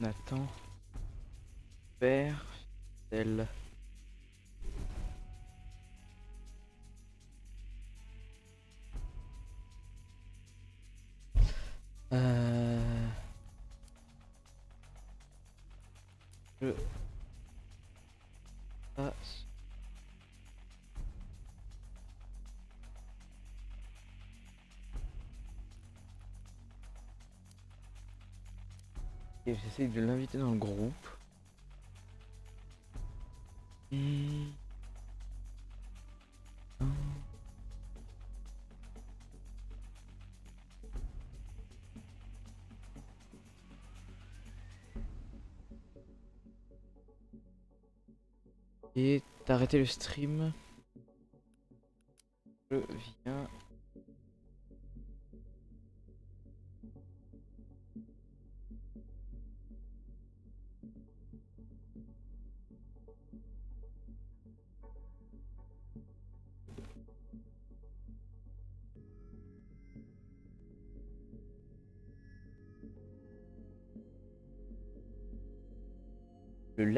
Nathan. Père. Tel. Et j'essaye de l'inviter dans le groupe. Et t'as le stream?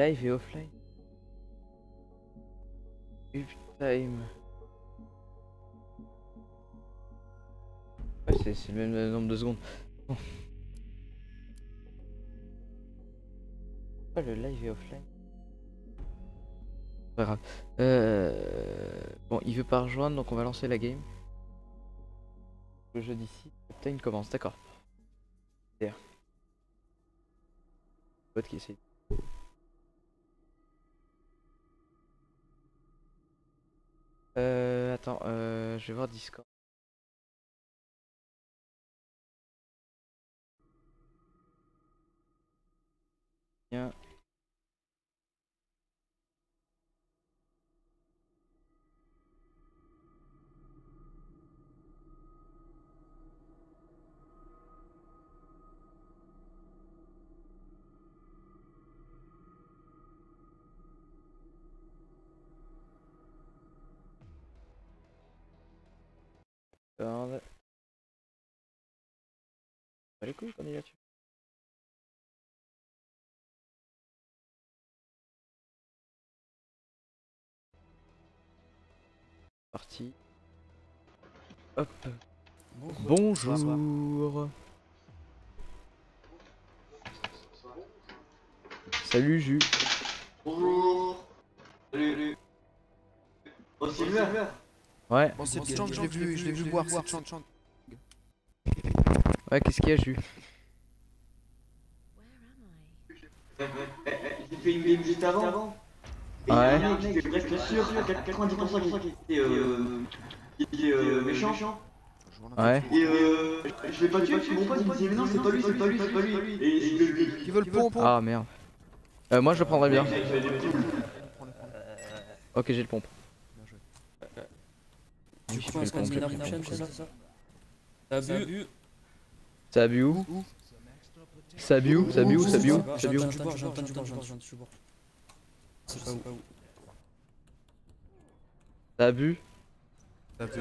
Live est offline. Time. Ouais, c'est le même nombre de secondes. Pourquoi le live est offline? Pas grave. Euh... Bon, il veut pas rejoindre, donc on va lancer la game. Le jeu d'ici. Time commence, d'accord. Bot qui essaie. Je vais voir Discord. Les couilles candidature. Parti. Hop. Bonjour. Salut Jus. Bonjour Salut, salut Oh Sylvain Ouais. Bon, c'est Chang, je l'ai vu, je l'ai vu boire, c'est. Ouais, qu'est-ce qu'il y a Jus J'ai fait une game juste avant Et Ouais. il y a un mec, j'étais presque sûr, 90% qui était euh, qui était, euh, méchant Ouais. Et euh, je l'ai pas tué, mon pote il me disait mais non c'est pas lui, c'est pas lui, c'est pas lui Et je le Qui veut le pompe Ah merde. Euh, moi je le prendrais bien. Ok, j'ai le pompe. Du coup, on se c'est ça? T'as vu? Ça a bu où Ça a bu où Ça a bu où Ça a bu pas où bu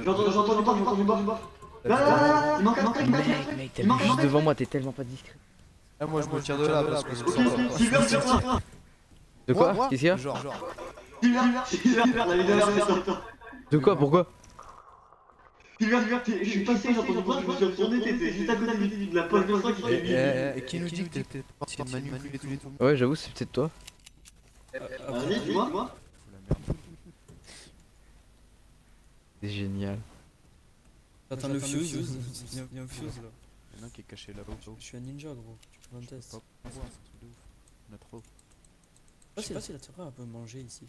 J'entends j'entends du boire, du boire, du du boire Là là là il manque un Mec, Il manque t'es juste devant moi, t'es tellement pas discret. Ah, moi je me tire de là parce que Ok, ok, Sylvain, Sylvain De quoi Qu'est-ce qu'il y a la vidéo c'est sur toi De quoi Pourquoi T'es- je suis passé, j'ai entendu boire, je me suis retourné, t'étais juste à côté de la de sang qui Et, fait et, et qui nous dit que t'es parti de manipuler tous les tout Ouais, j'avoue, c'est peut-être toi. Vas-y, dis-moi, C'est génial. Attends le fuse, il y a- il y a un fuse là. Il y en a un qui est caché là-bas. Je suis un ninja gros, tu peux un test. On voit, c'est un truc de ouf. Il y en a trop. Je sais pas si la terre un peu manger ici.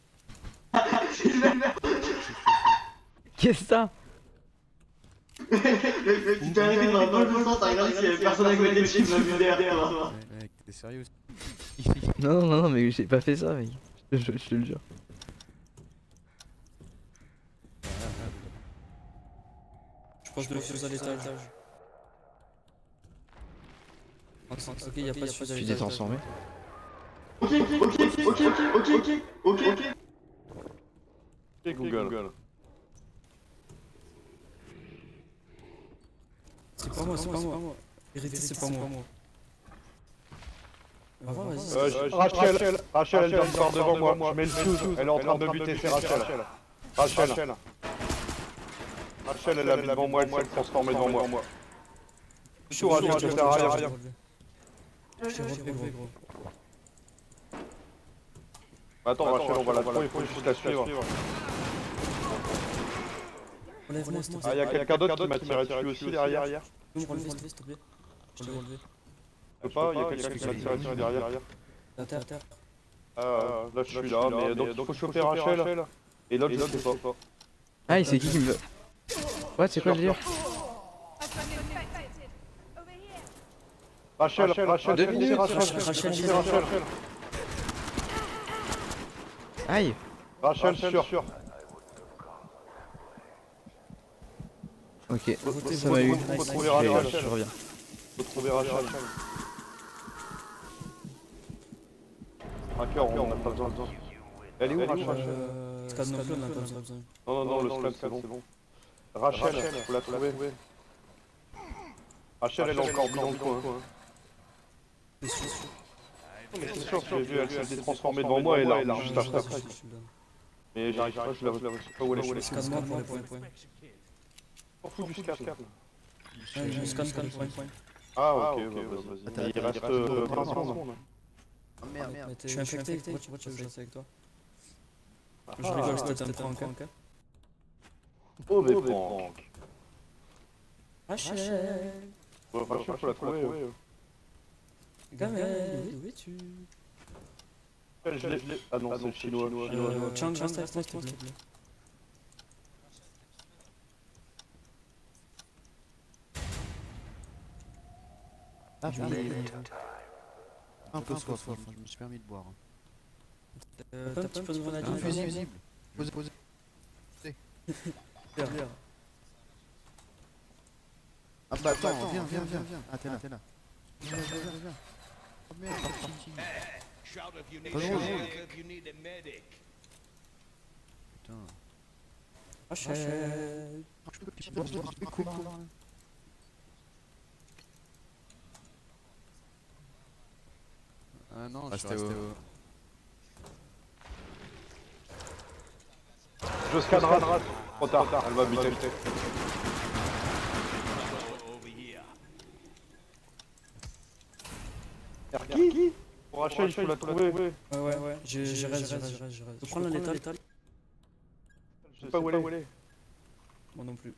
Qu'est-ce que ça? Tu t'es arrêté dans poste de sang, t'as regardé s'il y avait personne à côté de chez vu derrière toi. Ouais, mec, t'es sérieux Non, non, non, mais j'ai pas fait ça, mec. Je, je- je te le jure. Je pense que le fuse à l'étage. Ok, il y a pas de fuse à Je suis l'étage. détransformé. Ok, ok, ok, ok, ok, ok, ok, ok. Ok Google. C'est pas moi, c'est pas moi. Vérité, c'est pas moi. Euh, Rachel, Rachel, elle vient de devant moi. Je mets le fuse, elle est en train de me buter, c'est Rachel. Rachel. Rachel, elle a mis devant moi, elle s'est transformée devant moi. Je suis Rachel, je rien. Je t'ai relevé, gros. Attends, Rachel, on va la trouver, il faut juste la suivre. Relève-moi, s'il te Ah, y'a quelqu'un d'autre qui m'a tiré dessus aussi derrière. Tu peux relever, s'il te plaît Je t'ai relevé. Je peux pas, y'a quelqu'un qui m'a tiré dessus derrière. À terre, à terre. Ah, là je suis là, mais donc il faut choper Rachel. Et l'autre, je sais pas. Ah, c'est qui qui me. Ouais, c'est quoi le délire Rachel, Rachel, Deux minutes. Rachel, Rachel, c'est Rachel. Aïe Rachel, sûr, sûr. Ok, Votez, ça m'a eu. votez. Faut trouver Je, Rachel. je reviens. Faut trouver Rachel. Tracker, on a pas besoin de temps. Elle est où Rachel Euh. Scan non plus, on a pas besoin. Non, non, non, le scan c'est bon. Rachel, faut la trouver. Rachel, elle est encore bien dans le coin. C'est sûr, sûr. C'est sûr, j'ai vu, elle s'est transformée devant moi et là, juste après. Mais j'arrive pas, je la vois pas où elle est. Scanne-moi pour les points, fout du scan. Ouais, je scanne, scanne, point, point. Ah, ok, vas-y. Il reste euh, 20 secondes. Je suis infecté, pourquoi tu vois que je reste avec toi Je rigole, c'était un prank. Oh, mais Franck. Rachel Ouais, Rachel, faut la trouver. euh. Gamel, où es-tu Je l'ai- je l'ai- Ah non, c'est le chinois. Euh, reste avec moi, s'il te plaît. Ah, je l'ai. Un peu soif, soif, je me suis permis de boire. Euh, T'as pas un petit peu de grenade Un fusil visible. Posez, posez. Ah bah attends, viens, viens, viens, viens. Ah t'es là, t'es là. Viens, viens, viens, viens. Oh merde. Pas drôle. Putain. Rachel Je peux petit peu de courant là. Ah non, je suis resté au... Je scanne Rat. Trop tard, elle va buter. Qui Pour Rachel, il faut la trouver. Ouais, ouais, ouais. Je je reste, je reste, je reste. Je la létale Je sais pas où elle est. Moi non plus.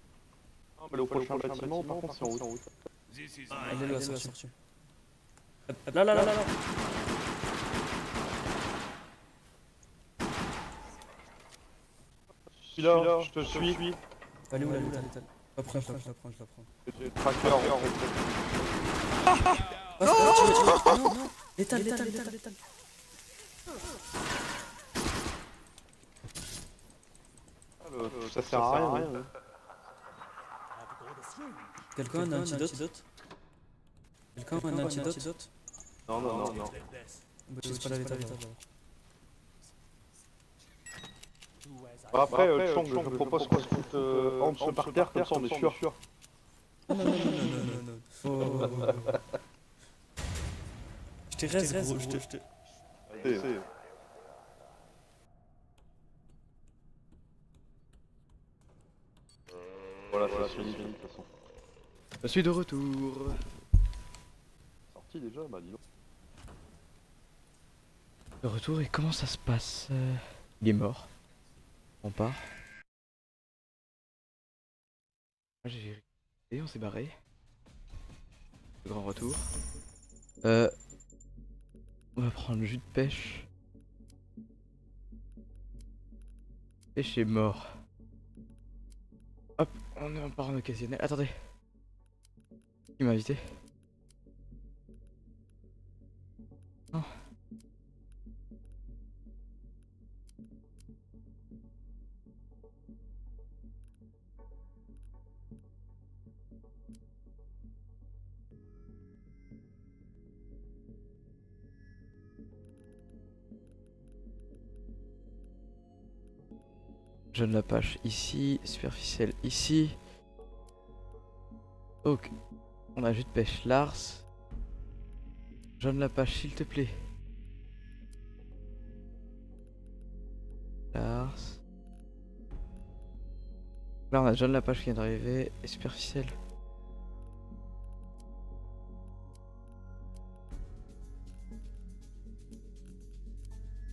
Non, mais le prochain bâtiment, par contre, c'est en route. Elle est là, elle est sortie. Là, là, là, là, là. Je suis là, je te suis. Est où la létale Je la prends, je la prends, je la prends, je la prends. Tracker. Ah, non, veux. Non, non. Létale, létale, létale, létale. Euh, Ça sert à rien. hein. Quelqu'un a un antidote Quelqu'un a un antidote Non, non, non, non. Bah, je sais pas la alors. Bah, Après, euh, Chang, je propose qu'on se foute euh, dessous par terre, comme ça on est sûr. Non, non, non, non, non, non, non. Faut... Je te reste, gros, je te... Voilà, ça se finit de toute façon. Je suis de retour. Sorti déjà Bah dis donc. De retour et comment ça se passe Euh, Il est mort. On part. J'ai et on s'est barré. Le grand retour. Euh, on va prendre le jus de pêche. Pêche est mort. Hop, on est en part en occasionnel. Attendez. Qui m'a invité? Non. Jeune Lapache ici, superficiel ici. Donc, on a jus de pêche Lars. John Lapache, s'il te plaît. Lars. Là, on a John Lapache qui vient d'arriver. Et Superficiel.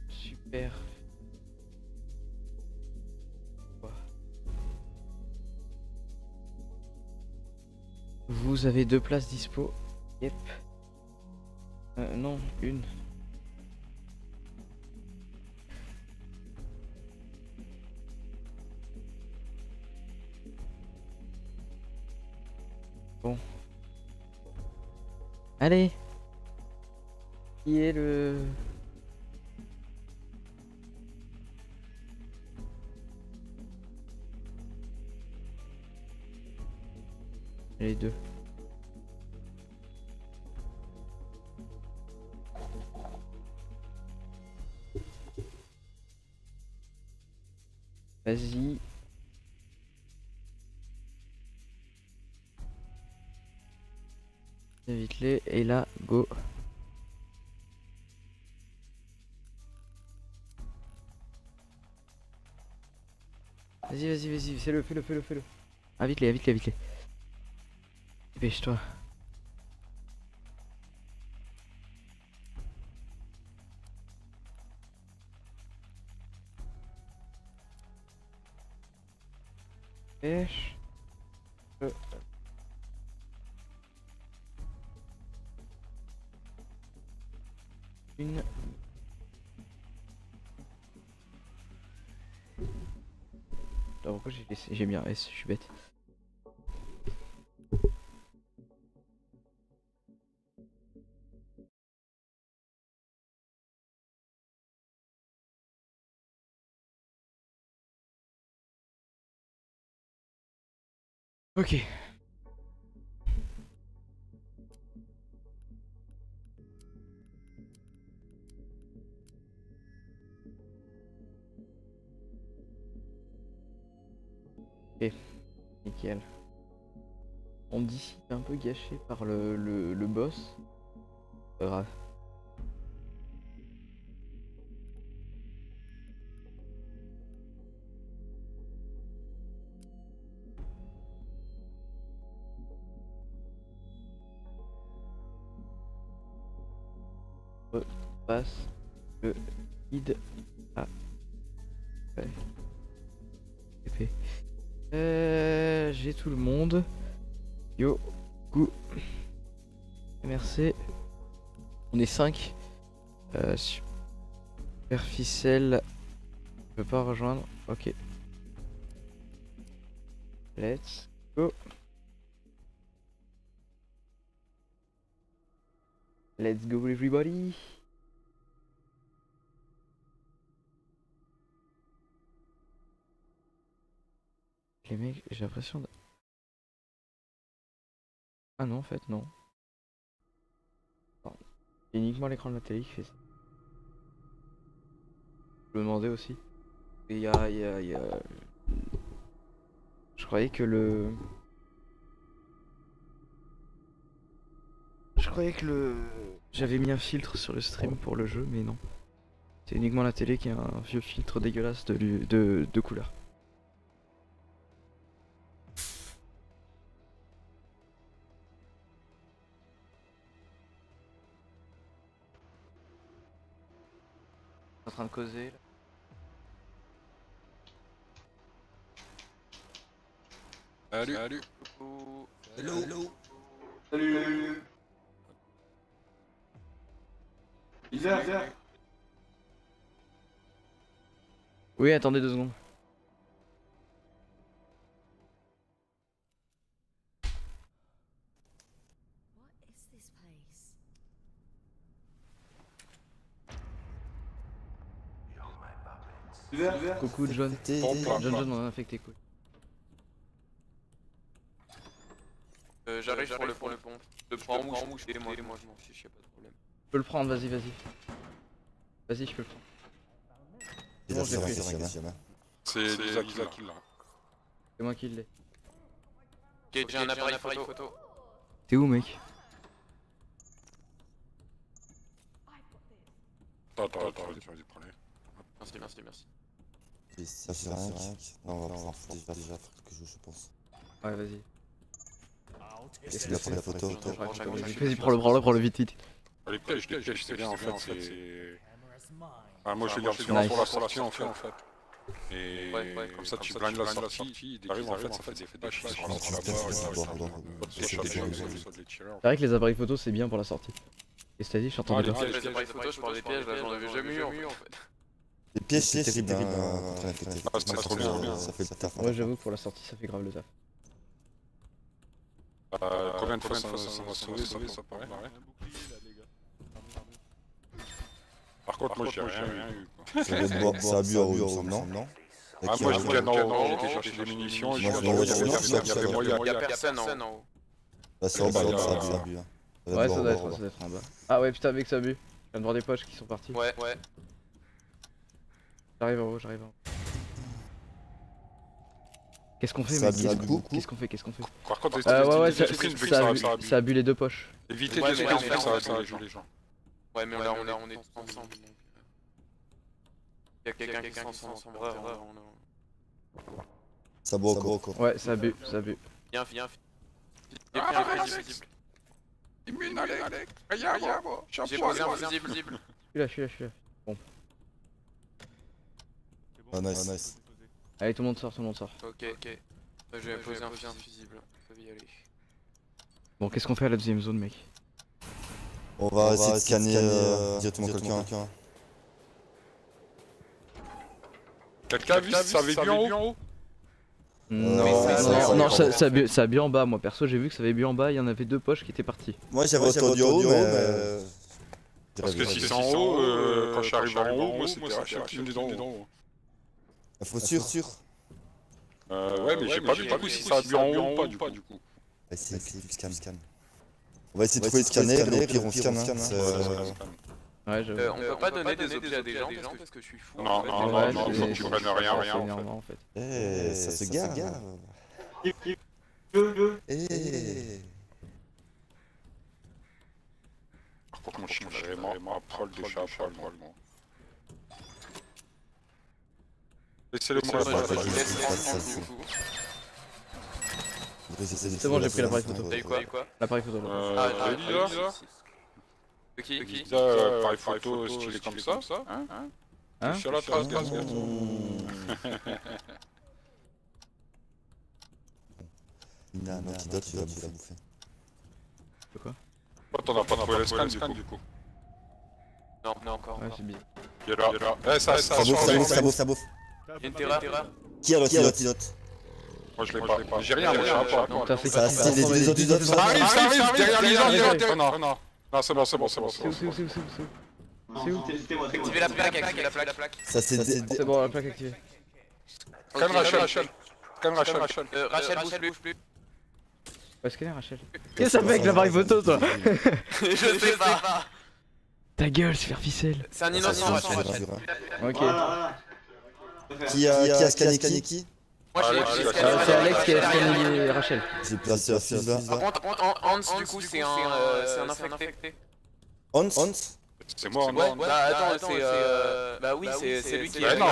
Super. Vous avez deux places dispo. Yep. Euh, non, une. Bon. Allez Qui est le... Les deux. Vas-y. Invite-les et là, go. Vas-y, vas-y, vas-y, fais-le, fais-le, fais-le, fais-le. Invite-les, invite-les, invite-les. Dépêche-toi. Laissé... j'ai mis un S, je suis bête. Ok, On dit un peu gâché par le, le, boss. Pas grave. Le J'ai tout le monde. Yo, go. Merci. On est 5. Euh. Je peux pas rejoindre. Ok. Let's go. Let's go everybody. Les mecs, j'ai l'impression de... Ah non, en fait, non. Non. C'est uniquement l'écran de la télé qui fait ça. Je me demandais aussi. Il y a, y a, y a... Je croyais que le... Je croyais que le... J'avais mis un filtre sur le stream pour le jeu, mais non. C'est uniquement la télé qui a un vieux filtre dégueulasse de, de, de couleur. Train de causer là. Salut. Salut. Salut, salut. Bizarre, bizarre. Oui, attendez deux secondes. Coucou John. John John on a infecté cool. Euh, J'arrive pour le pour le pompe. Prends en mouche, mouche, moi, moi je m'en fiche, y'a pas de problème. Je peux le prendre, vas-y, vas-y. Vas-y, je peux le prendre. C'est bon, je Lisa qui l'a. C'est moi qui l'ai. Ok, j'ai un appareil photo. T'es où, mec? Attends, attends, attends, vas-y, vas-y, prenez. Merci, merci, merci. Et ça c'est rien. Non, on va pouvoir déjà, déjà faire quelque chose, je pense. Ouais, vas-y. C'est bien pour la photo. Je vas-y, prends-le, prends-le, prends-le vite, vite. Ah, pièges, les pièges, c'est bien en fait, c'est... Ah, moi je les Ah, garde je- pour la sortie en fait. Et Ouais, ouais, comme ça tu blindes la sortie, arrivent en fait, ça fait des Non, rentrés c'est vrai que les appareils photo c'est bien pour la sortie. Qu'est-ce que t'as dit Je t'ai Ah, entendu les pas. pièges, Les appareils photo, je parle des pièges, là j'en avais jamais eu en fait. Les c'est terrible, hein, contre. Ah, c'est trop bien. Ça fait le taf. hein. Ouais, j'avoue que pour la sortie ça fait grave le taf. Euh, Combien de fois ça ça m'a sauvé, ça ça paraît Par contre, moi j'ai rien eu. quoi. Ça doit être bon, ça a bu en haut, il me semble, non Ah, moi j'étais en haut, j'ai été chercher des munitions, Moi, moi, il y moi. Y'a personne en haut. Bah, c'est en bas, ça a bu, a hein. Ouais, ça en doit bas, être en ça bas. doit être en bas. Ah ouais, putain, mec, ça a bu. Je viens de voir des poches qui sont partis. Ouais, ouais. J'arrive en haut, j'arrive en haut. Qu'est-ce qu'on fait, mec Qu'est-ce qu'on- fait Qu'est-ce qu'on fait Par contre, Euh, ouais, ouais, ça, ça, ça a bu, les deux poches. Évitez on que ça a est ça a bu les gens. Ouais, mais là on est, on est tous ensemble. Y'a quelqu'un qui sent son sombreur. Ça boit encore. Ouais, ça a bu, ça a bu. Viens, viens. Ah. Immune, Alex Regarde, regarde, moi J'ai posé un. Je suis là, je suis là, je suis là. Ah, nice, nice. Allez, tout le monde sort, tout le monde sort. Ok, ok. Euh, Je vais poser un fusible. Y aller. Bon, qu'est-ce qu'on fait à la deuxième zone, mec? On va essayer de scanner euh, directement quelqu'un. Quelqu'un a vu si ça avait bu en haut? Non, non, ça, non, ça, ça, ça, ça a bu, ça a bu en bas. Moi, perso, j'ai vu que ça avait bu en bas. Il y en avait deux poches qui étaient parties. Moi j'avais entendu haut, mais. euh, Parce que si c'est en haut, euh, quand je suis arrivé en haut, moi c'était me dit d'en haut. Faut sûr, sûr. Euh, ouais, mais j'ai pas vu du coup si ça a bu en haut ou pas du coup. Va essayer de scan, scan. On va essayer de trouver le scanner, et au pire on scanne. hein. C'est, euh, Ouais, j'avoue. Euh, on peut pas donner des objets à des gens parce que je suis fou. Non, en fait. non, non, Ouais, non, faut que tu prennes rien, rien en fait. Eh, ça se gare. Eh. Par contre, je suis vraiment à poil de chat, moi. Laissez-le moi, Ouais, là, je là, vais là. juste- Laisse-moi, ça, du C'est bon, j'ai pris l'appareil photo. T'as eu quoi, quoi L'appareil photo. Euh, Ah, j'ai dit là De qui De qui Ça, euh, pareil photo stylé comme ça, hein Hein Sur la trace, gaz, gaz. Il a un antidote, il va bouffer. bouffer. Toi, t'en as pas trouvé le scan du coup. Non, non, encore. Ouais, c'est bizarre. Il est là, il est là. Eh, ça, ça, Ça bouffe, ça bouffe, ça bouffe, ça bouffe. Il y a une terreur. Qui a l'antidote Moi je l'ai pas. J'ai rien, moi je sais pas. Non, Putain, c'est Ça, qui c'est les antidotes. Ça arrive, ça arrive, derrière les gens, Derrière, derrière. Non, non, non, c'est bon, c'est bon, c'est bon. C'est où, c'est où, c'est où, c'est où, c'est où où. Activez la plaque, activez la plaque, la plaque. Ça, c'est des. C'est bon, la plaque activée. Calme Rachel, Rachel. Calme Rachel, Rachel. Euh, Rachel, bouge plus, bouge plus. Ouais, scanner, Rachel. Qu'est-ce que ça fait avec l'appareil photo, toi Je sais pas. Ta gueule, faire ficelle. C'est un innocent, Rachel. Rachel. Ok. Qui a, qui a scanné qui Moi, scanné Euh, c'est Alex qui a scanné Rachel. J'ai placé là. Par contre, Hans, du coup, c'est un euh, c'est un infecté. Hans Hans C'est moi, Ouais, non bah attends, c'est euh... Bah oui, c'est c'est lui qui Ah a... non,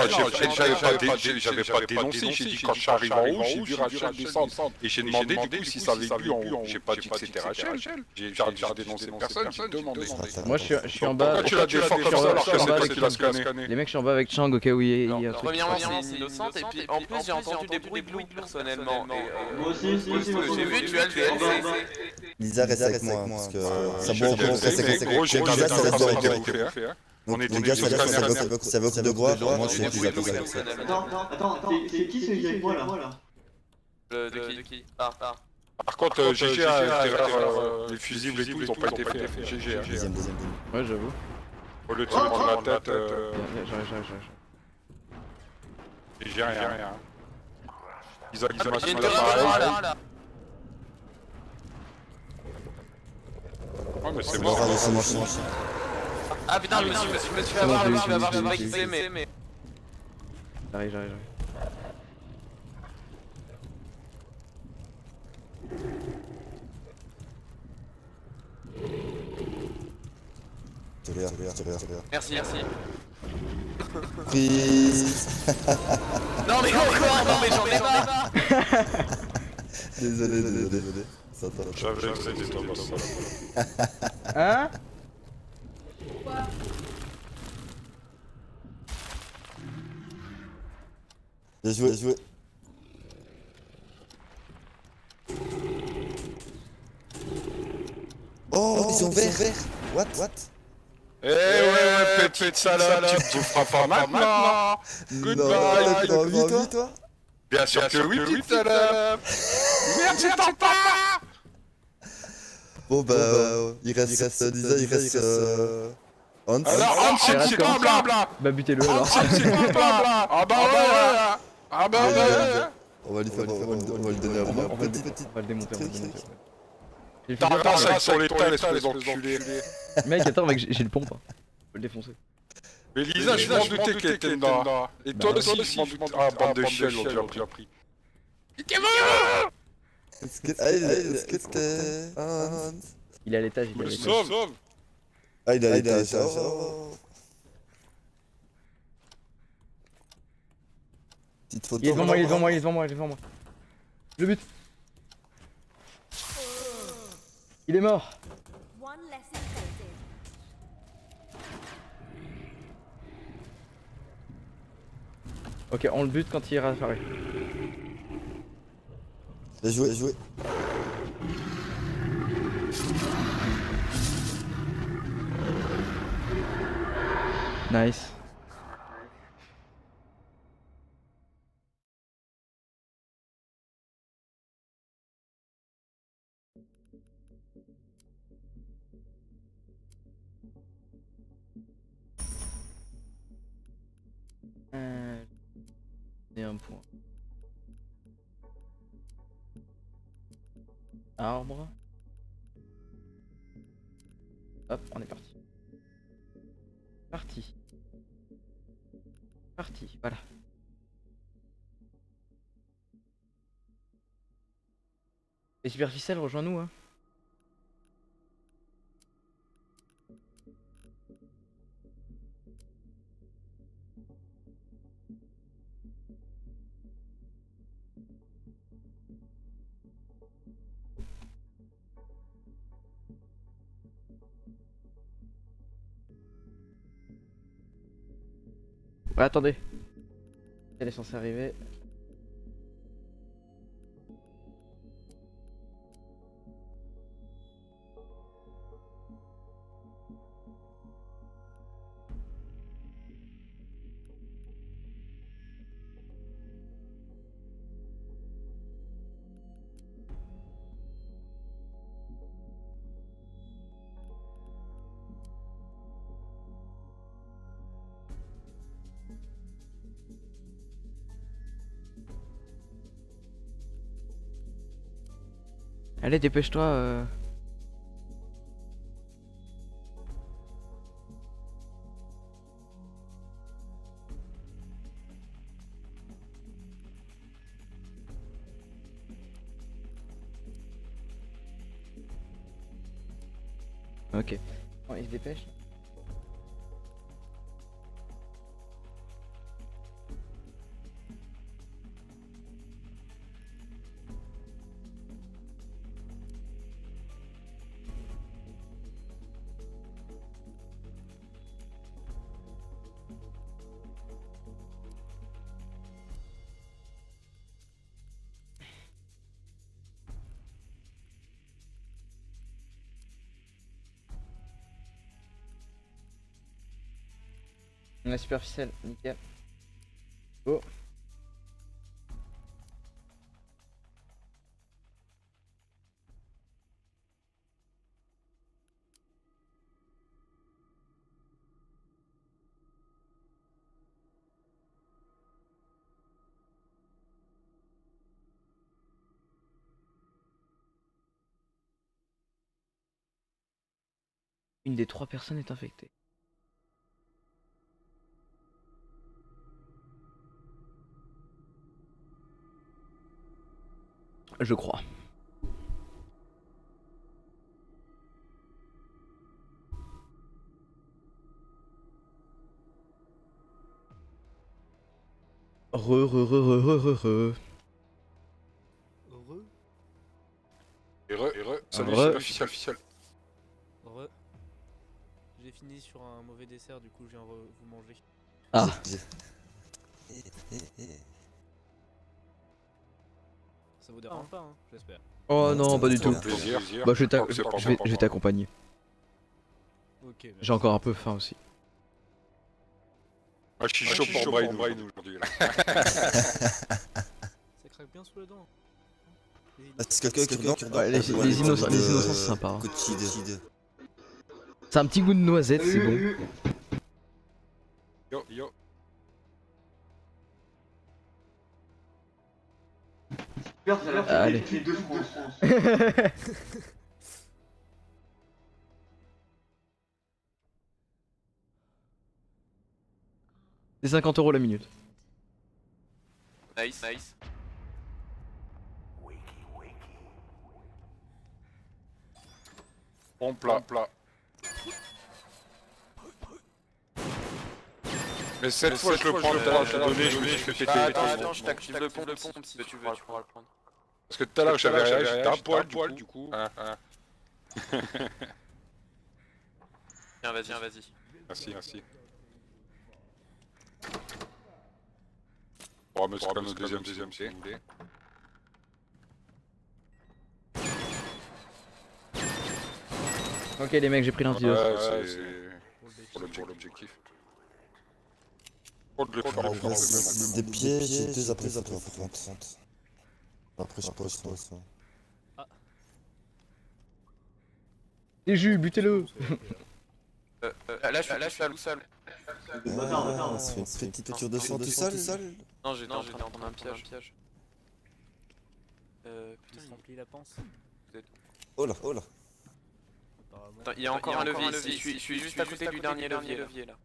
j'avais pas, dénoncé, j'ai dit quand je suis arrivé en haut, j'ai vu Rachel descendre. Et j'ai demandé du coup si ça avait bu en haut. J'ai pas dit que c'était Rachel. J'ai j'ai dénoncé personne, j'ai demandé. Moi, je suis, en bas. Pourquoi tu l'as défends comme ça alors que c'est toi qui l'as scanné Les mecs, je suis en bas avec Chang au cas où il y a- un truc. Premièrement, c'est innocente, et puis en plus, j'ai entendu des bruits de loup personnellement. euh, Moi aussi, moi moi. J'ai vu, tu as le DLC. Lisa reste avec moi parce que ça c'est Lisa, reste avec travail moi. fait, hein. Donc On les gars, des ça ça scanner. veut ça veut de bois, personnellement. Attends, attends, c'est c'est qui celui avec moi là De qui. Par contre, GG a les fusibles et tout, ils ont pas été faits. GG. Deuxième, deuxième. Ouais, j'avoue. Au lieu de se prendre la tête, Viens, viens, J'arrive, j'arrive, j'arrive. j'ai rien, rien. Ils a l'appareil. mais c'est mort, c'est mort, c'est mort. Ah putain, je me suis je me suis fait avoir, je me suis fait avoir, eu. vexé, mais... mais- J'arrive, j'arrive, j'arrive. Je je je. Merci, merci. Non mais encore, non mais j'en ai marre Désolé, désolé, désolé. Ça. J'avais toi. Hein? Bien joué, bien joué. Oh, ils sont verts What? What? Eh ouais, ouais, pépé de salade, tu te feras pas maintenant. Non, Goodbye. t'as envie, toi, toi Bien sûr que oui, petite salade. Merde, ton pas Bon, bah, il reste, reste, déjà, il reste, euh... Hans. Alors, Hans, c'est pas ça. blabla Bah butez-le Hans, alors. c'est pas blabla Ah bah ouais Ah bah Allez, allez, ouais allez. On va lui faire, on va lui- donner un petit, petit. on va le démonter, on va le démonter. ouais. T'as ça sur l'état, l'espèce d'enculé Mec, attends, mec, j'ai le pompe. hein. Faut le défoncer. Mais Lisa, je m'en doutais qu'elle était là Et toi Bah, aussi, je m'en doutais Ah, bande de chiens, on l'a pris Est-ce ah, il- est à l'étage, il est à l'étage. sauve, sauve Ah, il a été ça. oh. Petite photo. Il est devant moi, il est devant moi, il est devant moi, il est devant moi. Je le bute. Il est mort. Ok, on le bute quand il réapparaît. Bien joué, bien joué. Nice. Arbre. Hop, on est parti. Parti. Parti, voilà. Et Superficiel, rejoins-nous, hein. Ouais, attendez. Elle est censée arriver. Allez, dépêche-toi. On a superficielle, nickel. Une des trois personnes est infectée. je crois. Re, re, re, re, re, re, re. Re. Et re. Salut, officiel, officiel. Re. J'ai fini sur un mauvais dessert, du coup, je viens vous manger. Ah. Ça vous dérange pas, hein, j'espère. Oh non, pas du tout. Plaisir. Bah, je vais t'accompagner. Ok, bah, J'ai encore un peu faim aussi. Ah, je suis chaud pour Brain aujourd'hui. là. ça craque bien sous la dent. Les Ah, c'est quelqu'un qui regarde Ouais, les- Ouais, les innocents- les innocents, c'est sympa, hein. C'est un petit goût de noisette, c'est bon. Yo, yo. Allez. France. C'est 50 euros la minute. Nice, nice. Bon plat, plat. Mais cette fois, je le prends, je l'ai donné, je me suis fait péter. Ah, les attends, attends, je t'active le pont, le pont, si tu veux, tu pourras le prendre. Parce que tout à l'heure, j'avais rien, j'étais un poil, du coup. Ah, ah. Tiens, vas-y, tiens, vas-y. Merci, merci. On va quand même le deuxième, deuxième, si vous voulez. Ok les mecs, j'ai pris l'antidote. Ouais, c'est pour l'objectif. Pour le faire, En le faire, vrai, le c'est faire. Des pieds, j'ai deux après, 30. Après, je sais pas, sinon, ça. Les jus, butez-le Euh, euh, là, je suis, là, je suis à seul. Ah, ça fait une petite tour de sang tout seul Non, j'étais en train de prendre un piège. Euh, Il putain, se remplit la panse. Oh là, oh là. il y a encore un levier ici, je suis- je suis juste à côté du dernier levier là.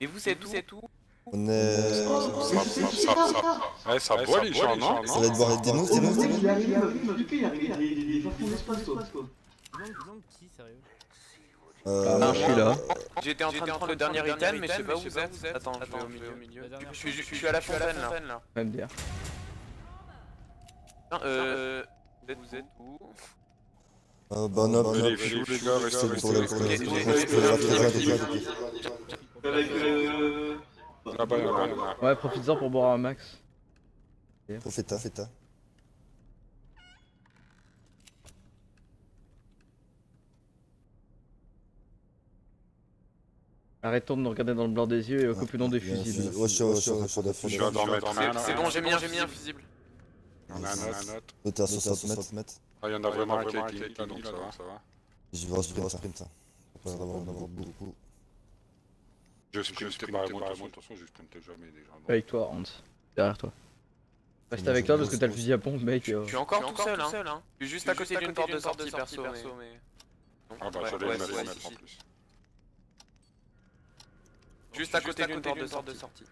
Et vous, c'est tout, c'est tout On est. Ça, ça, ça, ça. Ouais, ça boit les gens, non Ça va être boire des Oh, des mots, mais des mots. il arrive, il arrive, il il qui, sérieux Euh, Ah, je suis là. J'étais en train de prendre le dernier item, mais je sais pas où vous êtes. Attends, je vais au milieu. Je suis, je suis à la fontaine là. MDR. Non, Euh. Vous êtes, vous êtes où? Euh, bah, non, bah, filles, les gars, restez, pour pour le- le- le- le- le- euh... Ouais, profites-en pour boire un max. Profita, feta. Arrêtons de nous regarder dans le blanc des yeux et occupons des fusibles. Ouais, je suis- en. C'est bon, j'ai mis un, j'ai mis un fusible. On a un autre, un autre. T'es à 60 mètres. Ah, il y en a vraiment un qui mis, là, donc ça va, ça va. Je vais en sprint, sprint. Pas d'avoir d'avoir beaucoup. Je toute façon, je jamais déjà. donc. Avec toi, Hans. Derrière toi. Reste avec toi parce que t'as le fusil à pompe, mec. euh. Je suis encore tout seul, hein. Je suis juste à côté d'une porte de sortie perso, mais. Ah bah, Ouais, j'allais ouais, le mettre en plus. Juste à côté d'une porte de sortie.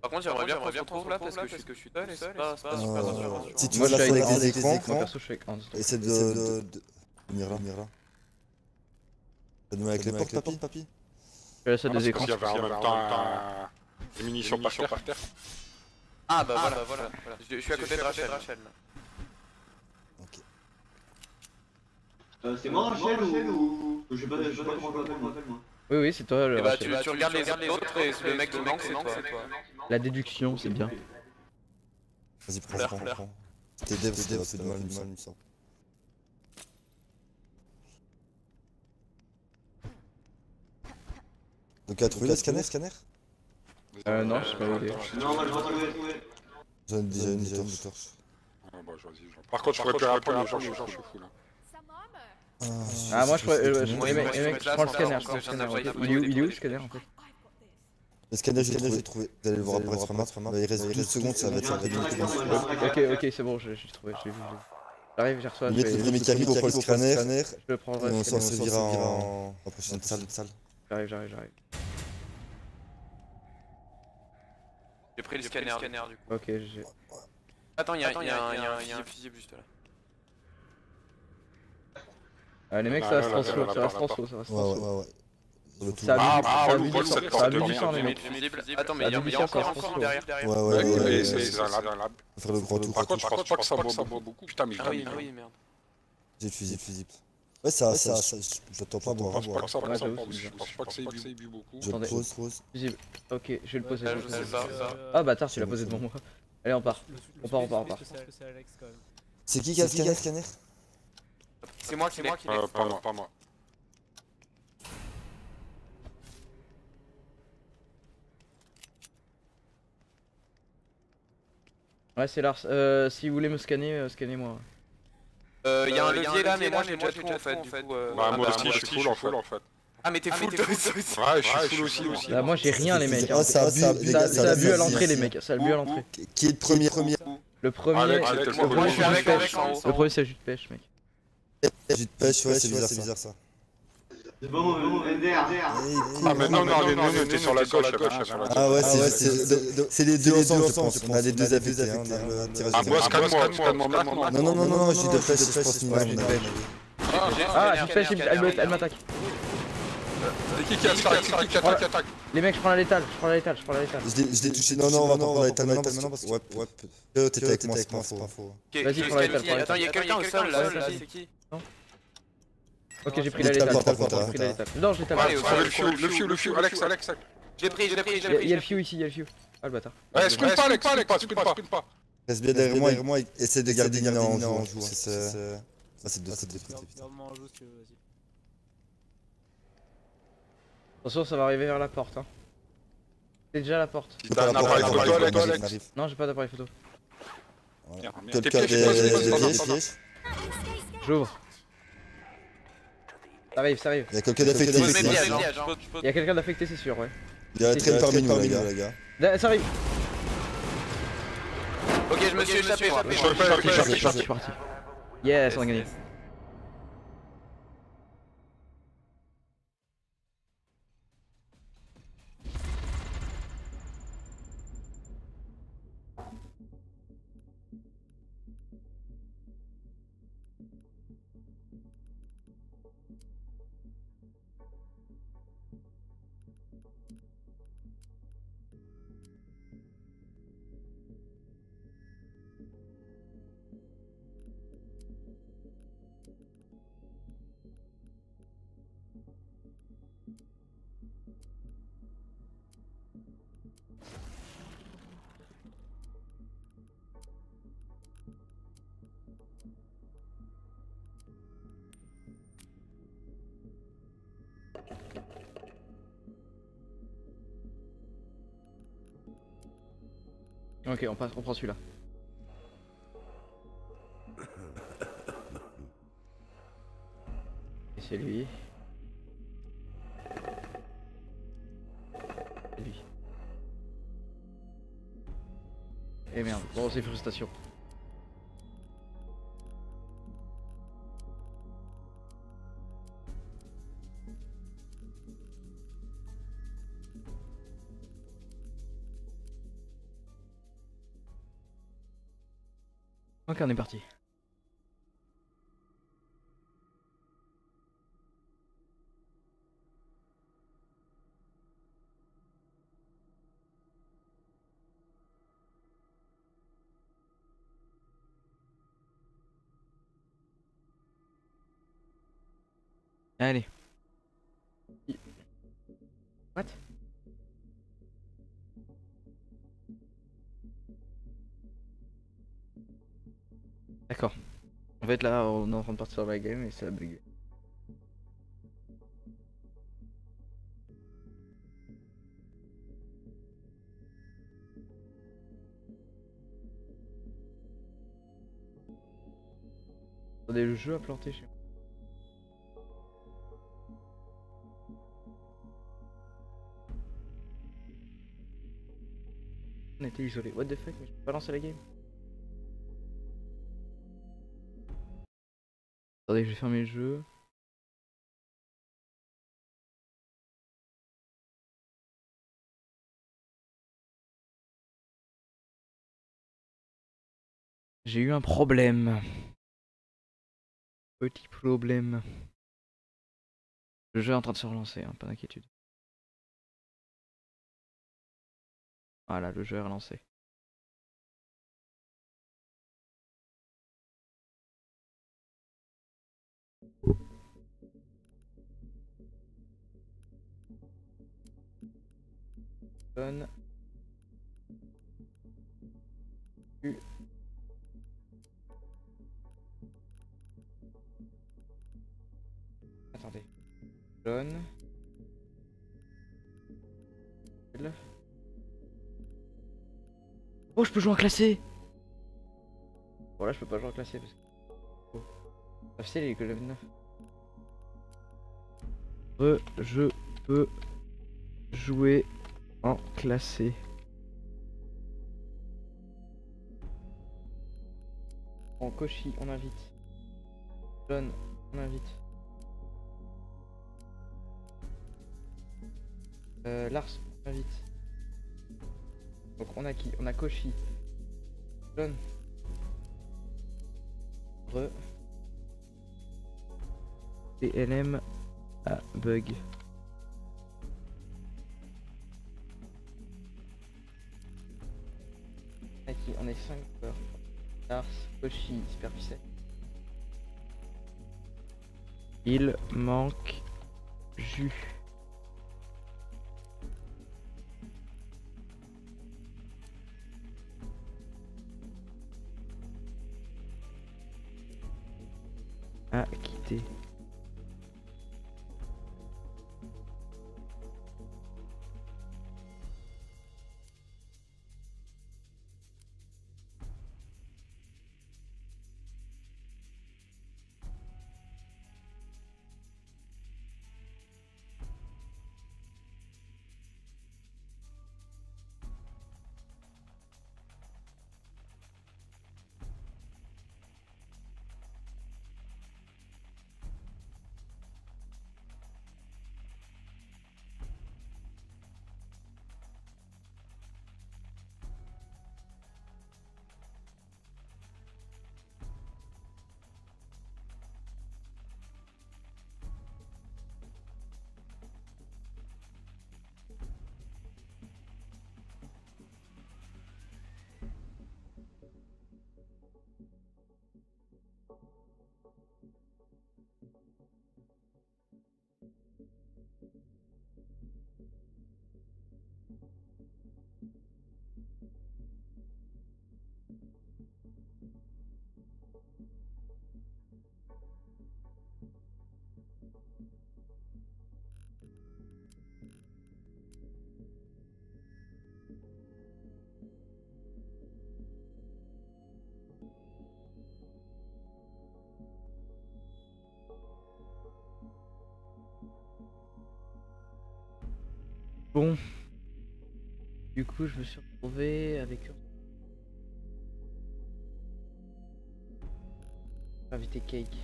Par contre, j'aimerais bien qu'on se retrouve là parce que je suis seul et c'est pas c'est pas super Euh, rassurant. Si tu Moi, veux je la suis faire avec des écrans, perso, je suis avec Hans. essaie de. De- de- Venir là, venir là. Donne-moi avec les portes, papy, papy. Ah, des écrans. y avait en même temps un- des munitions par terre. par terre. Ah bah voilà, voilà. Je je suis à côté de Rachel. Euh, c'est moi Rachel ou... Je sais pas, je sais pas comment je m'appelle moi. Oui, oui, c'est toi, le Et bah tu tu regardes les autres et le mec qui manque c'est toi. La déduction, c'est bien. Vas-y, prends, prends, prends. T'es dev, t'es dev, c'est du mal, il me semble. Donc, à trouver le scanner, scanner Euh, non, je sais pas où il est. Non, moi je vais trouver, trouver. Ai déjà une torche. torche. Ah bah, vas-y, j'en- Par contre, je pourrais pas apprendre les gens, je suis fou là. Ah, moi je pourrais. euh, je- prends le sans scanner, faire je prends le scanner. Il est où, est le scanner en fait Le scanner, j'ai trouvé, trouvé. Vous allez le voir apparaître sur map. Il reste 12 secondes, ça va être. Ok, ok, c'est bon, je l'ai trouvé, je l'ai vu. J'arrive, j'y reçois, je Il met le premier qui arrive, on prend le scanner, je le et prendrai. on le s'en servira en en prochaine salle. J'arrive, j'arrive, j'arrive. J'ai pris le scanner du coup. Ok, j'ai. Attends, il y a il y a un- il y a un fusible juste là. Ah, les mecs, Ah, ça va là, se là, transfo, là, ça se là, transfo, ça. Sur le tout. Ça a Paul, du sang, le ça a porte du sang, les mecs. Attends, mais il y a encore un derrière. derrière. Ouais, ouais, Ouais, ouais. mais ouais, c'est ouais. c'est un lab, un faire le grand tour. Par contre, je pense pas que ça boit beaucoup. Putain, mais je Ah ah oui, merde. J'ai le fusible, fusible. Ouais, ça, ça, ça, l'attends pas c'est Je pense pas que ça ait bu beaucoup. Je le Attendez. pose. Ok, je vais le poser. Ah bâtard, tu l'as posé devant moi. Allez, on part. On part, on part, on part. C'est qui qui a le scanner, scanner C'est moi, c'est moi qui l'ai. Euh, Pas moi, pas moi. Ouais, c'est Lars. Euh, si vous voulez me scanner, euh, scannez-moi. Euh, il y a un levier là, mais moi j'ai déjà tout en fait. Euh, Bah, ah, moi bah, aussi, je suis full en fait. en fait. Ah, mais t'es full toi aussi. Ouais, je suis full aussi. aussi. Bah, moi j'ai rien, les mecs. hein. Ah, ça a bu, à l'entrée, les mecs. Ça a bu à l'entrée. Qui est le premier, premier Le premier. Le premier, c'est. Le premier, c'est jus de pêche, mec. Jus de pêche, ouais, c'est bizarre ça. C'est bon, bon, NDR. Ah, mais non, non, on était sur la gauche. Ah ouais, c'est c'est les deux ensemble, je pense. On a les deux affectés. hein, Ah, de moi, maintenant. Non, non, non, non, jus de pêche, je pense. Ah, de pêche, elle m'attaque. C'est qui qui attaque qui attaque attaque Les mecs, je prends la létale, je prends la létale, je prends la létale. Je l'ai- je touché. Non, non, on va prendre la étale maintenant parce que. Ouais, ouais. T'étais avec moi, c'est pas faux. Ok, Vas-y, je prends la scanne étale, qui prends la Attends, il y a quelqu'un au sol là, c'est qui Ok, j'ai pris la Létale, pris hein. létale. Non, je Ah, sol. le fiu, le fiu, le fiu, Alex, Alex. J'ai pris, j'ai pris, j'ai y a- il y a le pris. few ici, il y a le few. Ah le bâtard. Ouais, sprint pas, Alex, sprint pas, sprint pas, sprint pas. Reste bien derrière moi, derrière moi, et essaie de garder Nina en joue. hein. Ça, c'est putain. Attention, ça va arriver vers la porte. Hein. C'est déjà la porte. Si t'as un appareil photo, Alex, Alex. Non, j'ai pas d'appareil photo. Quelqu'un des pièges? J'ouvre. Ça arrive, ça arrive. Il y a quelqu'un d'affecté hein. Il y a quelqu'un d'affecté, c'est sûr, ouais. Il y a un train parmi nous, les gars. Ça arrive. Ok, je me suis échappé. Je suis parti, je suis parti, je suis Je suis parti. Yes, on a gagné. Ok, on, passe, on prend celui-là. Et c'est lui. C'est lui. Et merde, bon c'est frustration. Ok, on est parti. Allez. What? D'accord. En fait là on est en train de partir sur la game et ça a bugué. Attendez, le jeu a planté chez moi. On était isolé. What the fuck, mais je peux pas lancer la game. Attendez, je vais fermer le jeu. J'ai eu un problème. Petit problème. Le jeu est en train de se relancer, hein, pas d'inquiétude. Voilà, le jeu est relancé. Donne. U. Attendez. L. Oh, je peux jouer en classé Bon, là, je peux pas jouer en classé parce que. Oh. C'est les level 9. Re, je peux jouer classé. En Koshi, on invite. John, on invite. Euh, Lars, on invite. Donc on a qui? On a Koshi. John. Re. TLM à bug. Qui On est 5 joueurs. Lars, Koshi, Superficet. Il manque jus. à quitter. Bon. Du coup, je me suis retrouvé avec. Inviter Cake.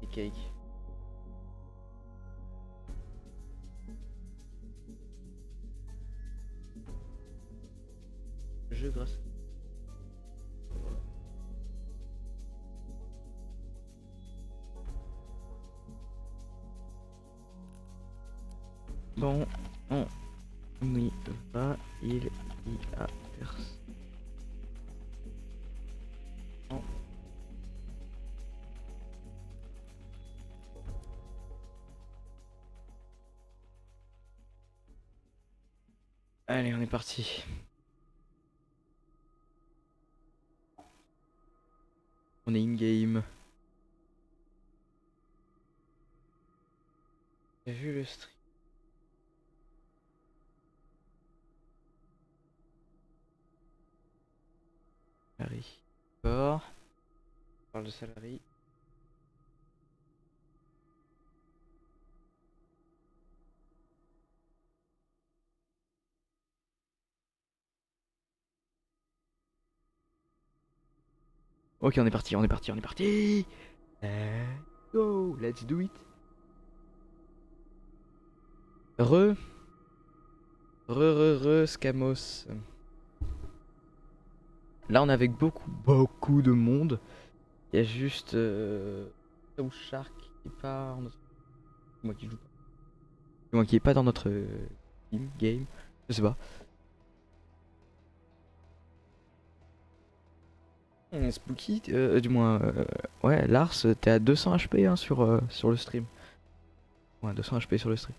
Et Cake. Jeu grâce. Allez, on est parti. On est in-game. J'ai vu le stream. Salary. D'accord. On parle de salarié. Ok, on est parti, on est parti, on est parti. Let's go, let's do it. Re. Re, re, re, Scamos. Là, on est avec beaucoup, beaucoup de monde. Il y a juste. Euh... Shark qui est pas notre... Moi qui joue pas. Moi qui est pas dans notre euh, game. Je sais pas. Spooky, euh, du moins, euh, ouais, Lars, t'es à 200 HP hein, sur, euh, sur le stream. Ouais, 200 HP sur le stream.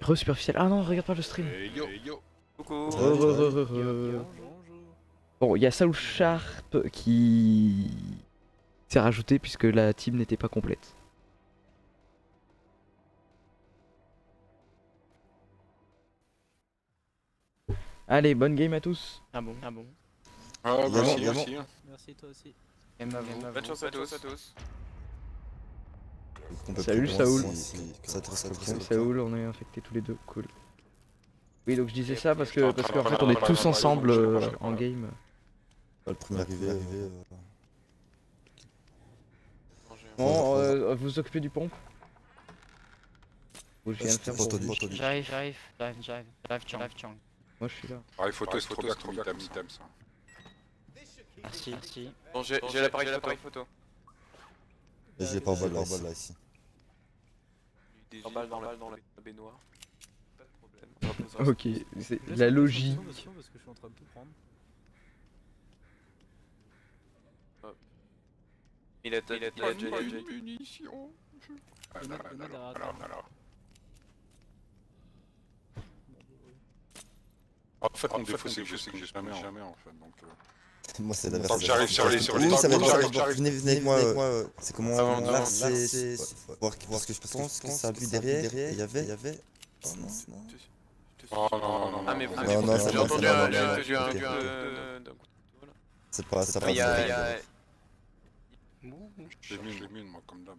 Re superficiel. Ah non, regarde pas le stream. Yo, yo. Coucou. Bon, il y a Soul Sharp qui s'est rajouté puisque la team n'était pas complète. Allez, bonne game à tous. Ah bon, ah bon. Ah, bah, Évidemment, aussi, hein. Merci toi aussi. Bonne chance à tous. à tous. Salut, Saoul. Saoul, on est infectés tous les deux, cool. Oui, donc je disais ça parce que parce qu'en fait on est tous ensemble euh, en game. Le premier arrivé, euh, Bon, euh, vous vous occupez du pompe. J'arrive, j'arrive, j'arrive, j'arrive. J'arrive. Moi je suis là. Ah, trop bien comme item, item, ça. Merci, merci. Bon, j'ai l'appareil photo. Et j'ai pas balle balle là ici. En balle dans la dans la baignoire. Pas de problème. Ok, c'est la logie. Parce que je suis en train de tout prendre. Il a il a il a déjà une munition. Ah, toi. là, là. En fait, mon défaut, c'est que je sais que j'ai jamais, jamais en fait. Donc, euh, Moi, c'est la version. que j'arrive sur les- sur les- Oui, ça va, j'arrive- Venez, venez moi. euh, C'est comment Ah, Là, c'est. Voir voir ce que je pense que ça a bu derrière. Il y avait. Il y avait. Oh non, non. Oh non, non, non, Ah mais non, ah, non, j'ai entendu un j'ai entendu un ok. C'est pas. Ça Ah, passe. Il y a pas. il y a J'ai mis, j'ai mis, moi, comme d'hab.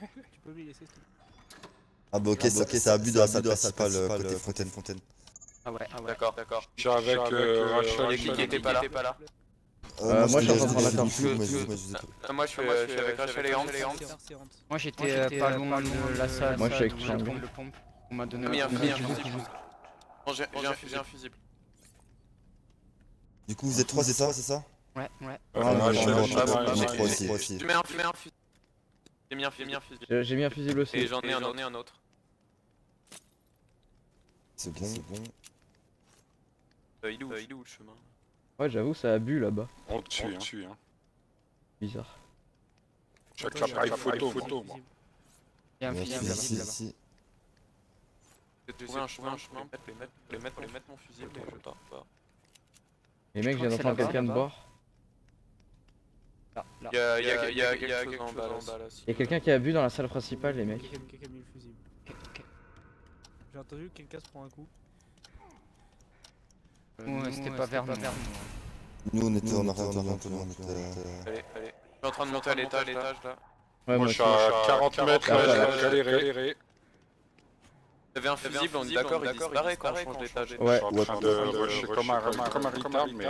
Tu peux lui laisser s'il te plaît Ah bah ok, ça ça a bu dans la salle principale euh, côté fontaine fontaine. Ah ouais, ah ouais. D'accord, d'accord. Je suis avec euh, Rachel Kiki. étaient pas là. Euh, moi, je suis en train de je- je- je- je- je- je- Ah, Moi je suis euh, je avec Rachel et Hans. Moi j'étais euh, pas loin de la salle. Moi, je suis avec Chang. pompe, de pompe. On m'a donné un fusible. J'ai un fusil- j'ai un fusible. Du coup, vous êtes trois, c'est ça, c'est ça? Ouais, ouais. Euh, Ah, trois aussi. Tu mets un fusil. J'ai mis un fusil. J'ai mis un fusible aussi. Et j'en ai un autre. un autre. C'est bon, c'est bon. Euh, Il est où il est où le chemin? Ouais, j'avoue, ça a bu là-bas. On te tue, hein. tue, hein. Bizarre. Avec l'appareil photo, photo, moi. Il y a un fusil là-bas. J'ai trouvé un chemin, un chemin les mettre, les mettre, les mettre mon fusible et je pars. pas. Les mecs, je viens crois que d'entendre quelqu'un de boire. Il y a il y a il y a il y a quelque chose en bas là. Il y a quelqu'un qui a bu dans la salle principale, les mecs. J'ai entendu que quelqu'un se prend un coup. Ouais, c'était pas vers nous. Nous, on était en arrière, on était. Allez, allez. Je suis en train de monter à l'étage, l'étage là. Ouais, Moi, je suis à 40 mètres, Ah, j'ai galéré. Avait un fusible, on est d'accord, il disparaît quand on change d'étage. Ouais. Je suis en train de rusher comme un retard, mais...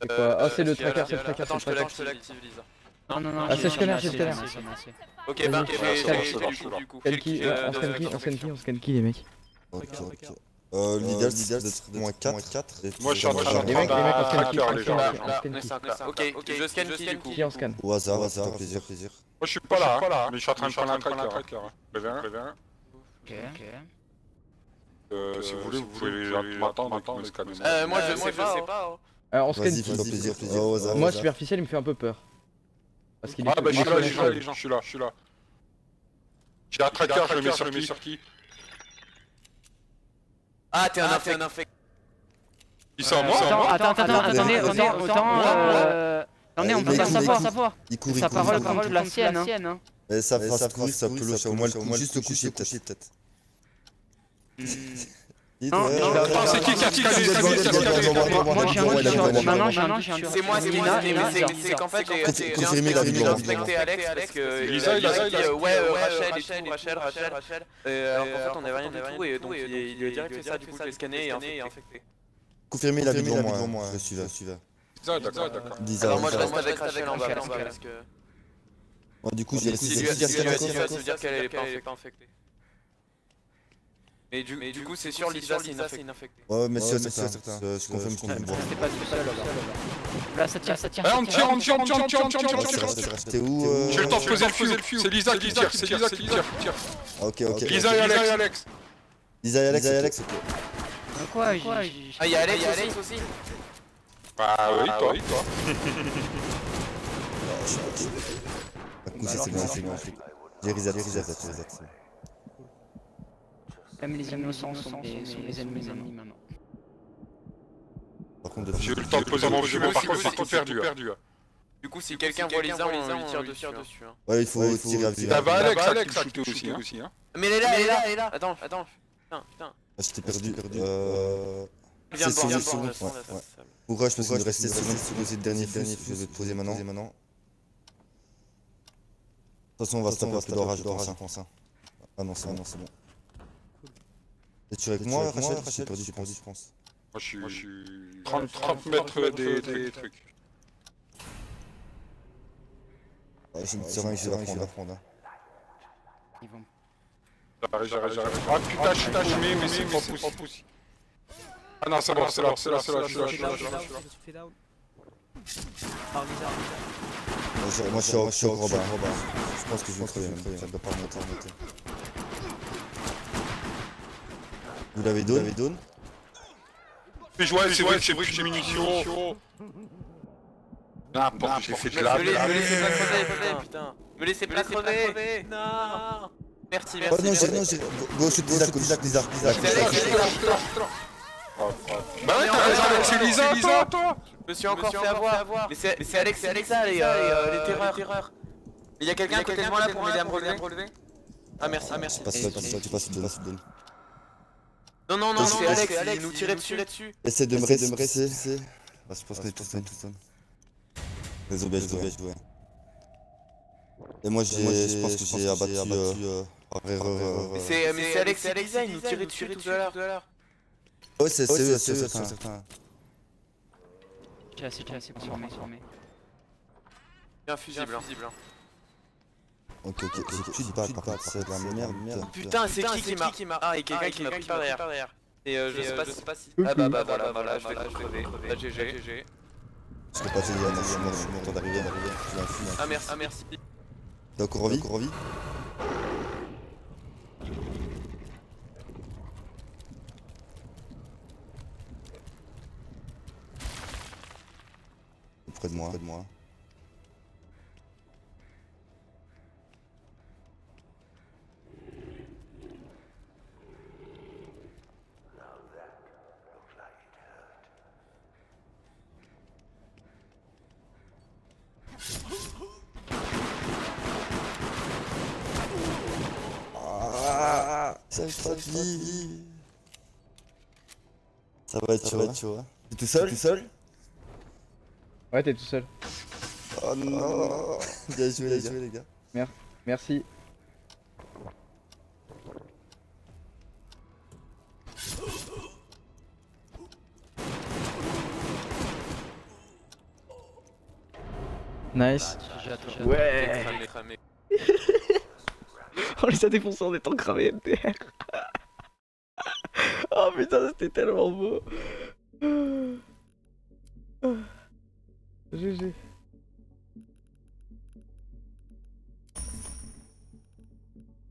C'est quoi Ah, c'est le Euh, tracker, c'est le tracker, Attends, c'est je le te tracker. l'active, Lisa. Non, non, non. Ah, c'est le scanner, c'est scanner. Ok, bah, j'ai du coup, du coup. Scan qui Euh, On scan qui On scan qui On scan qui, les mecs Ok, ok. Euh, l'idéal, c'est d'être moins 4. Moi, je suis en train de cinq là. Ok, ok, je scanne qui du coup Qui on scan Au hasard, au hasard, plaisir, plaisir. Moi, je suis pas là, mais je suis en train de prendre un tracker. hein. Préviens, préviens. Ok, ok. Euh, si vous voulez, vous pouvez m'attendre et me scanner. Euh, moi je sais pas. hein. Alors, on scan Vas-y, qui fais-toi plaisir, plaisir. Au hasard, au Moi, superficiel, il me fait un peu peur. Parce qu'il est Ah bah je suis là, je suis là, je suis là. J'ai un tracker, je le mets sur qui sur qui Ah, t'es un infect. Ils sont à moi Attends, attends, attends, attendez, autant, autant, euh... Attendez, on peut Il pas savoir, il savoir. Il il Sa parole il court. contre la sienne, hein. Et ça fera courir, ça peut au moins le coup, juste le coucher peut-être. Non, c'est qui ouais, Moi j'ai un. C'est moi, c'est moi, c'est qu'en fait j'ai Alex parce que Lisa, il a dit euh, ouais euh, Rachel Rachel, Rachel, Rachel. Euh, Alors qu'en fait on avait rien du tout et donc il a direct fait ça, du coup je l'ai scanné et infecté. Confirmez la vidéo, moi, je suis là, je suis là. Ah, D'accord, Alors moi je reste avec Rachel en bas parce que Du coup, j'ai si lui a ça veut dire qu'elle est pas infectée. Mais du, du coup, c'est sûr, Lisa, c'est une infectée. Ouais, mais c'est certain. Je confirme, je confirme. C'était pas tout seul, alors. Là, ça tire, ça tire. Ah, on tire, on tire, on tire, on tire, on tire, on tire, Tu tire. T'es où J'ai le temps de poser le fuse. C'est Lisa qui tire, c'est Lisa qui tire. Ok, ok. Lisa et Alex. Lisa et Alex, Lisa et Alex. Quoi, Ah, y'a Alex, Alex aussi Bah oui, toi, oui, toi. Ah, coup, c'est bon, c'est bon. J'ai reset, j'ai reset, j'ai reset. Même les innocents sont les, sont les ennemis maintenant. Par contre, de J'ai eu le temps de poser mon mais par contre, j'ai tout perdu. Du coup, si quelqu'un voit Lisa, on lui tire dessus. hein. Ouais, il faut tirer à vue. T'avais Alex, Alex, ça qui aussi, aussi, hein. Mais elle est là, elle est là, elle est là Attends, attends. Putain, putain. Ah, je t'ai perdu. Euh... Viens C'est me voir, viens sur voir, rush, parce qu'il nous restait sur le dernier dernier je vais te poser maintenant. De toute façon, on va se taper un peu d'orage, je pense. hein. Ah non, c'est bon, c'est bon. Et tu es avec moi, Rachel perdu, je pense. Moi, je suis 30 30 mètres des des trucs. Ouais, j'ai une je vais la prendre. hein. J'arrive, j'arrive, j'arrive. Ah putain, je suis tachemé, mais c'est pas possible. Ah non, c'est bon, c'est là, c'est là, c'est là, je suis là, je suis là, je suis là. Me. Par Lisa. Moi, je- Moi, je suis au- je suis au gros bas. Je pense que je vais crever, même. ça doit pas remonter, remonter. Vous l'avez Mais je vois, c'est vrai, c'est vrai que j'ai munitions. N'importe, j'ai fait de la Me laissez me laissez pas crever, putain. Me laissez pas crever. Non. Merci, Oh merci. non, non, j'ai. Go, shoot des arcs, des arcs, des arcs, des arcs. C'est Alex, c'est Alex. Bah ouais, t'as raison, Alex, c'est Lisa, toi, toi Je me suis encore fait avoir. Mais c'est mais c'est Alex, c'est Alexa, les euh, les terreurs. Il y a quelqu'un à côté de moi là pour m'aider à me relever Ah merci, ah merci. Tu passes. Non non non, c'est vas-y. Alex, il nous tirait dessus. Essaie de me rester, de me rester. Bah, je pense qu'on est tous down, tous down. Désolé, désolé, ouais. Et moi, j'ai, je pense que j'ai abattu, euh. Mais c'est c'est Alex Lisa, ils nous tiraient dessus tout à l'heure. Ouais, c'est c'est eux, c'est eux, certains. J'ai assez, j'ai assez pour former, former. Il y a un fusible. Ok, ok, par c'est la merde. Putain, c'est qui qui m'a Ah, et quelqu'un qui m'a pris par derrière. Et euh, je sais pas si. Ah bah bah voilà, voilà, je vais crever. Bah GG, GG. Je pas je suis mort, je suis mort, temps d'arriver, d'arriver. J'ai un fou, Ah merci, ah merci. T'as encore envie Encore envie Près de moi, près de moi. Ah, ça me fatigue. Ça va être chaud, hein. chaud. hein. T'es tout seul? Tout seul? Ouais, t'es tout seul. Oh non Bien joué, bien joué les gars. Merci. Nice. Ouais. Cramé, cramé. On les a défoncés en étant cramés MDR. oh putain, c'était tellement beau. GG.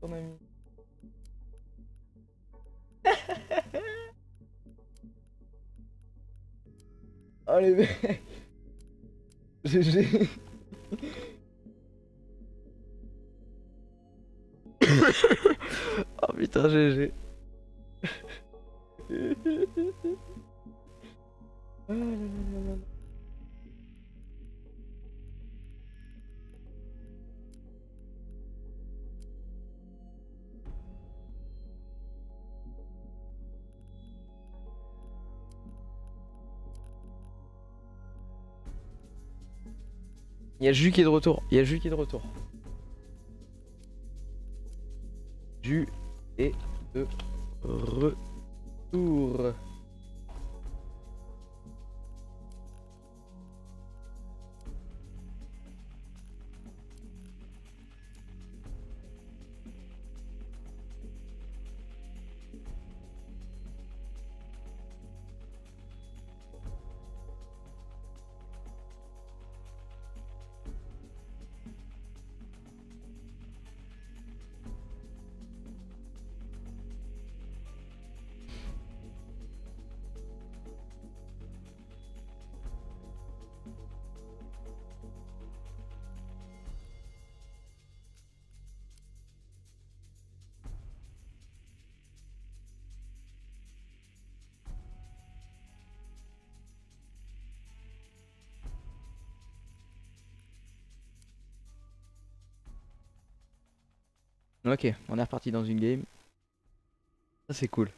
Ton ami. oh les mecs. GG. Oh putain, GG. Il y a Jus qui est de retour. Il y a Jus qui est de retour. Jus est de retour. Ok, on est reparti dans une game. Ça c'est cool.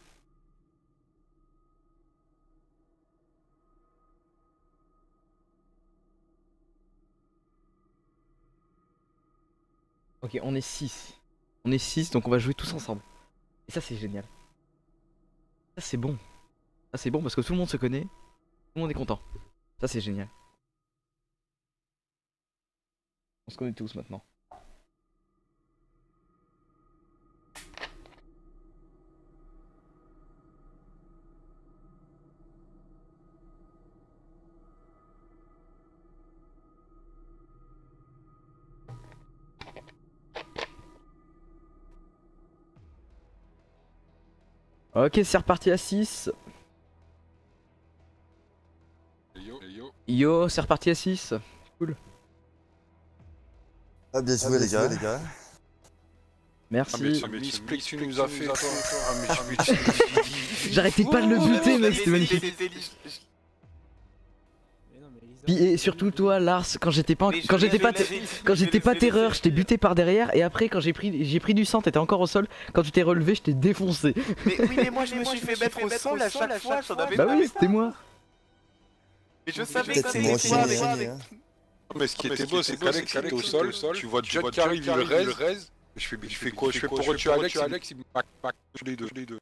Ok, on est 6. On est 6, donc on va jouer tous ensemble. Et ça c'est génial. Ça c'est bon. Ça c'est bon parce que tout le monde se connaît. Tout le monde est content. Ça c'est génial. On se connaît tous maintenant. Ok, c'est reparti à 6. Yo, yo. Yo, c'est reparti à 6. Cool. Ah, bien joué, les gars. les gars. Merci. Ah. Ah. J'arrêtais pas de le buter, mec, c'était magnifique. Puis, et surtout toi, Lars, quand j'étais pas, quand j'étais pas, quand j'étais pas terreur, je t'ai buté par derrière, et après quand j'ai pris, j'ai pris du sang, t'étais encore au sol. Quand tu t'es relevé, je t'ai défoncé. Mais oui, mais moi je me suis fait mettre au sol à chaque fois, j'en avais Bah oui, c'était moi. Mais je savais que moi c'était aussi, toi, mais- hein. Ce qui était beau, c'est qu'Alex était au sol, tu vois Jack qui arrive, il le raise. Je fais, je fais quoi Je fais pour retuer Alex, Alex il me mac, mac, tous les deux. tous les deux.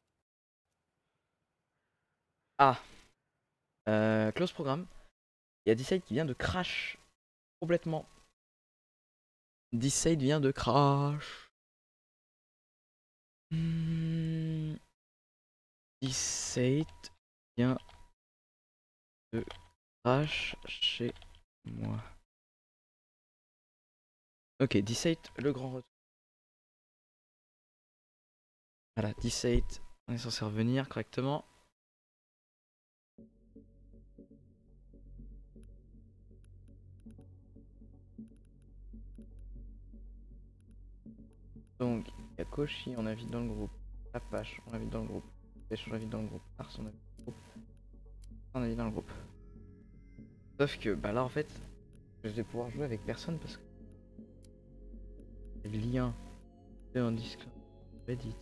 Ah. Euh, close programme. Il y a Decide qui vient de crash. Complètement. Decide vient de crash. Hmm. Decide vient de crash chez moi. Ok, Decide, le grand retour. Voilà, Decide, on est censé revenir correctement. Donc, il y a Koshi, on invite dans le groupe. Apache, on invite dans le groupe. Pêche, on invite dans le groupe. Ars, on invite dans le groupe. On dans le groupe. Sauf que, bah là en fait, je vais pouvoir jouer avec personne parce que. Le lien c'est un Discord, Reddit.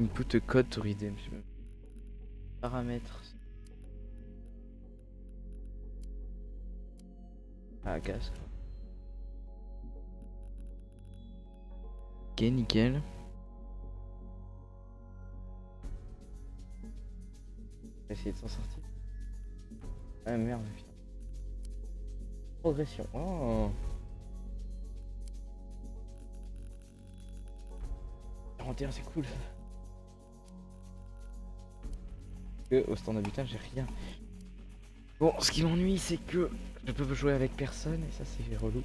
Input code to redeem. Paramètres. Ah, quoi. Ok, nickel. Essayer de s'en sortir. Ah merde, putain. Progression. Oh. 41, c'est cool. Que au stand d'habitat, j'ai rien. Bon, ce qui m'ennuie, c'est que je peux jouer avec personne et ça, c'est relou.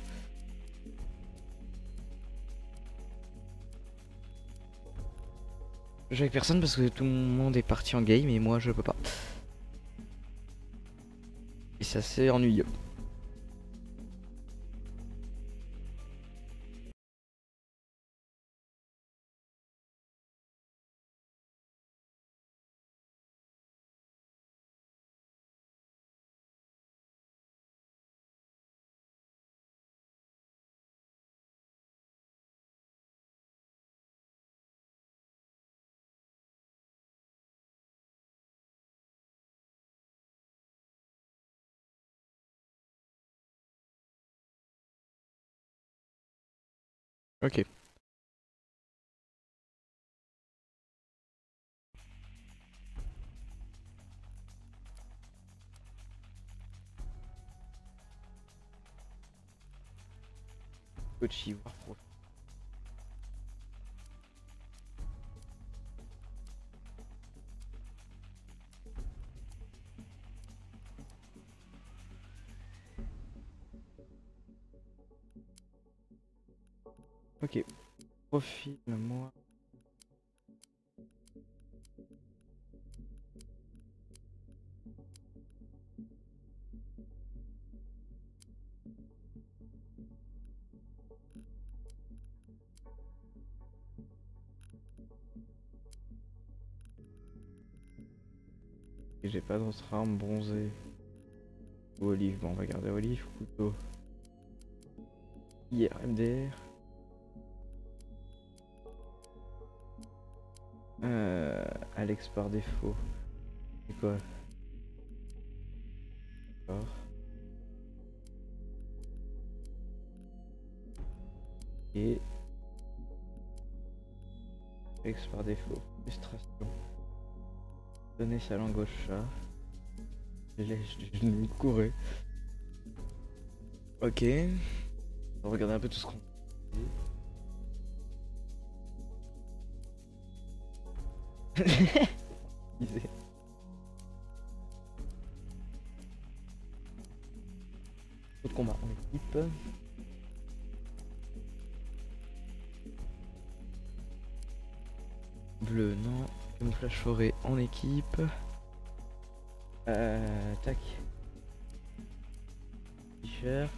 Je joue avec personne parce que tout le monde est parti en game et moi je peux pas. Et c'est assez ennuyeux. Ok. Profil, moi. J'ai pas d'autres armes bronzées. Ou Olive, bon on va garder Olive, couteau. IR, MDR. Euh, Alex par défaut. C'est quoi? D'accord. Et Alex par défaut. Frustration. Donner sa langue au chat. Lèche du genou, courir. Ok. On va regarder un peu tout ce qu'on. Autre combat en équipe. Bleu, non. Camouflage forêt en équipe. Euh, tac. T-shirt.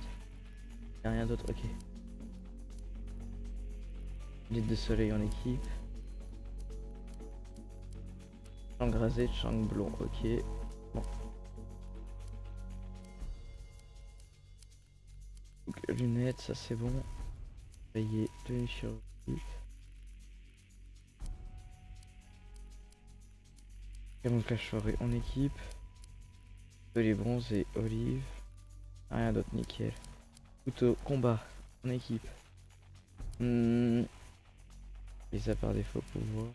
Y'a rien d'autre, ok. Lunettes de soleil en équipe. Champ rasé, champ blond, ok. Lunettes, ça c'est bon. Payé, tenue sur Camouflage forêt en équipe. Les bronzés, olive. Rien d'autre, nickel. Couteau, combat, en équipe. Hmm. Et ça par défaut pouvoir.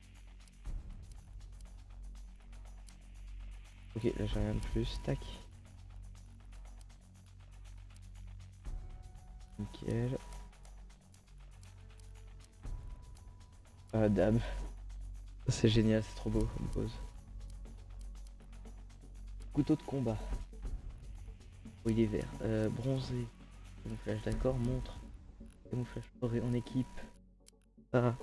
Ok, là j'ai rien de plus. Tac. Nickel. Ah, dame. C'est génial, c'est trop beau comme pose. Couteau de combat. Oh, il est vert. Euh, bronzé. Camouflage, d'accord. Montre. Camouflage forêt en équipe. Ah.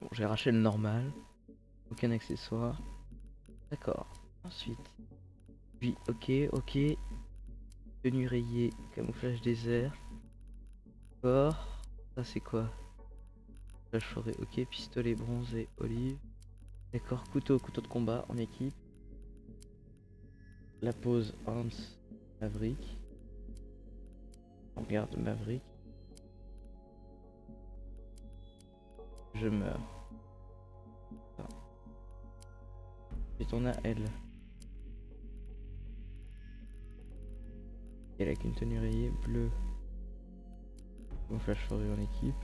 Bon, j'ai arraché le normal. Aucun accessoire. D'accord. Ensuite. Puis, ok, ok. Tenue rayée, camouflage désert. D'accord. Ça c'est quoi? Camouflage forêt, ok. Pistolet bronzé, olive. D'accord, couteau, couteau de combat en équipe. La pose Hans Maverick. On regarde Maverick. Je meurs. Et on a elle. Elle a qu'une tenue rayée bleue. Bon flash forêt en équipe.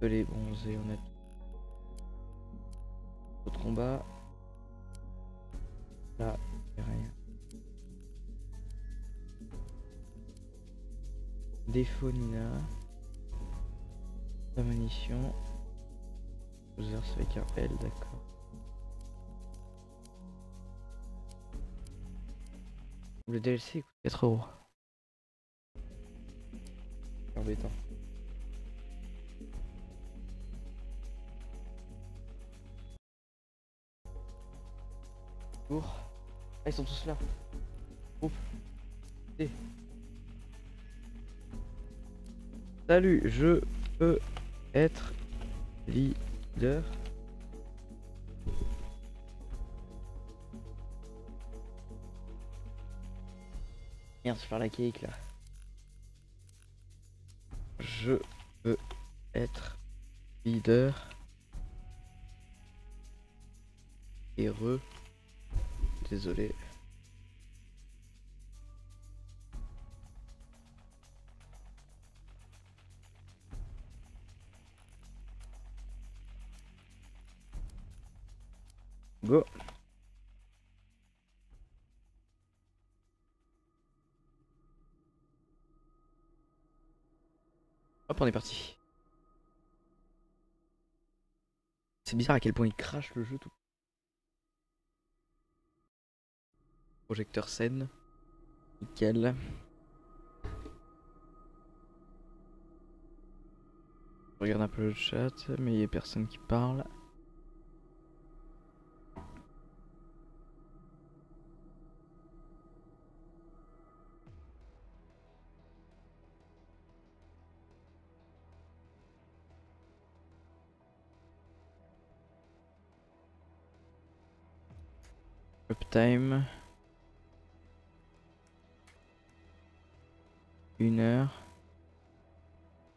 Pelé bronzé, on a autre combat. Là, y a rien. Défaut Nina. La munition. Bowser avec un L, d'accord. Le DLC coûte 4 euros. Embêtant. Tour. Ah, ils sont tous là. Groupe. Et. Salut, je peux être leader. Merde, je faire la cake là. Je peux être leader. Heureux. Désolé. Go. Hop, on est parti. C'est bizarre à quel point il crache le jeu tout. Projecteur scène. Nickel. Je regarde un peu le chat, mais il n'y a personne qui parle. Uptime. 1 heure.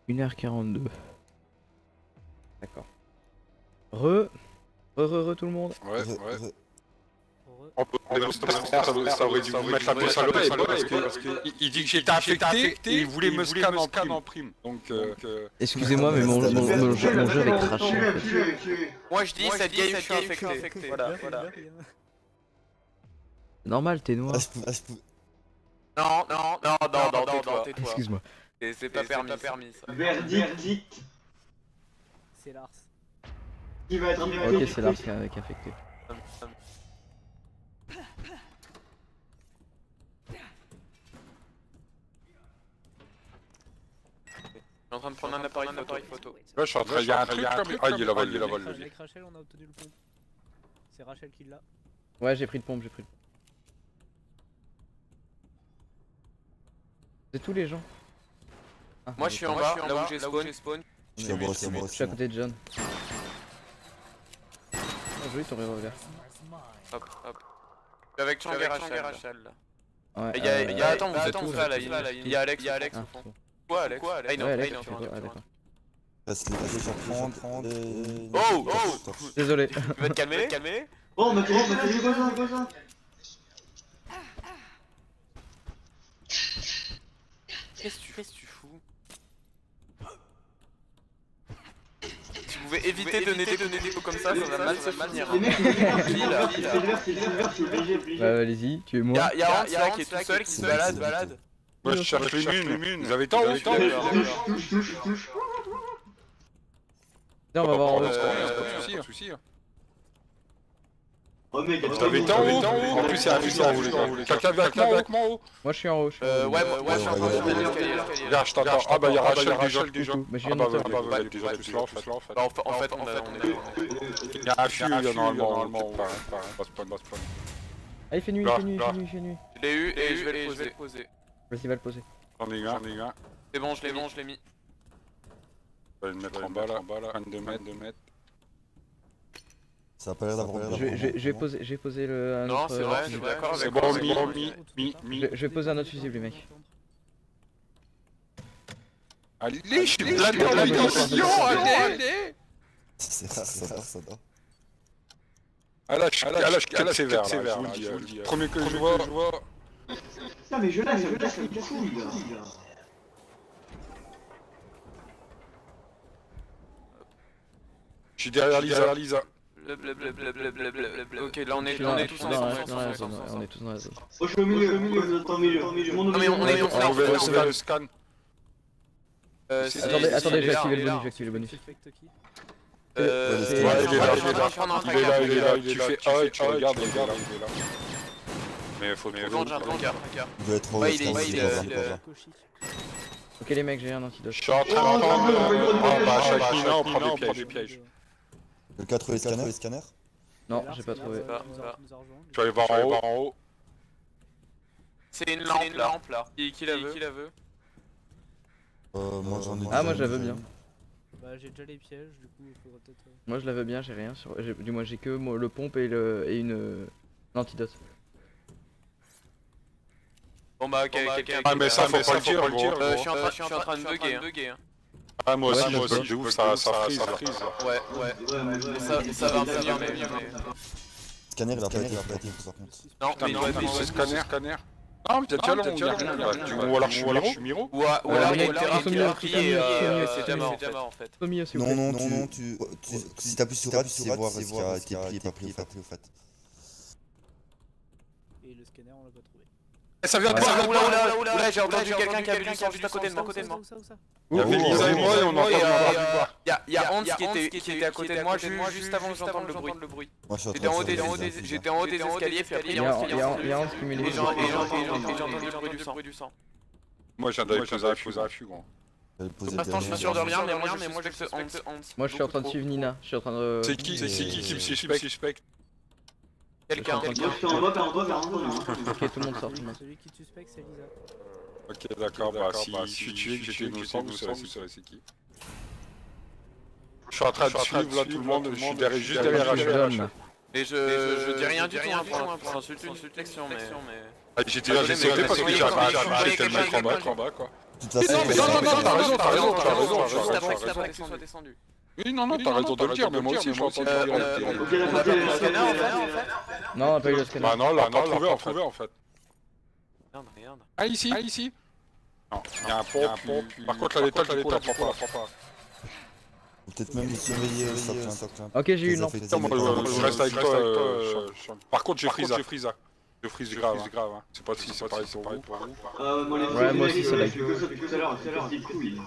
1h42. D'accord. Re. Re, re, re, tout le monde. Ouais, Re- ouais. re- On peut- ça, ça aurait dû vous mettre la puce à l'oreille parce que, parce que il- il dit que j'étais affecté et il voulait me scanner en prime. en prime. Donc, euh, euh, Excusez-moi, mais mon, mon, mon, mon jeu, avait craché. Moi je dis cette game je suis infecté. Voilà, voilà. Normal, t'es noir. Ah, je peux- Non, non, non, non, non, tais-toi. Excuse-moi. C'est pas permis, pas permis ça. Verdict. C'est Lars. Qui va être Ok, infecté c'est Lars qui a affecté. Je suis en train de prendre un appareil photo. là, je suis en train. Il y a un truc comme. Ah, il est là-bas, il est là-bas. Avec Rachel, on a obtenu le pont. C'est Rachel qui l'a. Ouais, j'ai pris le pompe, j'ai pris le C'est tous les gens. Ah, Moi je suis en bas, là où j'ai spawn. Je suis c'est moi, Je suis à côté de John. Oh, joli ton revolver. Hop, hop. Je suis avec Chang et Rachel. là. Ouais, Et y a, euh, y a, attends, vous êtes là, êtes là, tous il là, y a Alex, il y a Alex au fond. bon. Quoi Alex Quoi Alex Ah, non, ah, d'accord. Oh, oh. Désolé. Tu vas te calmer mais c'est voisin, voisin Qu'est-ce que tu fais, tu fous Si vous pouvez éviter de donner des mots comme ça, ça va mal se finir. Les mecs, c'est le vert, c'est File, le vert, file. c'est le vert, c'est le vert, c'est obligé, obligé. Bah, allez-y, tuez-moi. Y'a y'a Hans là qui est tout seul, qui se balade. Moi, je cherche les munes. Vous avez temps Vous Touche, touche, touche, touche. Tiens, on va voir. Pas de soucis, Oh, mec, Vous avez temps En plus, c'est un fusil en haut, les gars. Quelqu'un vient avec moi en haut Moi, je suis en haut. je suis en Euh, haut. ouais, moi, je suis en train de. Regarde, je t'attends. Ah bah, il y a Rachel déjà. Ah viens bah, monter. ouais, bah, vous êtes déjà tous là, en fait. là, en fait. Bah, en fait, en fait, on est. Il y a un fût, normalement. Pas, pas spawn, pas spawn. Ah, il fait nuit, il fait nuit, il fait nuit, il fait nuit. Je l'ai eu et je vais le poser. Vas-y, va le poser. J'en ai un, j'en ai un. C'est bon, je l'ai bon, je l'ai mis. Je vais le mettre en bas là, 22 mètres, 2 mètres. Ça a pas l'air d'avoir Je vais, je vais- je vais poser, je vais poser le. un Non, autre, c'est vrai, je suis d'accord avec bon, mi, mi, mi, Je mi. vais- je vais poser un autre fusible, les mecs. Allez, je suis blindé en munitions, allez, allez C'est rare, c'est rare, ça doit. Ah là, je suis sévère, je vous le dis. Premier que je vois, je vois. Putain, mais je laisse, je laisse les couilles, là. Je suis derrière Lisa, derrière Lisa. Blablabla. Ok, là on est, on est tous ensemble, On est tous dans la zone. Oh, je suis au milieu, au milieu, en milieu, en milieu. Non, mais on est On le scan, le scan. Euh, Attendez, attendez, je vais activer le bonus, je vais activer le bonus. Euh, il est là, il est là. je vais prendre un Il est là, il là. Tu fais A, tu regardes, il est là, il est là. Mais faut tracker. Il doit être. Koshi. Ok, les mecs, j'ai un antidote. Je suis en train de prendre. Ah bah, chaque mina, on prend des pièges. Le 4 les scanners, les scanners Non, j'ai pas trouvé. euh. Tu vas aller voir en haut. C'est une lampe là. lampe là. Qui, qui la veut Qui la veut Euh, moi j'en ai Ah, moi, je la veux bien. Bah, j'ai déjà les pièges, du coup, il faudrait peut-être. euh, Moi, je la veux bien, j'ai rien sur. Du moins, j'ai que moi, le pompe et, le... et une. euh, L'antidote. Bon bah, ok, quelqu'un. Ah, mais ça, faut pas le dire, Euh, je suis en train- je suis en train de bugger. Hein. Ah, moi aussi, je moi aussi, de ouf, ça ça frise. Ouais, ouais. Ouais, ouais, ouais. Ça, ça va un peu bien, mais. mais- Scanner, il a pas été il a pas été, par contre. Non, Putain, mais il non, être c'est scanner, scanner. Non, mais t'as déjà y a là. Tu- Ou alors je suis Miro. Ou alors il mieux, mieux, et ils sont euh, mieux, c'est mieux. en fait. Non, non, non, tu, tu, si t'appuies sur rad, c'est voir ce qui a été pris et pas pris au fait. Et le scanner, on l'a pas trouvé. Ça vient de Ouais. ça Oula, vient de oula, j'ai entendu quelqu'un qui a vu du sang juste à côté de moi. Où ça, où ça, où ça Il y avait Lisa et moi et on entend euh. Il y a, Hans qui était, qui à côté de moi ju- juste avant que j'entende le bruit. J'étais en haut de des, escaliers, puis après Il y a Hans il y a un- il y a Hans qui Et les j'ai entendu le bruit du sang. bruit du sang. Moi, j'ai un à fût, gros. J'allais poser Pour l'instant, je suis sûr de rien, mais moi je suspecte Hans. Moi, je suis en train de suivre Nina. Je suis en train de. C'est qui, c'est qui qui me suspecte? Quelqu'un, Je suis en bas, t'es en bas, en bas, t'es en bas. Ok, tout le monde sort. tout le monde. Celui qui te suspecte, c'est Lisa. Ok, d'accord, bah si je suis tué, que j'étais innocent, vous saurez c'est qui. Je suis en train de suivre là tout le monde, je suis derrière, juste derrière. Et je, je dis rien du tout hein, pour, pour insulter une section, mais... Ah, J'étais là, j'ai sauté parce que j'avais tellement en bas, en bas quoi. Toute Non, mais non, non, non, t'as raison, t'as raison, t'as raison, t'as Juste raison, t'as raison. soit descendue. Oui, non, non, t'as raison de le dire, mais moi aussi, je l'entends Euh, dire. euh, Ok, d'accord, on a pas ok, eu le ok, scanner, ok, en ok, fait, ok. en fait Non, on a pas eu le scanner. Bah non, là, on a trouvé, en fait. Ah, ici, ah, ici. Non, il y a un pont. Par contre, la coup, la prend pas, la prend pas. Peut-être même surveiller le socle. hein, socle, hein. Ok, j'ai eu une lampe. je je reste avec toi. euh, Par contre, j'ai Frieza. Je frise grave, grave. hein. C'est pas si c'est pareil pour vous. Euh, moi, les Ouais, moi aussi, c'est des couilles.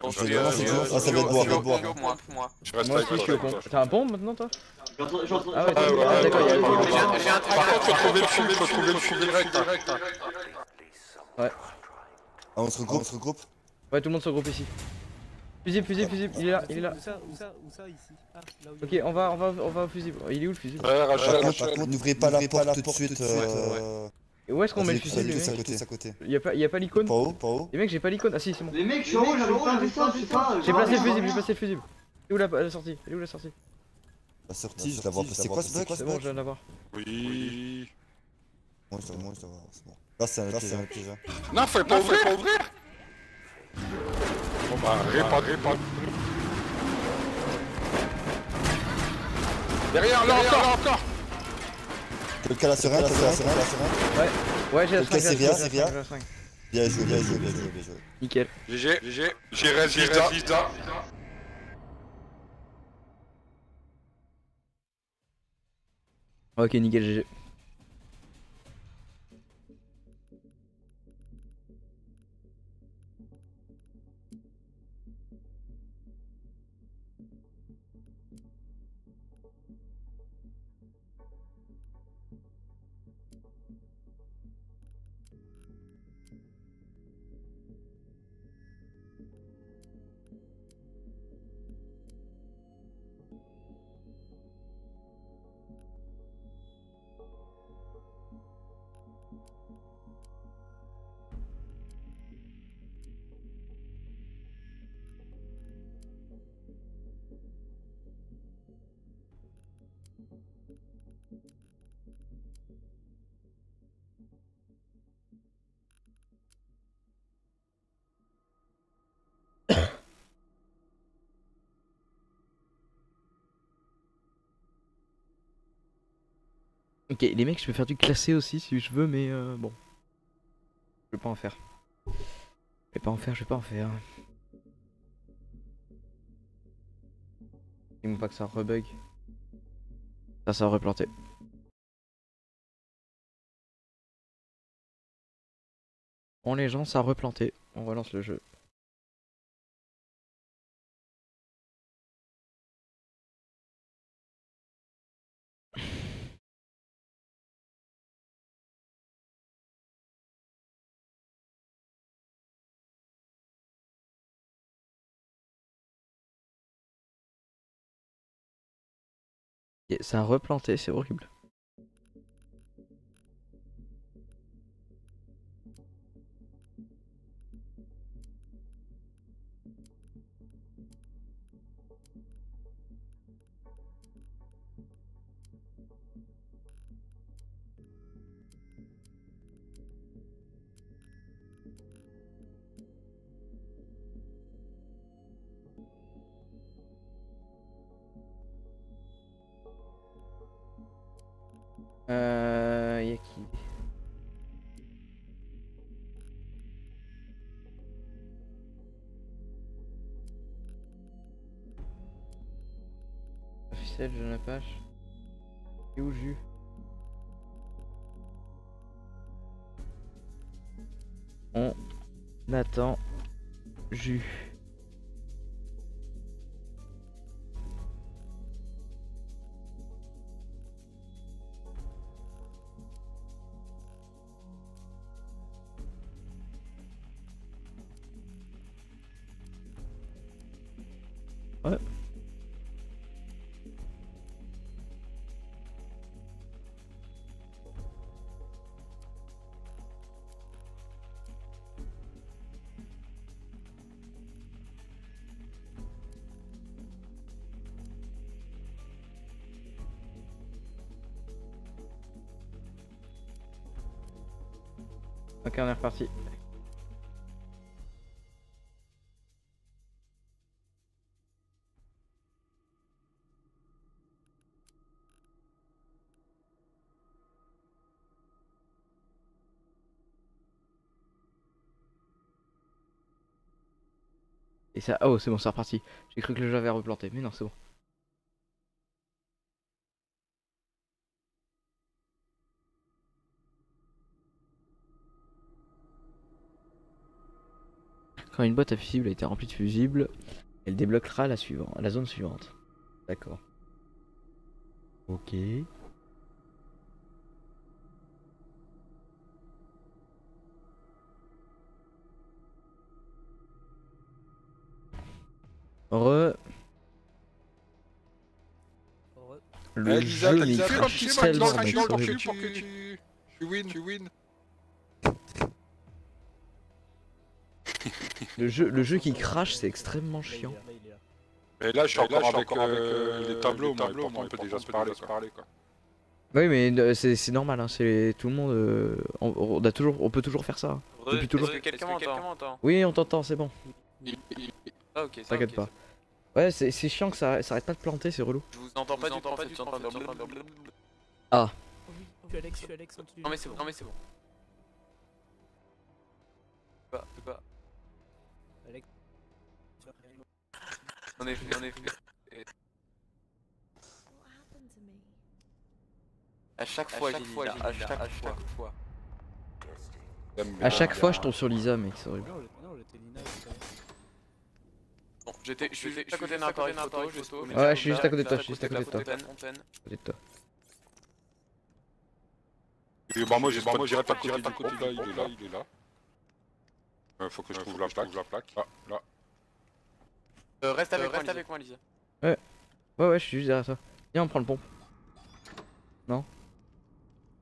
Bon, Je vais Ah, ça va être boire, je suis au- boire. moi. Je reste avec aussi, je suis au toi. pont. T'as un pont maintenant, toi J'entends, Ah ouais, Ouais, ouais, Ah, d'accord, il y a ouais, ouais, un- Par contre, faut trouver le fil, faut trouver le fil direct. hein. Ah, on se regroupe, on se regroupe. Ouais, tout le monde se regroupe ici. Fusible, fusible, fusible, il est là, il est là. Où ça, où ça, où ça, ici? Ah, là où Ok, on va, on va, on va au fusible. Il est où le fusible? Ouais, Rachel, Rachel. n'ouvrez pas la porte tout de suite. euh, Et où est-ce qu'on met le fusible, les à mecs côté, tous à côté. y a pas, y a pas l'icône Par haut, par haut. Les mecs, j'ai pas l'icône. Ah si, c'est bon. Les mecs, je suis en haut, j'arrive pas à descendre, je sais pas. J'ai placé le fusible, j'ai placé le fusible. Elle est où la, sortie? Elle est où la sortie? La sortie, je la vois. C'est quoi ce bug C'est bon, je viens de la voir. Oui. Moi, je la moi, je la vois. C'est bon. Là, c'est un piège. Non, faut pas ouvrir, pas ouvrir. Bon bah, répare, répare. Derrière, là encore, là encore. Quelqu'un la seringue, quelqu'un la seringue, la seringue. Ouais, j'ai la Ok, seringue, c'est j'ai bien, la c'est bien. j'ai la seringue. Bien joué, bien joué, bien joué, bien joué. Nickel. GG, GG. J'ai. Visa. Ok, nickel, GG. Ok, les mecs, je peux faire du classé aussi si je veux, mais euh, bon. Je vais pas en faire. Je vais pas en faire, je vais pas en faire. Dis-moi pas que ça rebug. Ça, ça a replanté. Bon, les gens, ça a replanté. On relance le jeu. Ça a replanté, c'est horrible. Euh. Y'a qui Officiel, je Apache. Et où Jus On attend Jus. On est. Et ça. Oh, c'est bon, c'est reparti. J'ai cru que le jeu avait replanté, mais non, c'est bon. Quand une boîte à fusibles a été remplie de fusibles, elle débloquera la, suivante, la zone suivante. D'accord. Ok. Re. Heureux. Le Eh, Lisa, jeu crache tu tellement, le pour que horrible. tu, pour que tu, tu win, tu win. Le jeu, le jeu qui crache, c'est extrêmement chiant. là, là, je suis encore là, avec encore avec, euh, euh, les tableaux, les tableaux, moi, on peut déjà on se peut parler, se parler, quoi. Oui, mais euh, c'est c'est normal, hein, c'est tout le monde. euh, on, on a toujours, on peut toujours faire ça. Depuis toujours. Quelqu'un m'entend Oui, on t'entend, c'est bon. Ah ok, ça, T'inquiète ok, pas. ça- Ouais, c'est c'est chiant que ça, ça arrête pas de planter, c'est relou. Je vous entends pas du tout. Ah, je suis Alex, je suis Alex. Non mais c'est bon, non mais c'est bon. Pas, pas. En effet, en effet. Me? À chaque fois, j'ai là, à chaque fois. à chaque fois, je tombe sur Lisa, mec, c'est horrible. Bon, j'étais, je suis juste à côté d'un appareil photo, je spawn. Ouais, je suis juste à côté de toi, je suis juste à côté de toi. fontaine. À côté de toi. Et bah moi j'ai bah moi j'irai pas côté là, il est là, il est là. Faut que je trouve la plaque, la plaque. Ah, là. Euh, reste avec moi, reste avec moi, Lisa. Ouais, ouais, je suis juste derrière ça. Viens, on prend le pompe.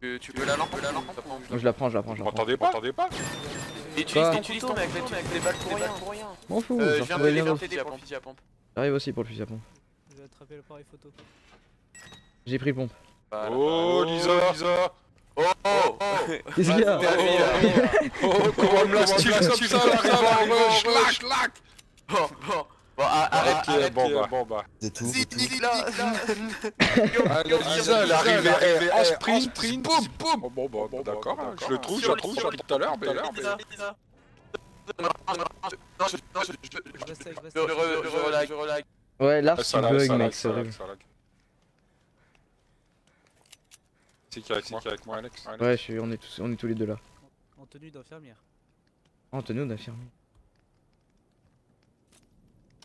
Tu, tu peux la lampe, la lampe. Je la prends, je la prends, je Vous la prends. m'entendez pas M'entendez pas Utilise, ton avec des balles pour rien. pour rien. M'en fous, je viens de le fusil à pompe. J'arrive aussi pour le fusil à pompe. Je vais attraper l'appareil photo. J'ai pris pompe. Oh Lisa, Lisa Oh oh Qu'est-ce qu'il y a là. Oh comment me style comme ça, là, arrive en schlac, schlac Bon, ah, arrête, arrête. bon bah, bon bah. C'est tout. Lisa, elle est arrivée elle est en sprint, sprint, boum, boum Oh, Bon bah, bon, d'accord, hein, je le trouve, je le trouve depuis tout à l'heure, mais... je, relag, je relag. Ouais, là, Ah, c'est bug, mec, ça c'est lag, horrible. C'est qui avec moi avec moi, Alex Ouais, je suis, on, est tous, on est tous les deux là. en tenue d'infirmière. Oh, tenue d'infirmier.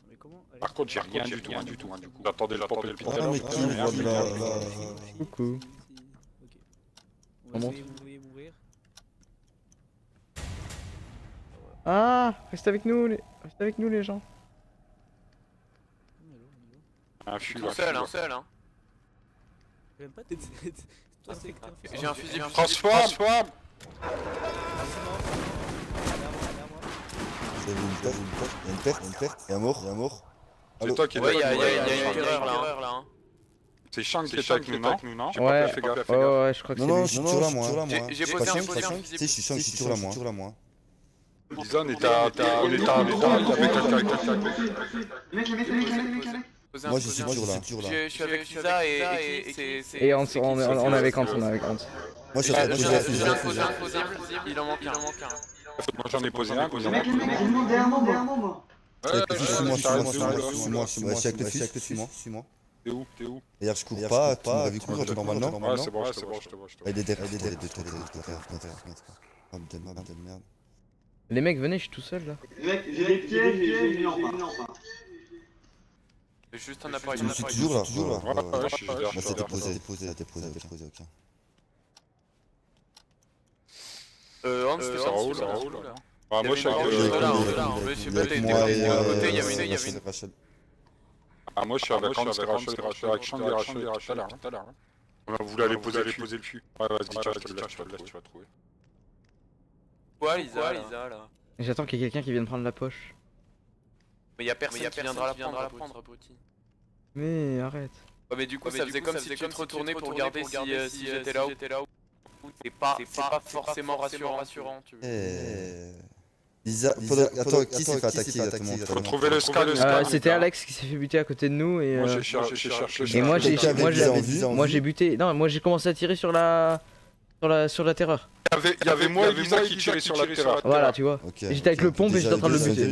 Mais comment Alex, Par contre, j'ai rien du tout, rien du tout, hein, du coup. J'attendais le à Ah, l'heure. mais qui voit de là, Coucou. On monte. voyez, vous voyez mourir. Ah, reste avec nous, les... reste avec nous, les gens. Un fût, Tout un seul, fût. hein, seul, hein. J'ai même pas t'aider. Toi, c'est que t'es un J'ai un fusil, j'ai un fusil. Transforme Transforme avez une perte, une perte, il y a une perte, une perte, il y a un mort, il y a un mort. C'est toi qui es Ouais, y'a une erreur là, hein. C'est Shang qui est avec nous, non Ouais, ouais, fais gaffe. ouais, je crois que Non, c'est non, je suis toujours là, moi. J'ai- posé un- un. Si, je suis Shang, je suis toujours là, moi. toujours là, moi. Lisa, on était à... On était à... Un Moi, je suis un toujours là. fusil. toujours là. Je suis avec Lisa et et on, est avec on est avec Hans. Moi, je suis un fusible, il en manque un. Moi, j'en ai posé un, posé Les un. mecs, les mecs, suis-moi, suis-moi, suis-moi, suis-moi. T'es où T'es où D'ailleurs, je cours pas, tu m'as vu courir, tu normalement. Ouais, c'est bon, c'est bon, je te vois, je te vois. Il est derrière, il est derrière, derrière, derrière, derrière. Ah. Les mecs, venez, je suis tout seul là. Les mecs, j'ai des pièges j'ai une lampe. hein. C'est juste un appareil. Je suis toujours là, toujours là. Ouais, ouais, ouais, je suis derrière, Bah, je suis c'était posé, posé, c'était posé, c'était posé, ok. Euh, Hans, Ça roule, ça roule. Ah, moi, je suis euh, côté, il y avait une, il y avait Rachel, une. Rachel. Ah, moi, je suis avec Rachel, tout à l'heure, tout à l'heure. On a voulu aller poser le poser le fût. Ouais, vas-y, tu vas te le laisses, tu vas le laisses, tu vas trouver. Quoi, Lisa, Lisa, là J'attends qu'il y ait quelqu'un qui vienne prendre la poche. Mais y'a personne qui viendra la prendre. Mais arrête. Ouais, mais du coup, ça faisait comme si tu te retournais pour regarder si euh, si j'étais là ou. c'est pas, forcément rassurant, rassurant, tu vois. Lisa, faudrait- attends, qui s'est fait attaquer exactement Faut trouver le scan, Euh, scan. C'était Alex qui s'est fait buter à côté de nous et. Moi, euh, j'ai cherché, j'ai cherché. Et moi j'ai moi j'ai moi buté non moi j'ai commencé à tirer sur la sur la sur la terreur. Il y avait, il y avait moi et Lisa qui tiraient sur la terre. Voilà tu vois. Et J'étais avec le pompe et j'étais en train de le buter.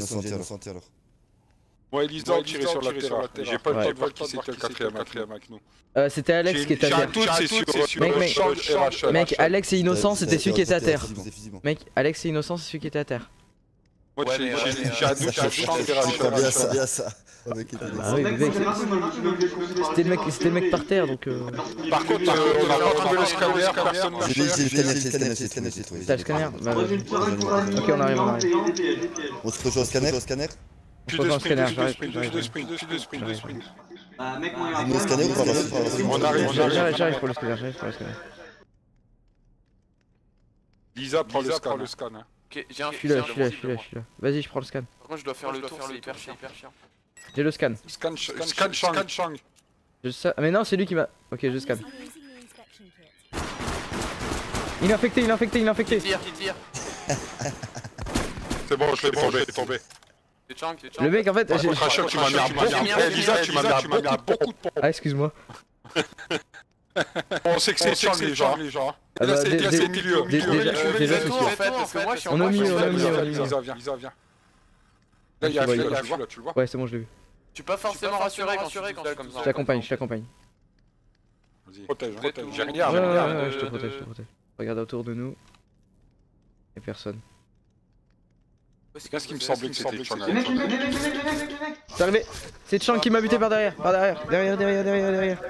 Moi et Lisa on tirait sur la terre. J'ai pas le temps de voir qui c'était le quatrième avec nous. Euh, C'était Alex qui était à terre. Mec, Alex est innocent c'était celui qui était à terre. Mec Alex est innocent c'est celui qui était à terre. Moi Ouais, j'ai mais Ça, C'était le mec c'était le mec par terre donc euh... Par contre, on trouvé le scanner, scanner, scanner, scanner. T'as le scanner Bah, Ok, on arrive, on arrive. On se rejoint au scanner, au scanner Plus de sprint, scanner, plus de sprint, plus de sprint, plus de sprint, plus de sprint. Bah, mec, moi, il a scanner ou pas On arrive, on J'arrive arrive. j'arrive pour le scanner j'arrive pour le scanner. Lisa prend le scan. Scan. Ok, j'ai un Je suis là je suis là je suis là je suis là. Vas-y je prends le scan. Par contre, je dois faire le tour, c'est hyper chiant. J'ai le scan. Scan, scan, Chang, scan, Chang. Je sais... ah, Mais non c'est lui qui m'a. Ok je kit. Il est infecté il est infecté il est infecté. Tire, tire. C'est bon, je l'ai tombé, tombé. Chang. Le mec en fait j'ai- tu m'as mis un bon. Eh, Lisa, tu m'as mis un beaucoup de pompes. Ah excuse-moi. On sait que c'est Chang, les gens. les gens. Ah Et là, bah, c'est c'est au milieu. dé- milieu. déjà- Euh, c'est sûr. en fait, parce que moi, je suis en On a train de mis, faire on a mis, Lisa, viens. Là, il y a Ouais, il y a ouais. la vue, là, tu le vois Ouais c'est bon je l'ai vu. Je suis pas forcément rassuré quand seul comme ça. Je t'accompagne je t'accompagne. Vas-y. Protège, protège. J'ai Ouais, rien, ouais, j'ai ouais, rien. ouais, je te protège, je te protège. Regarde autour de nous. Y'a personne. Qu'est-ce qui me semblait que c'était Chang C'est arrivé C'est Chang qui m'a buté par derrière Par derrière Derrière, derrière, derrière, derrière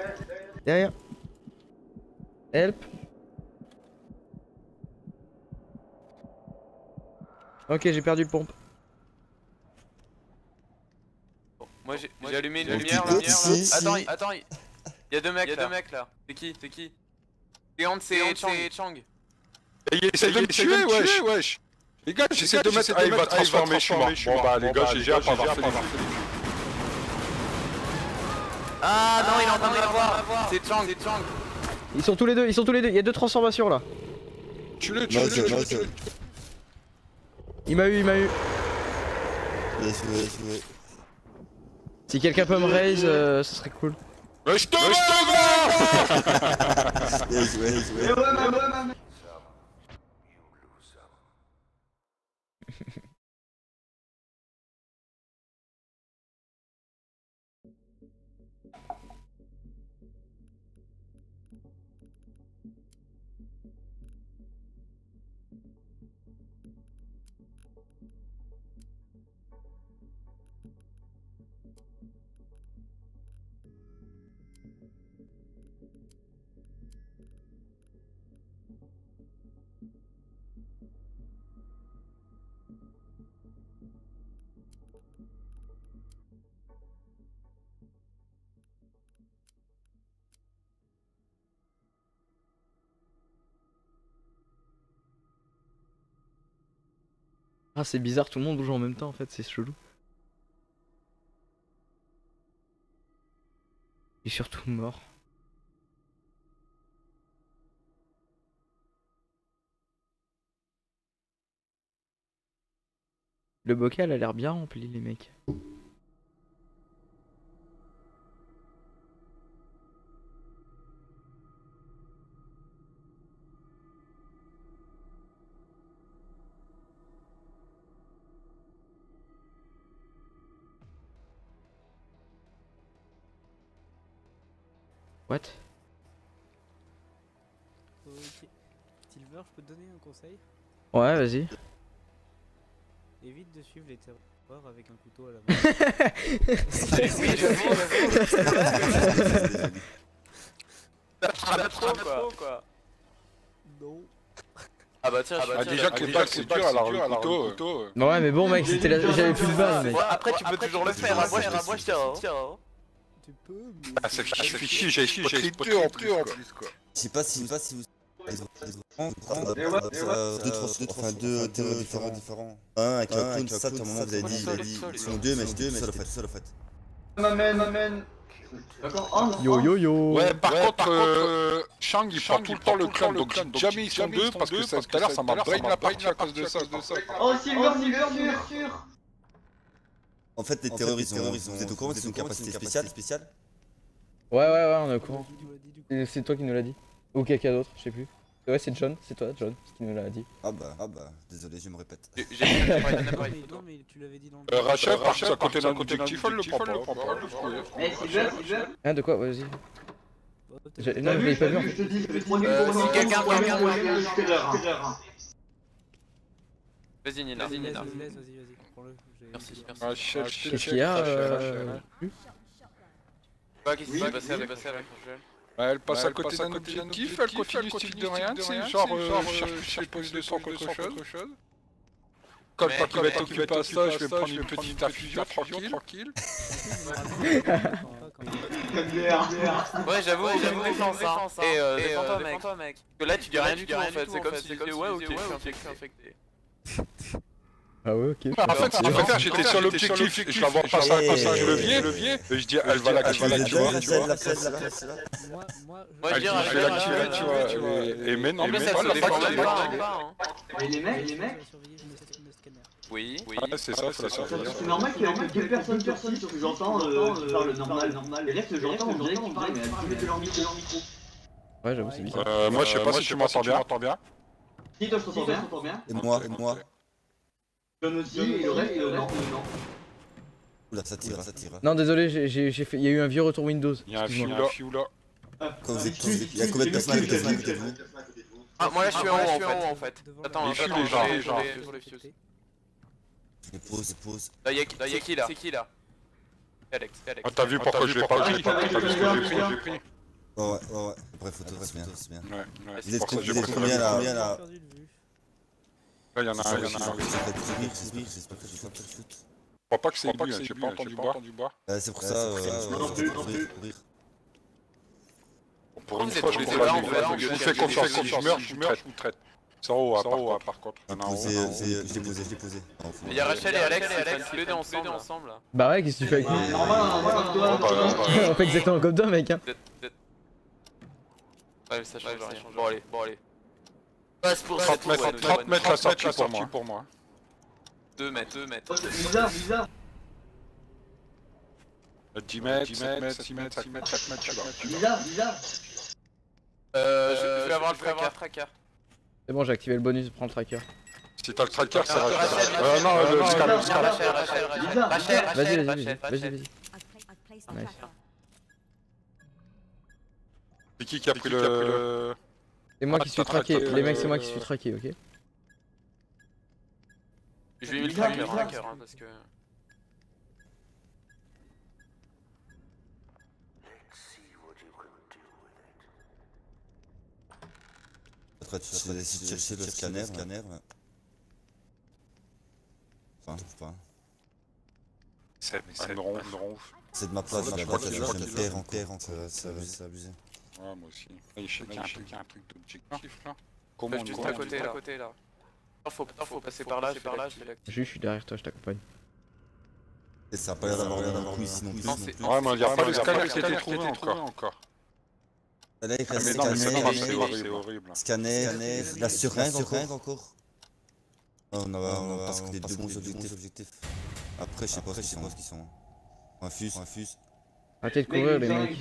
Derrière Help Ok j'ai perdu le pompe. Moi j'ai allumé une lumière, la lumière là. Attends, ici. il- attends, il y a deux mecs là. Y a deux mecs là. C'est qui C'est qui? C'est Chang. Et il essaie de me tuer, wesh, wesh. Les gars, j'essaie de mettre. Ah, il va transformer, je suis mort. Bon, bah, les gars, j'ai déjà pas avoir fait Ah non, il est en train de l'avoir. C'est Chang, c'est Chang. Ils sont tous les deux, ils sont tous les deux, il y a deux transformations là. Non, tu-le. Il m'a eu, il m'a eu. Si quelqu'un peut me raise, euh, ce serait cool. Wesh, te Ah c'est bizarre, tout le monde bouge en même temps en fait, c'est chelou. Est surtout mort. Le bocal a l'air bien rempli les mecs. What? Ok. Silver, je peux te donner un conseil? Ouais vas-y. Évite de suivre les terreurs avec un couteau à la main. Oui, j'avoue, j'avoue. trop quoi. Non. Ah bah tiens, Ah, déjà que les balles, c'est dur, alors le couteau. Ouais mais bon mec, c'était la... j'avais plus de balles mec. Après tu peux toujours le faire, hein. moi je moi je tiens. Tu peux, mais. Ah, ça fait chier, j'ai chier deux en plus, quoi. Je sais pas si, je sais pas si vous. Euh, enfin, deux terrains différents, différents. Un avec un ça, à un moment vous avez dit, ils sont deux, mais deux, mais tout seul, en fait, tout seul, en fait. D'accord. Yo yo yo Ouais, par contre, euh, Shang il prend tout le temps le clan, donc jamais ils sont deux parce que tout à l'heure ça m'a brain la partie à cause de ça. Oh, Silver, Silver, Silver, En fait, les terroristes, vous êtes au courant ont une capacité spéciale spéciale Ouais ouais ouais on est au courant. C'est toi qui nous l'as dit. Ou quelqu'un d'autre, je sais plus. Ouais c'est John, c'est toi John qui nous l'a dit. Ah bah, ah bah, désolé, je me répète. J'ai Non, mais, tu l'avais dit dans Euh, le. Rachel, parce que à côté d'un objectif, elle le prend pas. Eh, Silver, Silver Ah de quoi Vas-y. T'as- Non je l'avais pas vu en je fait. te dis, ça fait 3 minutes Euh, qu'on si entend, quelqu'un- quelqu'un- quelqu'un-. Vas-y Nina, Vas-y, vas-y Merci, merci. Qu'est-ce qu'il y a euh... Bah, qui s'est passé avec Rachel Elle passe Ouais, à elle côté passe à d'un côté d'un objectif, elle continue style de rien, rien, genre, euh, genre, cherche- euh, cherche poste de sang quelque chose. Comme Mais- toi qui va être occupé à ça, je vais prendre une petite infusion tranquille. Ouais, j'avoue, j'avoue, hein. Et euh, défends-toi, mec. Parce que là, tu dis rien du tout en fait. C'est comme si tu disais, ouais, ok, je suis infecté, infecté. Ah ouais ok. En fait, en fait, j'étais sur l'objectif, je la vois passer cause d'un levier, levier, et je dis, elle va l'activer, tu vois, tu vois. Moi, je- je Elle dirais, elle elle l'active, dirait, tu vois, et- En plus, mais pas se pas, pas, hein. Et les mecs, les mecs, vais le le. Oui, oui. Ouais, c'est ça, la surveiller. c'est normal qu'il y ait que personne sur que j'entends euh, tu parles normal, normal. Les restes, j'entends, on dirait qu'ils parlent, mais activez que leur micro. Ouais j'avoue c'est bizarre. Euh, moi, je sais pas si tu m'entends bien. Si, toi, je t'entends bien, je t'entends bien. Et moi, et moi John aussi, et le reste, non, non. Oula, ça tire, ça tire. Non désolé j'ai- fait. Il y a eu un vieux retour Windows. Il y a un fiou là. Quand vous êtes il y a combien de personnes à côté de vous, Ah, moi là, je suis en haut en fait. Attends, attends, les gens. Je pose, je pose. Là, y'a qui là y'a qui là? C'est qui là? C'est Alex, Alex. Ah, t'as vu pourquoi je l'ai pas pris T'as vu ce que j'ai pris Ouais, ouais, ouais, ouais. Après photo, c'est bien, c'est bien. Ouais, ouais. Vous êtes combien là? Là il y en a un, il y en a un. J'espère que je pas crois pas que c'est lui, j'ai pas entendu boire. C'est pour ça. Pour une fois, je donc fais confiance, si je meurs, je vous traite, je vous traite. C'est en haut, par contre. Il y a c'est- je l'ai posé, je l'ai posé. Non, faut- Y'a Rachel et Alex, et Alex, les deux ensemble. ensemble là. Bah ouais qu'est-ce que tu fais avec bah, On fait exactement comme toi mec hein. Peut-être, peut-être. Ouais, mais ça change rien. Bon, allez, bon, allez. Passe pour 30 mètres, 30 mètres la sortie pour moi. pour moi. 2 mètres, 2 mètres. Oh, c'est bizarre, bizarre. 10 mètres, 10 mètres, 6 mètres, 5 mètres, 4 mètres. Bizarre, bizarre. Euh, je vais avoir le tracker. C'est bon j'ai activé le bonus prends le tracker. Si t'as le tracker, c'est Rachel. Euh, non, le scanner, le scanner. Rachel, Rachel, Rachel. Vas-y vas-y vas-y. C'est qui qui a pris le... C'est moi Ah, qui suis traqué, les mecs c'est moi euh, qui suis traqué ok Je ai mis le tracker, hein, parce que... Après, tu de chercher le scanner, scanner. ouais. Enfin, je sais pas. C'est de ma place, je crois vais me perdre en ça abusé, c'est abusé. Ouais, moi aussi. Qu'il y a un truc, il y a un truc d'objectif là. Comment on juste à côté, là. côté, là. Non, faut, non, faut passer par là, par là, je. Juste je suis derrière toi je t'accompagne. Et ça a pas l'air d'avoir l'air d'avoir ici non plus. Non, plus. Ouais, mais il n'y a pas le scanner qui a été scanner trouvé encore. Là, il Ah, reste scanner, scanner, horrible, c'est horrible. scanner, la seringue encore. encore. Oh, on a, parce que des deux bons objectifs. Après, je sais pas ce qu'ils sont. Un fuse, un fuse. Arrêtez de courir les mecs.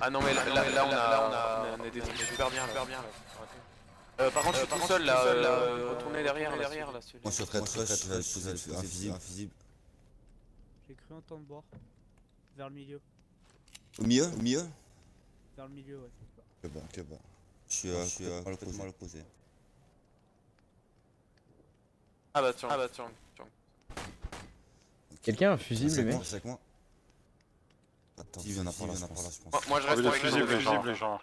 Ah non, mais là, là, là, on a, on a des trucs super bien, super bien, là. Euh, par contre, je suis tout seul, là, euh, retournez derrière, derrière, là, Moi, je suis de rush, invisible, invisible. J'ai cru entendre boire. Vers le milieu. Au milieu, au milieu. Vers le milieu, ouais. Que bas, que bas. Je suis à, je suis l'opposé, à l'opposé. Ah bah tiens, ah bah tiens, tiens. Quelqu'un a un fusible les mecs moi, reste avec moi. Attends, il y en a par là, je pense. Moi, moi je Ah, reste mais les avec fusibles, les gens.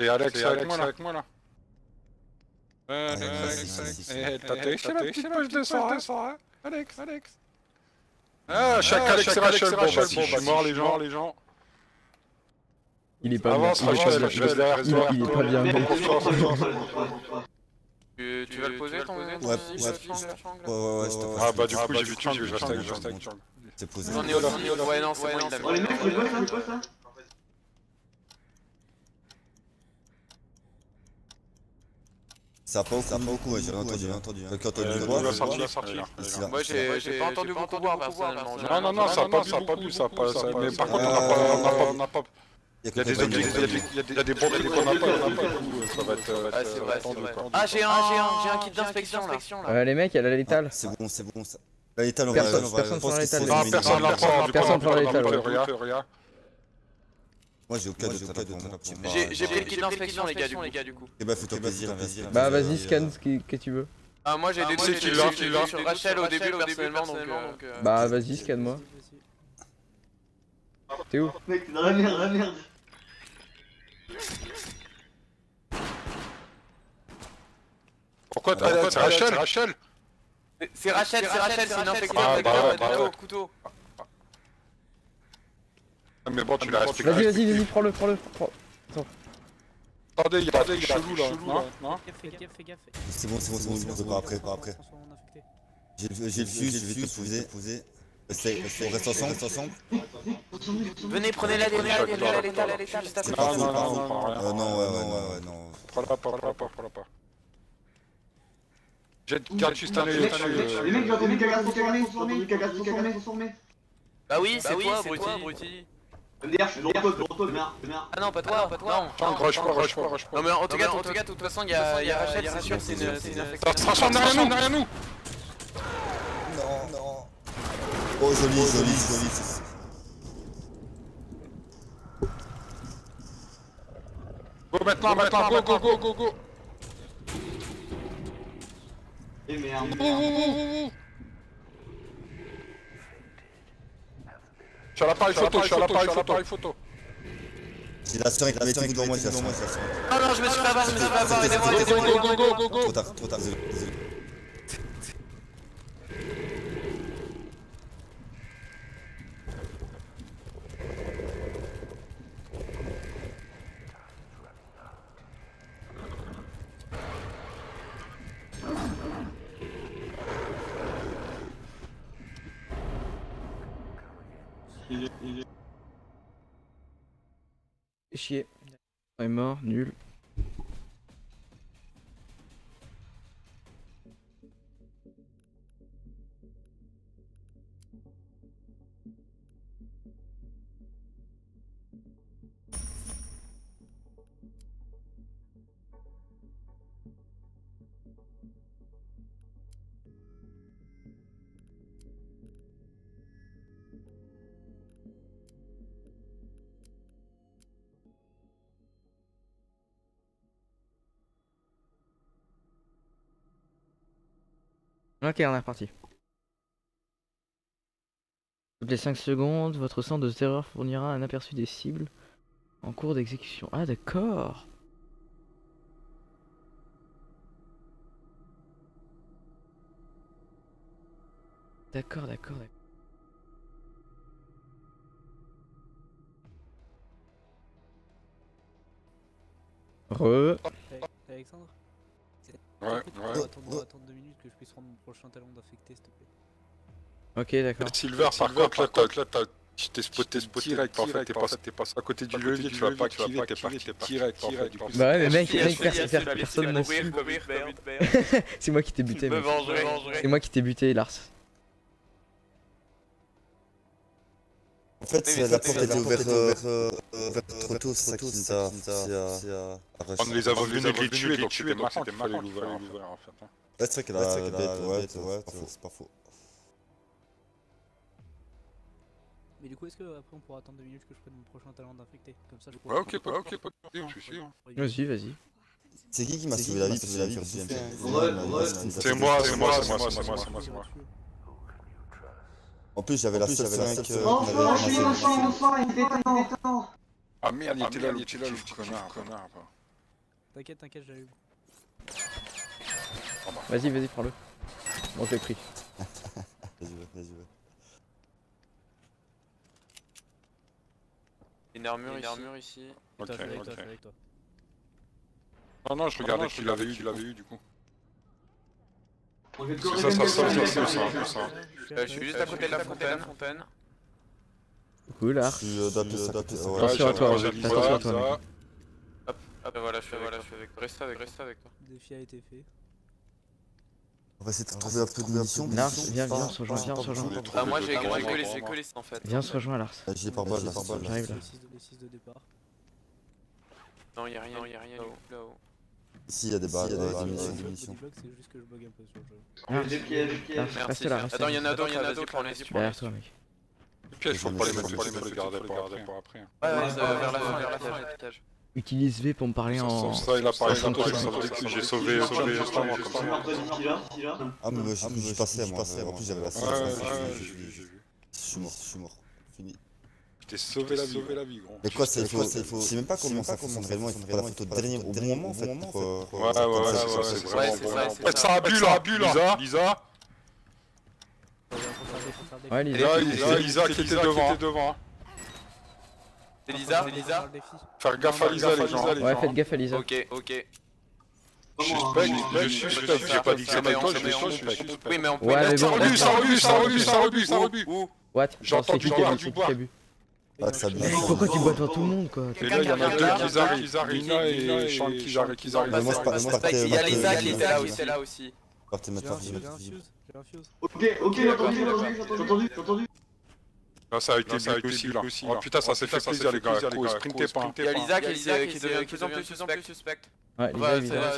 Et Alex, Alex, avec moi là. Alex, Alex. Eh, t'as téléchargé la petite de hein Alex, Alex. Ah, chaque Alex et Rachel, bon bah si je suis mort les gens, les gens. Il est pas bien, Avance, il est pas Rachel, bien. je laisse derrière Il- toi. il est pas bien. Tu, vas le poser ton Ouais, ouais, Ouais, ouais, Ah bah du coup j'ai vu Chang, je reste avec Chang. C'est posé. Ai aussi, ouais, non, c'est bon, il l'a Oh les mecs, c'est mis. quoi ça quoi ça a beaucoup, j'ai rien entendu. Quelqu'un a le. Moi, j'ai pas entendu beaucoup boire personnellement. Non, non, non, ça a pas bu, ça a pas bu, ça a pas. Mais par contre, on n'a Euh, pas. on on. Il y a des objectifs, il y a des- a a qu'on n'a pas, on Ça va être. euh, Ah, c'est vrai, c'est tendu, vrai. quoi. Ah, j'ai un, j'ai un, j'ai un kit d'inspection là. Euh, les mecs, elle a la létale. C'est bon, c'est bon. ça. La létale, on va. Personne- on va- personne je pense prend la qu'il faut létale. Non, personne n'en prend, Personne on prend la n'a létale, pas ouais. de rien, rien. Moi, j'ai aucun de létale. J'ai j'ai pris le kit d'inspection, les gars, du coup. Eh bah, fais-toi plaisir, plaisir. Bah, vas-y, scanne ce qui- que tu veux. Ah, moi, j'ai des qui l'a, des qui doutes l'a sur Rachel au début, personnellement, donc. euh, Bah, vas-y, scanne-moi. T'es où Mec, t'es dans la merde, la merde. Pourquoi t'as Rachel Rachel C'est Rachel, c'est Rachel, c'est une Ah, bah, infectée, bah, couteau. Ah, Mais bon, tu l'as respecté. Vas-y, vas-y, vas-y, prends-le, prends-le. prends- Attendez, il y a des chelou là, non Non Fais gaffe, fais gaffe. C'est bon, c'est bon, c'est bon, c'est bon, c'est pas après, pas après. J'ai le j'ai le fuse, je vais te poser. On reste ensemble, reste ensemble. Venez, prenez la létale, prenez la létale, la létale, juste à C'est côté. Non, non, non, non. Euh, ouais, ouais, non. Prends-la pas, prends-la pas, prends-la pas. Jette, garde juste un œil les mecs, j'ai entendu Kagas transformé, j'ai entendu Kagas transformé, transformé. Bah oui, c'est toi, abruti. MDR, je suis devant toi, devant toi, connard. Ah non, pas toi, pas toi. Attends, rush pas, rush pas, rush pas. Non mais en tout cas, en tout cas, de toute façon, il y a, il y a Rachel, c'est sûr, c'est une, infectée. se transforme derrière nous, derrière nous Non, non. Oh, joli, joli, joli. Go maintenant, maintenant, go, go, go, go, go Eh merde. Je suis à l'appareil photo, je suis à l'appareil photo. J'ai la seringue, mettez-vous devant moi, j'ai la seringue. Ah non, je me suis fait avoir, je me suis fait avoir, aidez-moi, Go, aidez-moi, go, go, aidez-moi. go, go, go Trop tard, trop tard, désolé. Chier. On est mort, nul. Ok, on est reparti. Toutes les 5 secondes, votre centre de terreur fournira un aperçu des cibles en cours d'exécution. Ah d'accord D'accord, d'accord, d'accord. Re. Alexandre? Ouais, ouais. Attends, attends deux minutes que je puisse rendre mon prochain talent d'affecté, s'il te plaît. Ok, d'accord. Silver, par contre, là, là, t'as, tu t'es spoté, spoté direct, en fait, t'es passé, t'es passé à côté du levier, tu vas pas activer, t'es parti direct, coup. Bah ouais, mais mec, personne, m'a su. C'est moi qui t'ai buté, Me mec. C'est moi qui t'ai buté, Lars. Fait, Oui, la ça, porte était ouverte porte euh, tôt, c'est ça qui nous a. On les a venus les tuer, donc c'était marrant qu'il fallait l'ouvrir, en fait. hein. Ouais, c'est vrai qu'elle a la bête, ouais, ouais, c'est pas faux. Mais du coup, est-ce que après on pourra attendre deux minutes que je prenne mon prochain talent d'infecté Comme ça, je Ouais, ok, pas, ok, pas de problème, je suis sûr. Vas-y, vas-y. C'est qui qui m'a sauvé la vie? C'est moi, c'est moi, c'est moi, c'est moi, c'est moi, c'est moi. En plus, j'avais la seule euh, Enfin, je suis enfin, enfin, il était temps, il était temps. Ah merde, il était là, il était là, le petit connard, connard. T'inquiète, t'inquiète, j'avais eu. Vas-y, vas-y, prends-le. Bon, je l'ai pris. Vas-y, vas-y, ouais. Une armure, une armure ici. Ok, ok. suis avec toi. Non, non, je regardais qui l'avait eu, tu l'avais eu, du coup. Ça, ça, ça, ça, ça, ça, ça. Euh, je suis juste à côté de la fontaine. fontaine. Cool, Je Ars. suis euh, d'appeler- ouais. Attention à toi. Attention à toi. Hop, hop, voilà, je suis avec, je suis avec toi. Reste avec, reste avec toi. Le défi a été fait. On va essayer de trouver un peu de munitions. Nars, munitions, viens, viens, on se rejoint, viens, on se rejoint. Ah, moi j'ai que les que les en fait. Viens, on se rejoint à Lars. J'ai par balle. J'arrive là. Les 6 de, les six de départ. Non, y'a rien, y'a rien là-haut. Ici, il y a des il y a des Euh, c'est juste que je bug un peu sur le jeu. Lars, Des pièges, des pièges. Lars, Merci. reste là, reste Attends, là. y'en a d'autres, y'en a d'autres, prends-les, prends-les. Derrière toi, mec. Les pièges, faut pas les mettre faut les garder pour après. pour après. Ouais, vers la fin, vers la fin, l'étage. Utilise V pour me parler en. Ça, il a parlé en j'ai sauvé, sauvé juste avant, comme ça. Ah, mais je je suis passé, moi. En plus, j'avais la Ouais, ouais, ouais, Je j'ai vu, j'ai vu. suis mort, je suis mort. T'ai sauvé la vie, sauvé la vie, gros. Mais quoi, c'est il faut, c'est- je sais même pas comment ça fonctionne réellement. Il faut la photo de dernier au moment en fait. euh, Ouais, ouais, ouais, c'est ça, vraiment a bu là, Lisa. Des- Ouais, Lisa. Lisa qui était devant. C'est Lisa, Lisa. faire gaffe à Lisa, les gens. Ouais, faites gaffe à Lisa. Ok, ok. Je suspecte, j'ai pas dit que c'était toi, je suis suspect. Oui, mais on peut Ouais, Ça rebut, ça rebut, ça rebut, ça rebut, ça rebut. Où What J'entends du bu du C'est Ah, ça pourquoi tu bois devant tout le monde, quoi Et là, il y en a deux et Sean moi, je partais- Il y a Lisa qui partais- était là aussi. là aussi. Partez maintenant. Ok, ok, j'ai entendu, j'ai entendu, j'ai entendu. Là, ça a été aussi, là. Oh putain, ça s'est fait plaisir, les gars. Cool, sprintez pas. Il y a Lisa qui qui devient de plus en plus suspecte. Ouais,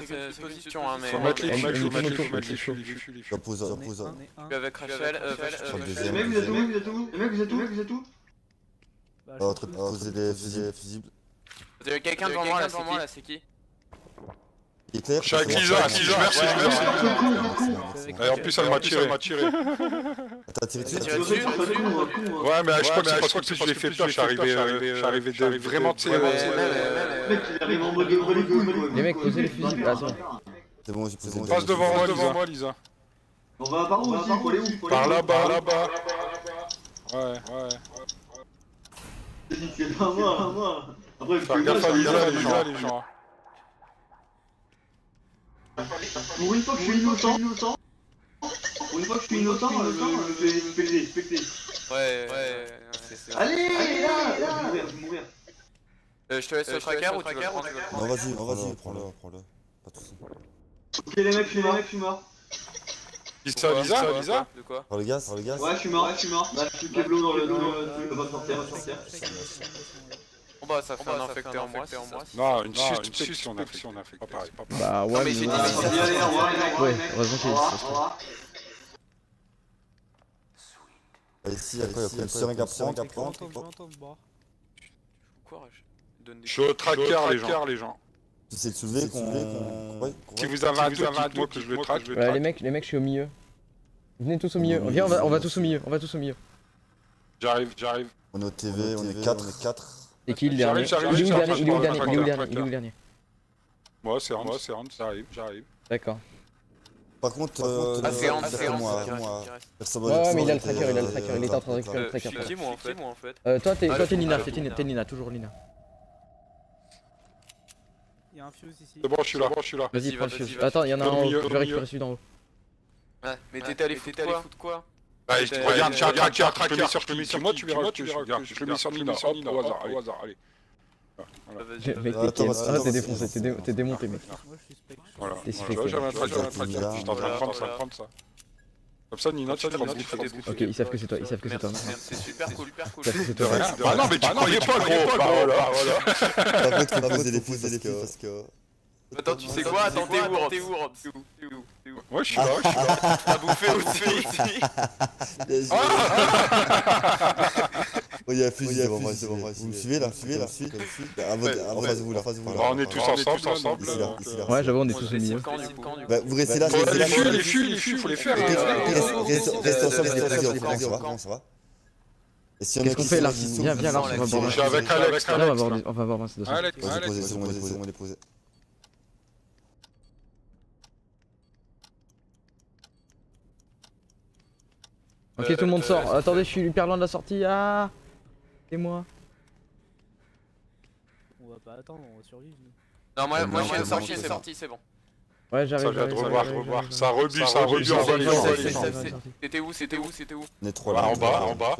c'est une supposition, hein, mais. Faut mettre les faut mettre les pose. Un avec Rachel, vous êtes où, vous êtes où Vous où Bah, En train de poser des fusibles. fusibles. Vous avez quelqu'un devant moi là, c'est qui clair Je suis avec Lisa, Lisa, merci, merci. Et en plus, elle m'a tiré. m'a tiré. T'as tiré dessus tiré de. Ouais, mais je crois que c'est parce que je l'ai fait peur, je suis arrivé, de- vraiment, Le mec, il arrive en mode ouvre les mecs, posez les fusils. Attends. C'est bon, j'ai posé. passe devant moi, devant moi, Lisa. On va par où aussi Par là-bas, là-bas. Ouais, ouais. C'est pas moi, pas moi. Après, Faire je gaffe à Lisa, les gens. Pour une fois que je suis innocent, innocent. Pour une fois que je suis innocent, euh, je vais respecter, respecter. Ouais, ouais, Allez, là, là, je vais mourir, je vais mourir. Euh, Je te laisse le tracker ou tu veux Non, vas-y, vas-y, prends-le, prends-le. Pas de soucis. Ok, les mecs, je suis mort, je suis mort. Lisa, Lisa, Lisa. De quoi Prends le gaz, le gaz. Ouais, je suis mort, je suis mort. Là, je suis Keblo dans le dans le truc, on va sortir, on va sortir. Bon bah ça fait un infecté en moi. Non, une a fait, on a fait. Pas pareil, pas pareil. Bah ouais, mais Ouais, heureusement qu'il revoir. Ici, il y a quoi Il y a une seringue à prendre, Je suis au tracker, les gens. Sais le soulever qu'on. Si vous avez un doute, dites-moi que je le traque. Ouais, les mecs, les mecs, je suis au milieu. Venez tous au milieu. Viens, on va, on va tous au milieu. On va tous au milieu. J'arrive, j'arrive. On est au TV, on est 4, on est 4. C'est qui le dernier Il est où le dernier? Il est où le dernier? Il est où le j'arrive, dernier Il est où le dernier? Moi, c'est Hans, moi, c'est Hans, j'arrive, j'arrive. D'accord. Par contre, euh, Ah, c'est Hans, c'est Hans, moi, Ouais, va ouais, mais il a le tracker, il a le euh, tracker. Il était en train de récupérer le Euh, tracker. qui moi en fait moi en fait Euh, toi, t'es Ah, toi, le t'es fond, Lina, le t'es fond. Lina, t'es Lina, toujours Lina. Il y a un fuse ici. C'est bon, je suis là, bon, je suis là. Vas-y, prends le fuse. Attends, il y en a un en haut. Je vais récupérer celui d'en haut. Ouais, mais t'étais allé foutre quoi Allez, je te Euh, regarde, euh, j'ai un tracker, euh, je le mets sur moi, tu verras, tu verras. Je le mets sur Nina, hop, au hasard, au hasard, allez. Mec, t'es défoncé, t'es démonté, mec. Moi je suis spec. Voilà. J'avais un tracker, J'étais en train de prendre ça, voilà. prendre ça. Comme ça, Nina, tu. Ok, ils savent que c'est toi, ils savent que c'est toi. C'est super cool, super cool. Bah non, mais tu croyais pas, gros. Bah voilà, voilà. Par contre, faut poser des pouces parce que. Attends, tu sais quoi Attends, t'es où Rob T'es où Rob T'es où T'es où T'es où Ouais, je suis là, je suis là. T'as bouffé aussi Oh, il y a un fusil devant moi, devant moi. Vous me suivez là Vous me suivez là Vous là. On est tous ensemble, ensemble. Ouais, j'avoue, on est tous coup Bah, vous restez là, restez Les là. fûts, les fûts, les fûts, faut les faire. Restez- ensemble, euh, ça va, va. On Qu'est-ce qu'on fait là Viens, viens, là, on va voir. Je suis avec Alex, Là, on va voir, on va voir c'est bon, on est posé, on Ok, tout le monde sort. Attendez, je suis hyper loin de la sortie. Ah C'est moi. On va pas attendre, on va survivre nous. Non, moi, moi je viens de sortir, c'est c'est bon. sorti, c'est bon. Ouais, Ça j'arrive. vient de j'arrive, revoir, j'arrive, revoir. j'arrive, Ça rebute, ça rebute, on va les C'était où C'était où C'était où On est Bah, là. en on est bas, en bas.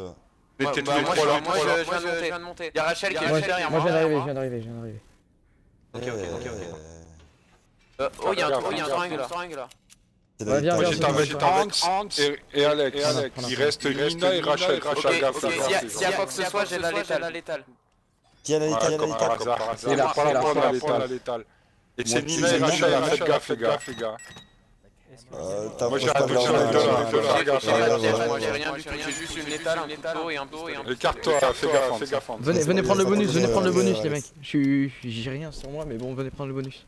Mais Moi, t'es bah, tous les moi, trois je- là, moi, je viens de monter. Y'a Rachel qui est Moi, derrière moi, je viens d'arriver, je moi. viens d'arriver, je viens d'arriver. Ok, ok, ok, ok. euh, Oh, y'a un triangle là. Ouais, viens, Moi viens, j'étais viens, j'étais avec Hans et, et Alex. Et Alex. Il reste Nina et Rachel. Rachel, gaffe, s'il y a- quoi que ce soit, j'ai la létale. Qui a la Ouais, qui a Pas la létale, létale. Et c'est Moi, Nina et Rachel, faites gaffe les gars, Euh, Moi j'ai un doute sur les deux là, euh, fais J'ai rien, gaffe. j'ai rien, j'ai rien du tout, j'ai juste une létale, un couteau et un pistolet. Écarte-toi, fais gaffe, fais gaffe. Venez, prendre le bonus, venez ouais, prendre le bonus, ouais, les mecs. J'ai rien sur moi, mais bon, venez prendre le bonus.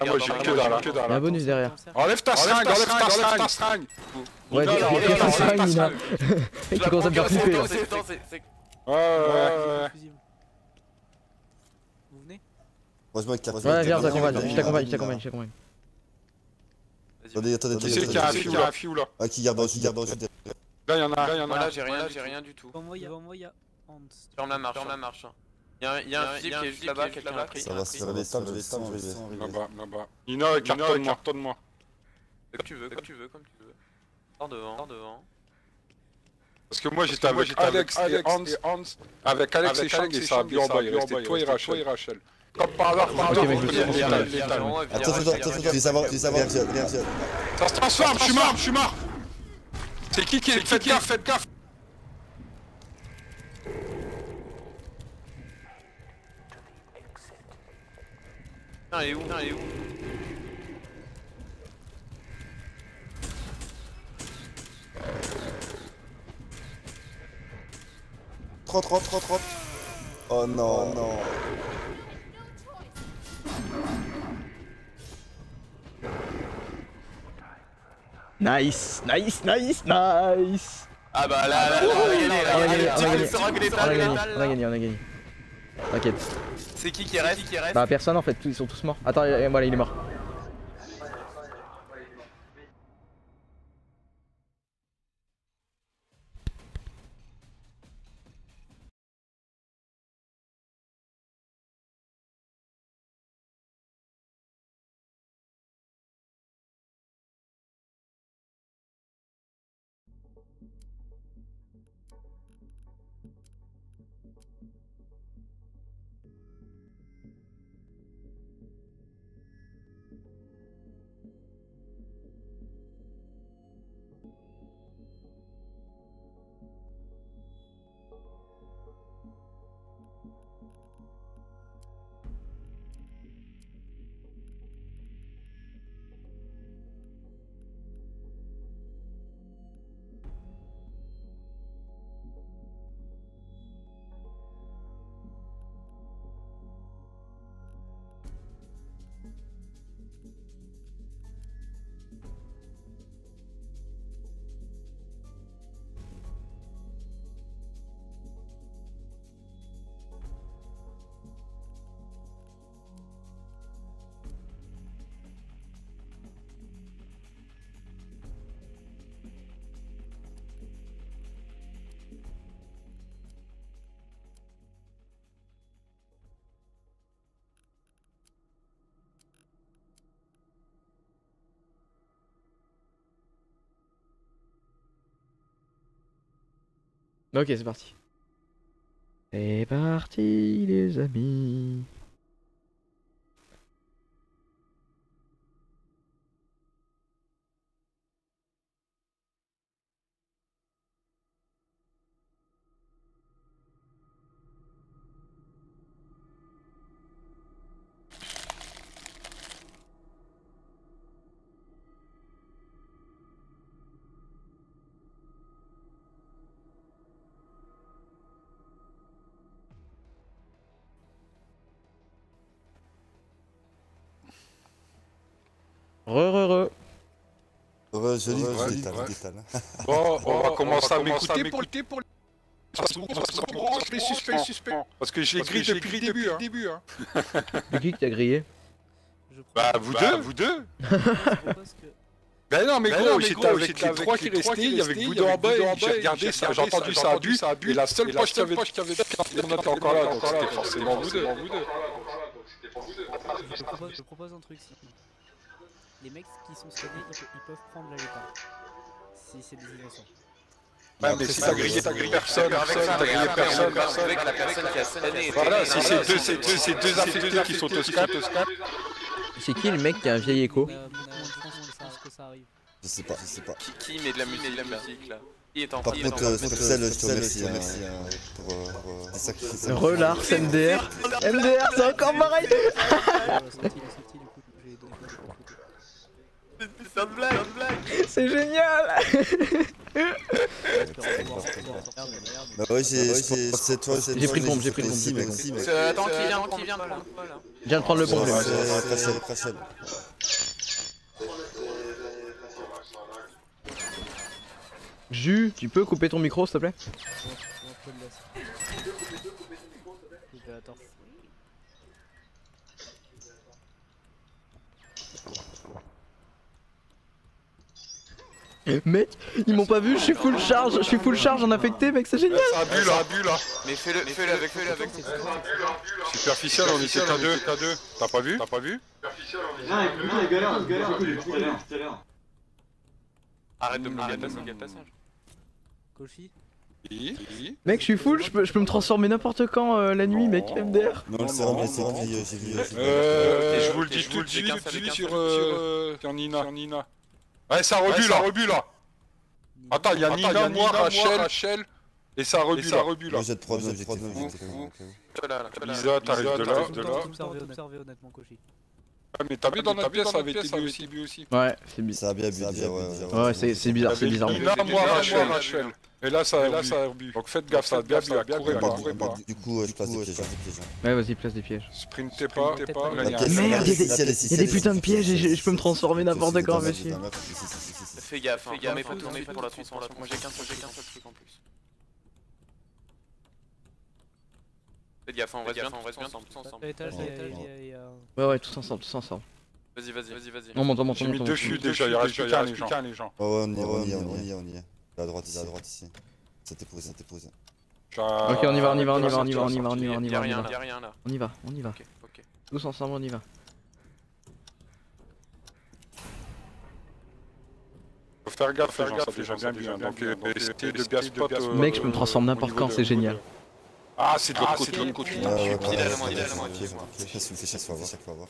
Ah, moi j'ai que dalle, que Il y a un bonus derrière. Enlève ta seringue, enlève ta seringue, enlève ta seringue. Ouais, tu ta seringue. commences à me faire flipper là. Ouais, ouais, ouais. Vous venez. Ouais, viens, je t'accompagne, je t'accompagne, je t'accompagne, je t'accompagne. Attendez, attendez, Qui attendez. c'est qui a un fiou là, là Ah, qui garde dans qui garde Là y'en a, là y'en a. Voilà, j'ai rien, j'ai rien du tout. Devant moi, il y a- devant moi, il y a Hans. Sur la marche, sur la marche. Y'a un- y'a un fusible qui est juste là-bas, quelqu'un l'a pris. Ça va, ça va les stars, je vais les stars, je vais les stars. Là-bas, là-bas. Nina, cartonne-moi. Comme tu veux, comme tu veux, comme tu veux. Sors devant, sors devant. Parce que moi j'étais avec Alex et Hans, avec Alex et Shang et ça a bien en bas, il restait toi et Rachel. Comme par hasard, par hasard. Attends, attends, attends, attends, tu savoir, tu savoir, viens, viens, viens. Ça se transforme, je suis mort, je suis mort C'est qui qui est Faites gaffe, faites gaffe Putain, elle est où Putain, elle est où Trop, trop, trop, trop. Oh non, non. Nice, nice, nice, nice. Ah bah là, là, on a gagné, On a là, gagné, on a gagné, on a gagné, on a là. gagné, on a gagné. T'inquiète. C'est qui qui reste? Qui reste Bah personne en fait, ils sont tous morts. Attends, voilà, il est mort. Ok, c'est parti. C'est parti, les amis. Joli, détal. Bon, on va commencer à m'écouter pour le pour les suspects, suspects. Parce que je les grille depuis le début, début, hein. C'est qui qui t'a grillé? Bah, vous deux, vous deux. Ben non, mais Ben gros, j'étais avec les trois qui restaient, il y avait Gouda en bas, j'ai regardé j'ai j'ai entendu ça, ça a j'ai ça a bu, et la seule et la poche qui seule avait poche qui avait on était encore là, donc c'était forcément vous deux. Je propose, je propose un truc si. Les mecs qui sont scannés, ils, ils peuvent prendre la lupa. Si c'est des innocents. Ouais, mais si t'as grillé, t'as grillé personne, personne, t'as grillé personne, personne. Avec la personne qui a. Voilà, si c'est deux, c'est deux, c'est deux qui sont au scat. C'est qui le mec qui a un vieil écho. Je sais pas, je sais pas. Qui, qui met de la musique, de la musique là Qui est en Par contre, euh, Strepsel, je te remercie hein, hein, pour, euh, euh. Relars, MDR. MDR, c'est encore pareil Euh, sorti, il est sorti, du coup, j'ai donné quoi une blague, blague. C'est génial. Bah ouais, j'ai, j'ai, c'est toi, c'est J'ai toi, pris le pompe, j'ai pris le Euh, Attends, qui vient, qui vient prendre viens de prendre le Crachel. Jus, tu peux couper ton micro s'il te plaît On peut le laisser. Coupé à tort. Mec, ils m'ont pas vu, je suis full charge, je suis full charge en affecté mec, c'est génial Ça a bu là, bu là. Mais fais-le, fais-le avec, fais-le avec. Superficiel, on était qu'à deux, qu'à deux. T'as pas vu T'as pas vu Non, il galère, il galère, il galère, tout à l'heure, tout à l'heure. Arrête de me gâter, le passage. Koshi Oui, oui. Mec, je suis full, je peux, je peux me transformer n'importe quand euh, la nuit mec, MDR Non, s'est grillé, j'ai vu, j'ai vu. Euh, je vous le dis je vous tout le de dis suite, sur euh, sur Nina. Ouais, ça rebut là, rebut là. Attends, il y a Nina, moi, Rachel, Rachel, et ça rebut là, rebut là. De là. Lisa, t'arrives de honnêtement. Ah, mais t'as vu dans notre pièce, ça avait été bu aussi, bu aussi. Ouais, c'est bizarre. Ça a bien bu, déjà, ouais, ouais. Ouais, c'est bizarre, c'est bizarre. Rachel. Et là, ça a rebu. Donc faites gaffe, ça a bien bu, courez pas, pas. Du coup, euh, je place des pièges. Ouais, vas-y, place des pièges. Sprintez pas, pas. Merde, si il y a elle est- des- putains de pièges et je peux me transformer n'importe quand, monsieur. Fais gaffe, hein, mais faut tourner pour la transformation. Moi j'ai qu'un seul truc en plus. Fais gaffe, hein, on reste bien, on reste bien tous ensemble. L'étage, il y a- Ouais, ouais, tous ensemble, tous ensemble. Vas-y, vas-y, vas-y, vas-y. On monte, on monte, J'ai on mis monte. deux on fûts monte. déjà, il reste plus qu'un les gens. Ouais, ouais, on y est, on y est, on y est, on y est. À droite, ici, à droite, ici. C'était posé, c'était posé. Ok, on y va, on y va, on y va, on y va, on y va, on y va, on y va, on y rien va. là, y'a rien là. On y va, on y va. Ok, ok. Tous ensemble, on y va. Faut faire gaffe, les gens, ça déjà bien bien. Donc euh, essayez de bien spot. euh, Mec, je me transforme n'importe quand, c'est génial. Ah, c'est de l'autre côté, de l'autre côté. Pile à la moitié, ouais, à la moitié, ouais, moi. ouais, Fais chaque chaque fois, voir, chaque fois, voir.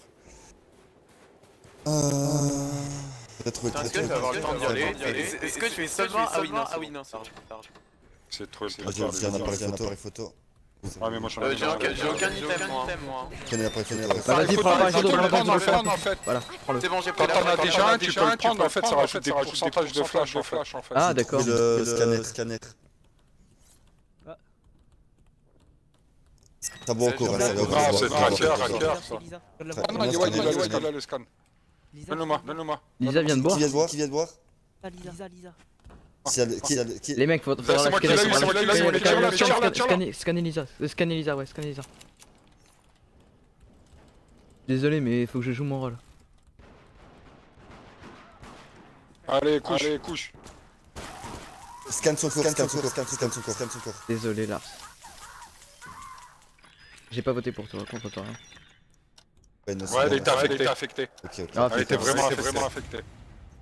Euh... Peut-être Est-ce que tu trouvé. vas avoir le temps d'y aller Est-ce que tu fais seulement Ah oui, non, ah oui, non, ça. C'est trop. Ah, j'ai j'ai un appareil photo, appareil photo. Ouais, mais moi j'en Euh, ai J'ai aucun item, moi. Prenez Bah, photo. vas-y, prends prends le prendre, en fait. Voilà. C'est bon, j'ai Quand t'en as la déjà un, tu peux le prendre, en fait, ça rajoute des pourcentages de flash, en fait. Ah, d'accord. Le scanner, scanner. Ah. Ça va encore, hein, ça va. Ah, c'est tracker, ça. Ah non, il y a ouais, il y a le scan, là, le scan. Lisa, Donne-le-moi, donne-le-moi. Lisa vient de boire. Qui vient de boire Qui vient de boire Ah, Lisa, Lisa. Elle- qui- Les mecs, faut la moi qui scanner. l'ai eu, c'est moi qui l'ai eu, Scanner, Lisa. Euh, Scanner Lisa, ouais, scanner Lisa. Désolé, mais faut que je joue mon rôle. Allez, couche. Allez, couche. Scanne son corps, scanne son corps, scanne son corps, scanne son corps. Désolé, Lars. J'ai pas voté pour toi, contre toi. hein. Ouais, non, c'est Ouais, elle était affectée. Affectée. Ok, ok. Ah, Elle était vraiment vraiment affectée.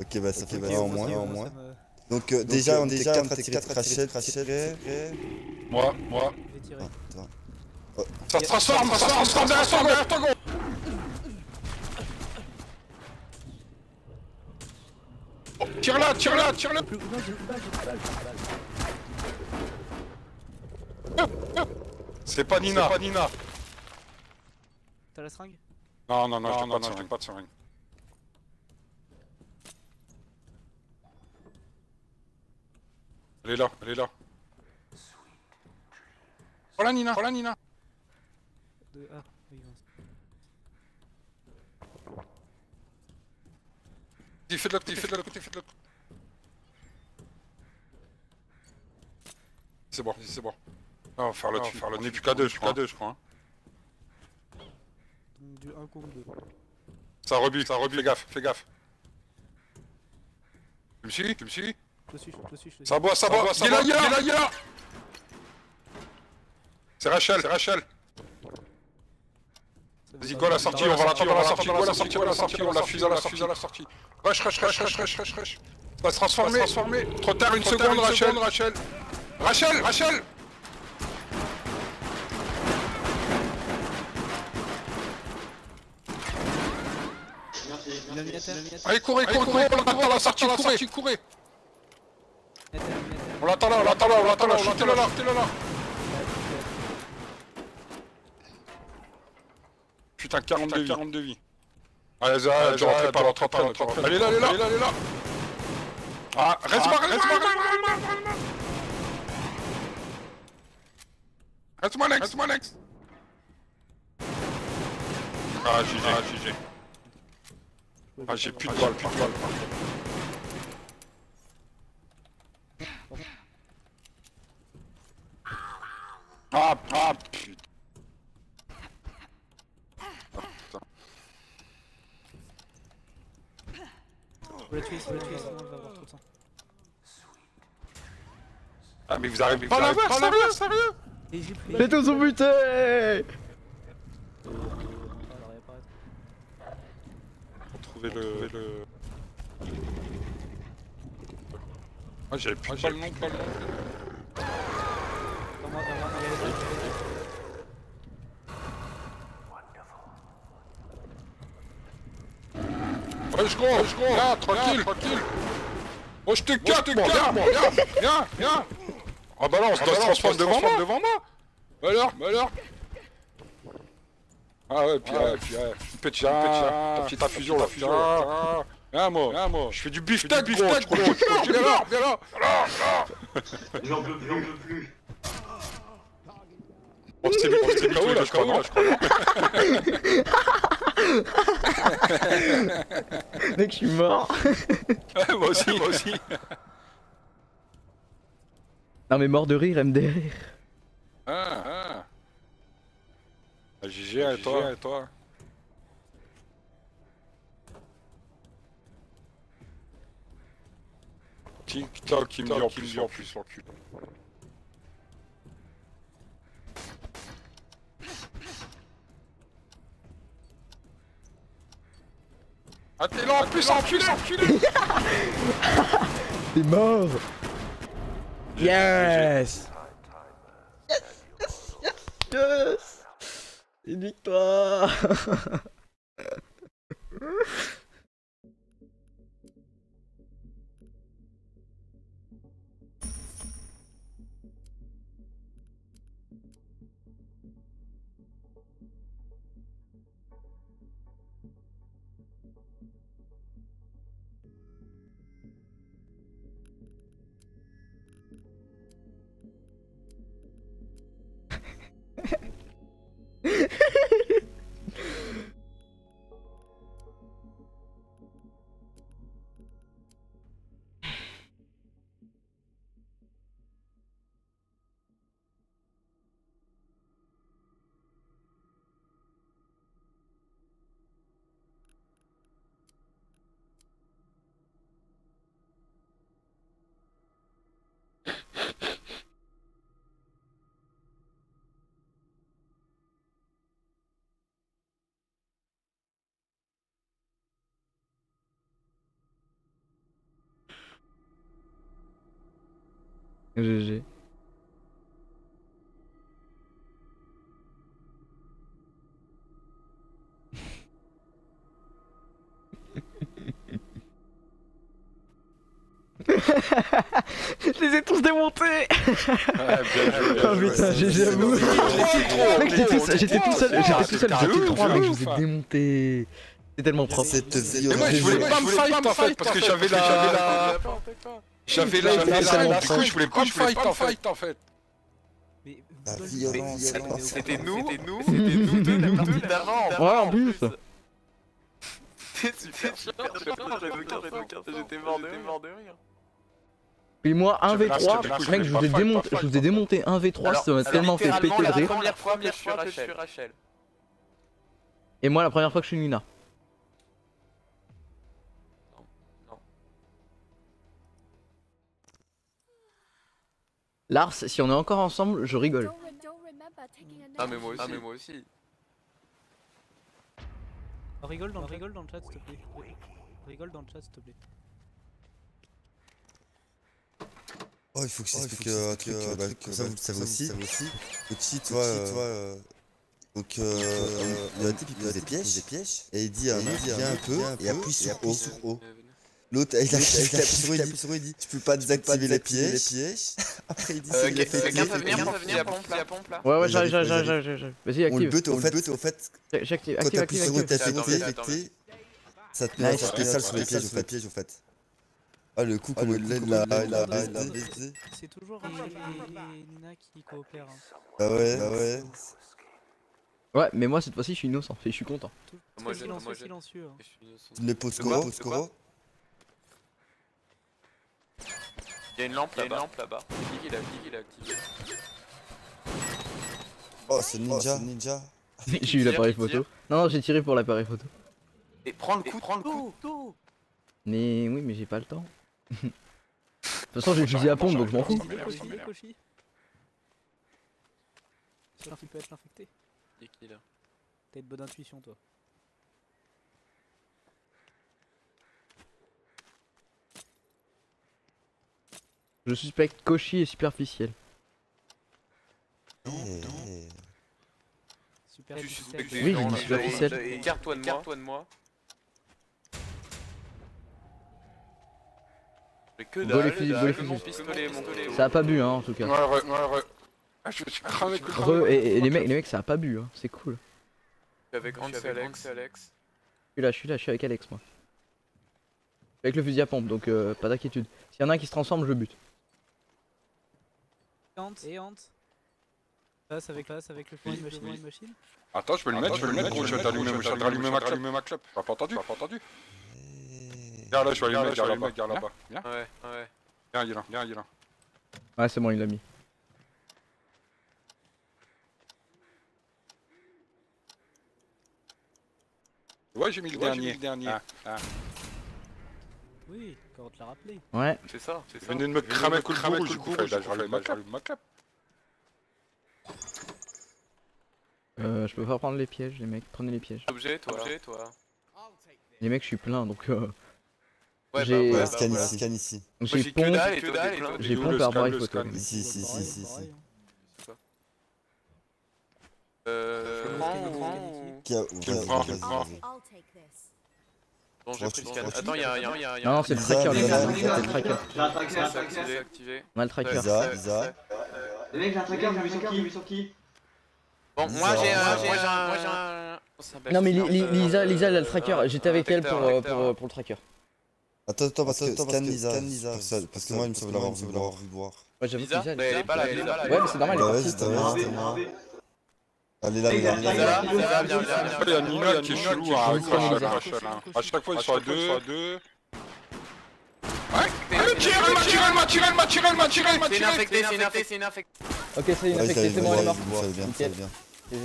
Ok, bah ça fait ok, moins, en moins. me- Donc euh, déjà, on était 4 à tirer 4 Rachel, Rachel, Moi, moi. Vais tirer. Ça se transforme, ça se transforme derrière toi, derrière toi, gros. Oh, Tire-la, tire-la, tire-la. Plus- non, j'ai C'est pas Nina. C'est pas Nina. T'as la seringue? Non, non, non, je n'ai pas de seringue. pas de seringue. Elle est là, elle est là. Voilà Nina, voilà Nina. De- Ah, oui, mince. Dis, fais de l'autre côté, fais de l'autre côté, fais de l'autre côté. C'est bon, c'est bon. Non, on va faire le, faire le nez du K2, je crois. K2, je crois. hein. Donc du 1 contre 2. Ça rebute, ça rebute, fais gaffe, fais gaffe. Tu me suis Tu me suis? Je te suis, je te suis, je suis. Ça boit, ça boit, il est là, il est là, il est là C'est Rachel, c'est Rachel. Vas-y, go à la sortie, on va l'attendre à la sortie, go à la sortie, go à la sortie, on la fuse à la sortie, à la sortie. Rush, rush, rush, rush, rush, rush, rush. Ça va se transformer, transformer. Trop tard, une seconde, Rachel, Rachel. Rachel, Rachel Merci. Il a mis à terre, il a mis à terre. Allez, courez, courez, courez, on l'attend à la sortie, courez, courez. Il a mis à terre, il a mis à terre. On l'attend là, on l'attend là, on l'attend là, shootez-le là, shootez-le là. Putain, 42 vies. 42 vies. Allez, Zara, je rentre pas, rentre pas, rentre pas. Est là, est là, elle est là. Ah, reste-moi, reste-moi, reste-moi. Reste-moi, Lex, reste-moi, Lex. Ah, GG, ah, GG. Ah, j'ai plus de balles, plus de balles. Ah, ah, putain. Faut la tuer, faut la tuer, sinon elle va avoir trop de sang. Ah, mais vous arrivez pas à la voir, sérieux, sérieux. Les deux sont butés Alors, il apparaît. Pour trouver le... le... Ah, j'avais plus de balles non plus. Dans moi, dans moi, il y a les deux. Ouais, je gros, je gros, là, tranquille, tranquille. Oh, je te capte, moi, viens, moi, viens, viens, viens. Ah bah non, on se doit se transformer devant moi, devant moi. Bah alors, bah alors. Ah ouais, puis ouais, puis ouais. Une petite, une petite, ta petite infusion, la fusion. là. Viens, moi, viens, moi. Je fais du beefsteak, gros, gros, gros. Viens là, viens là. J'en peux plus, j'en peux plus. On s'est mis, on s'est mis je crois, non, je crois. Mec, je suis mort. Ouais, moi aussi, moi aussi. Non mais mort de rire, MDR. Ah, ah. Ah, GG, et toi, et toi. TikTok, il me dit en plus, en plus, l'enculé. Ah t'es là en plus, enculé, enculé T'es mort. Yes. Yes, yes, yes, yes. Une victoire. GG. Je les ai tous démontés. Oh putain, GG à vous Mec, j'étais tout seul, j'étais tout seul, j'étais tout seul, j'étais 3 mec, je vous ai démonté. C'est tellement propre Cette Et moi, je voulais pas me fight en fait, parce que j'avais la... J'avais la... J'avais la- Du coup, je voulais pas fight en fait, en fait. Mais La. C'était nous, c'était nous, c'était nous deux, la partie d'avant. Ouais, en plus j'étais mort de rire. Puis moi, J'avais la- 1v3, j'avais la- mec, je vous ai démonté, je vous ai démonté 1v3, ça m'a tellement fait péter de la rire. première fois que je suis Rachel. Et moi, la première fois que je suis Luna. Lars, si on est encore ensemble, je rigole. Ah mais moi aussi. Ah mais moi aussi. Rigole dans, rigole dans le chat, s'il te plaît. Rigole dans le chat, s'il te plaît. Oh, il faut que je t'explique euh, un truc, euh, bah, comme ça vous le savez aussi. Petit, toi, euh, donc euh, il y a un type qui pose des pièges, des pièges, et il dit viens un peu, et appuie sur O. L'autre, il appuie sur il dit, il dit, tu peux pas désactiver les pièges. Après, il dit, Euh, c'est fait quelqu'un peut venir, peut venir, la pompe, la pompe là. Ouais, ouais, Vas-y, j'arrive, vas-y, j'arrive, vas-y. j'arrive. Vas-y, On le active. bute, au fait, J'active, quand active, t'appuies active, sur active. t'es Attends, affecté, attends, affecté, ça te met un spécial sur les pièges, au fait. Ah, le coup, comme il l'a, il a, il a baisé. C'est toujours Nina qui coopèrent. hein. Bah ouais, bah ouais. Ouais, mais moi cette fois-ci je suis innocent, et je suis content. Moi, je- silencieux, moi, je- silencieux. hein. Je suis innocent. Tu ne Scoro, De Scoro. quoi Il y a une lampe là, une lampe là-bas. Qui qui l'a activé Oh, c'est Ninja. Ninja. J'ai eu l'appareil photo. Non, non, j'ai tiré pour l'appareil photo. Et prends le coup, prends le coup. Mais oui, mais j'ai pas le temps. De toute façon, j'ai le fusil à pompe donc je m'en fous. Qui peut être infecté. Qui là? T'as une bonne intuition, toi. Je suspecte Koshi et superficiel. Eh, Super Tu suspectes Oui, gens, dit là. superficiel. Et Écarte-toi de moi. Écarte-toi de moi. Mais que dalle, les fusils, dalle, les mon fusils. pistolet, mon pistolet. Ça a pas bu hein en tout cas. Ouais, ouais, ouais, ouais. Ah, je me suis cramé, cramé. Re, et, et les mecs, les mecs ça a pas bu hein, c'est cool. Je suis avec Hans et Alex. Alex. Je suis là, je suis là, je suis avec Alex moi. Je suis Avec le fusil à pompe donc euh, pas d'inquiétude. S'il y en a un qui se transforme, je le bute. Et Ant. Passe avec, passe avec le fusil de machine. une machine. Attends, je peux le mettre, je peux le mettre, gros, je vais t'allumer, je vais t'allumer ma clope. ma clope. T'as pas entendu T'as pas entendu Regarde là, je vais allumer, là-bas, regarde là-bas. Viens, Ouais, ouais. viens, il est là, viens, il est là. Ouais, c'est bon, il l'a mis. Ouais, j'ai mis le dernier. Oui, quand on te l'a rappelé. Ouais. C'est ça, c'est ça. Venez de me cramer le coup de coup, là, je rallume ma clope. Euh, je peux pas prendre les pièges, les mecs. Prenez les pièges. Objet, toi. Objet, toi. Les mecs, je suis plein donc. Euh, Ouais, J'ai- bah, ouais, Ouais, bah, scan ici, scan ici. J'ai j'ai que pompe, dalle et toi, t'es plein. j'ai pompe appareil photo. scan Ici, ici, ici, ici, ici. Pareil, hein. Euh, je Le prends ou le prends Bon, j'ai pris le scan. Attends, y'a un, y'a un, y'a un. Non, non, c'est le tracker, les gars. C'est le tracker. J'ai un tracker, activé, activé. On a le tracker. Les mecs, j'ai un tracker, j'ai mis sur qui J'ai mis sur qui Bon, moi j'ai un, Lisa. moi j'ai un, moi j'ai un. Oh, Non, mais euh, Lisa, Lisa, elle a le tracker. J'étais avec elle pour, le tracker. Attends, attends, parce que scan que Lisa, scan Lisa, parce que- parce que moi il me semble l'avoir vu voir. Ouais, j'avoue que Lisa, Lisa, mais elle est pas là, elle est pas là. Ouais, mais c'est normal, elle est Bah partie. Allez là, Lisa, Lisa. Lisa, viens, viens, viens, Il y a Nina qui est chelou à hein. À chaque fois, il soit deux. deux. Ouais, elle m'a tiré, elle m'a tiré, elle m'a tiré, elle m'a tiré, elle m'a C'est infectée, c'est une infectée, c'est une infectée. Ok, c'est infectée, c'est bon, elle est morte. Ça va bien, ça va Nickel. bien. Ouais,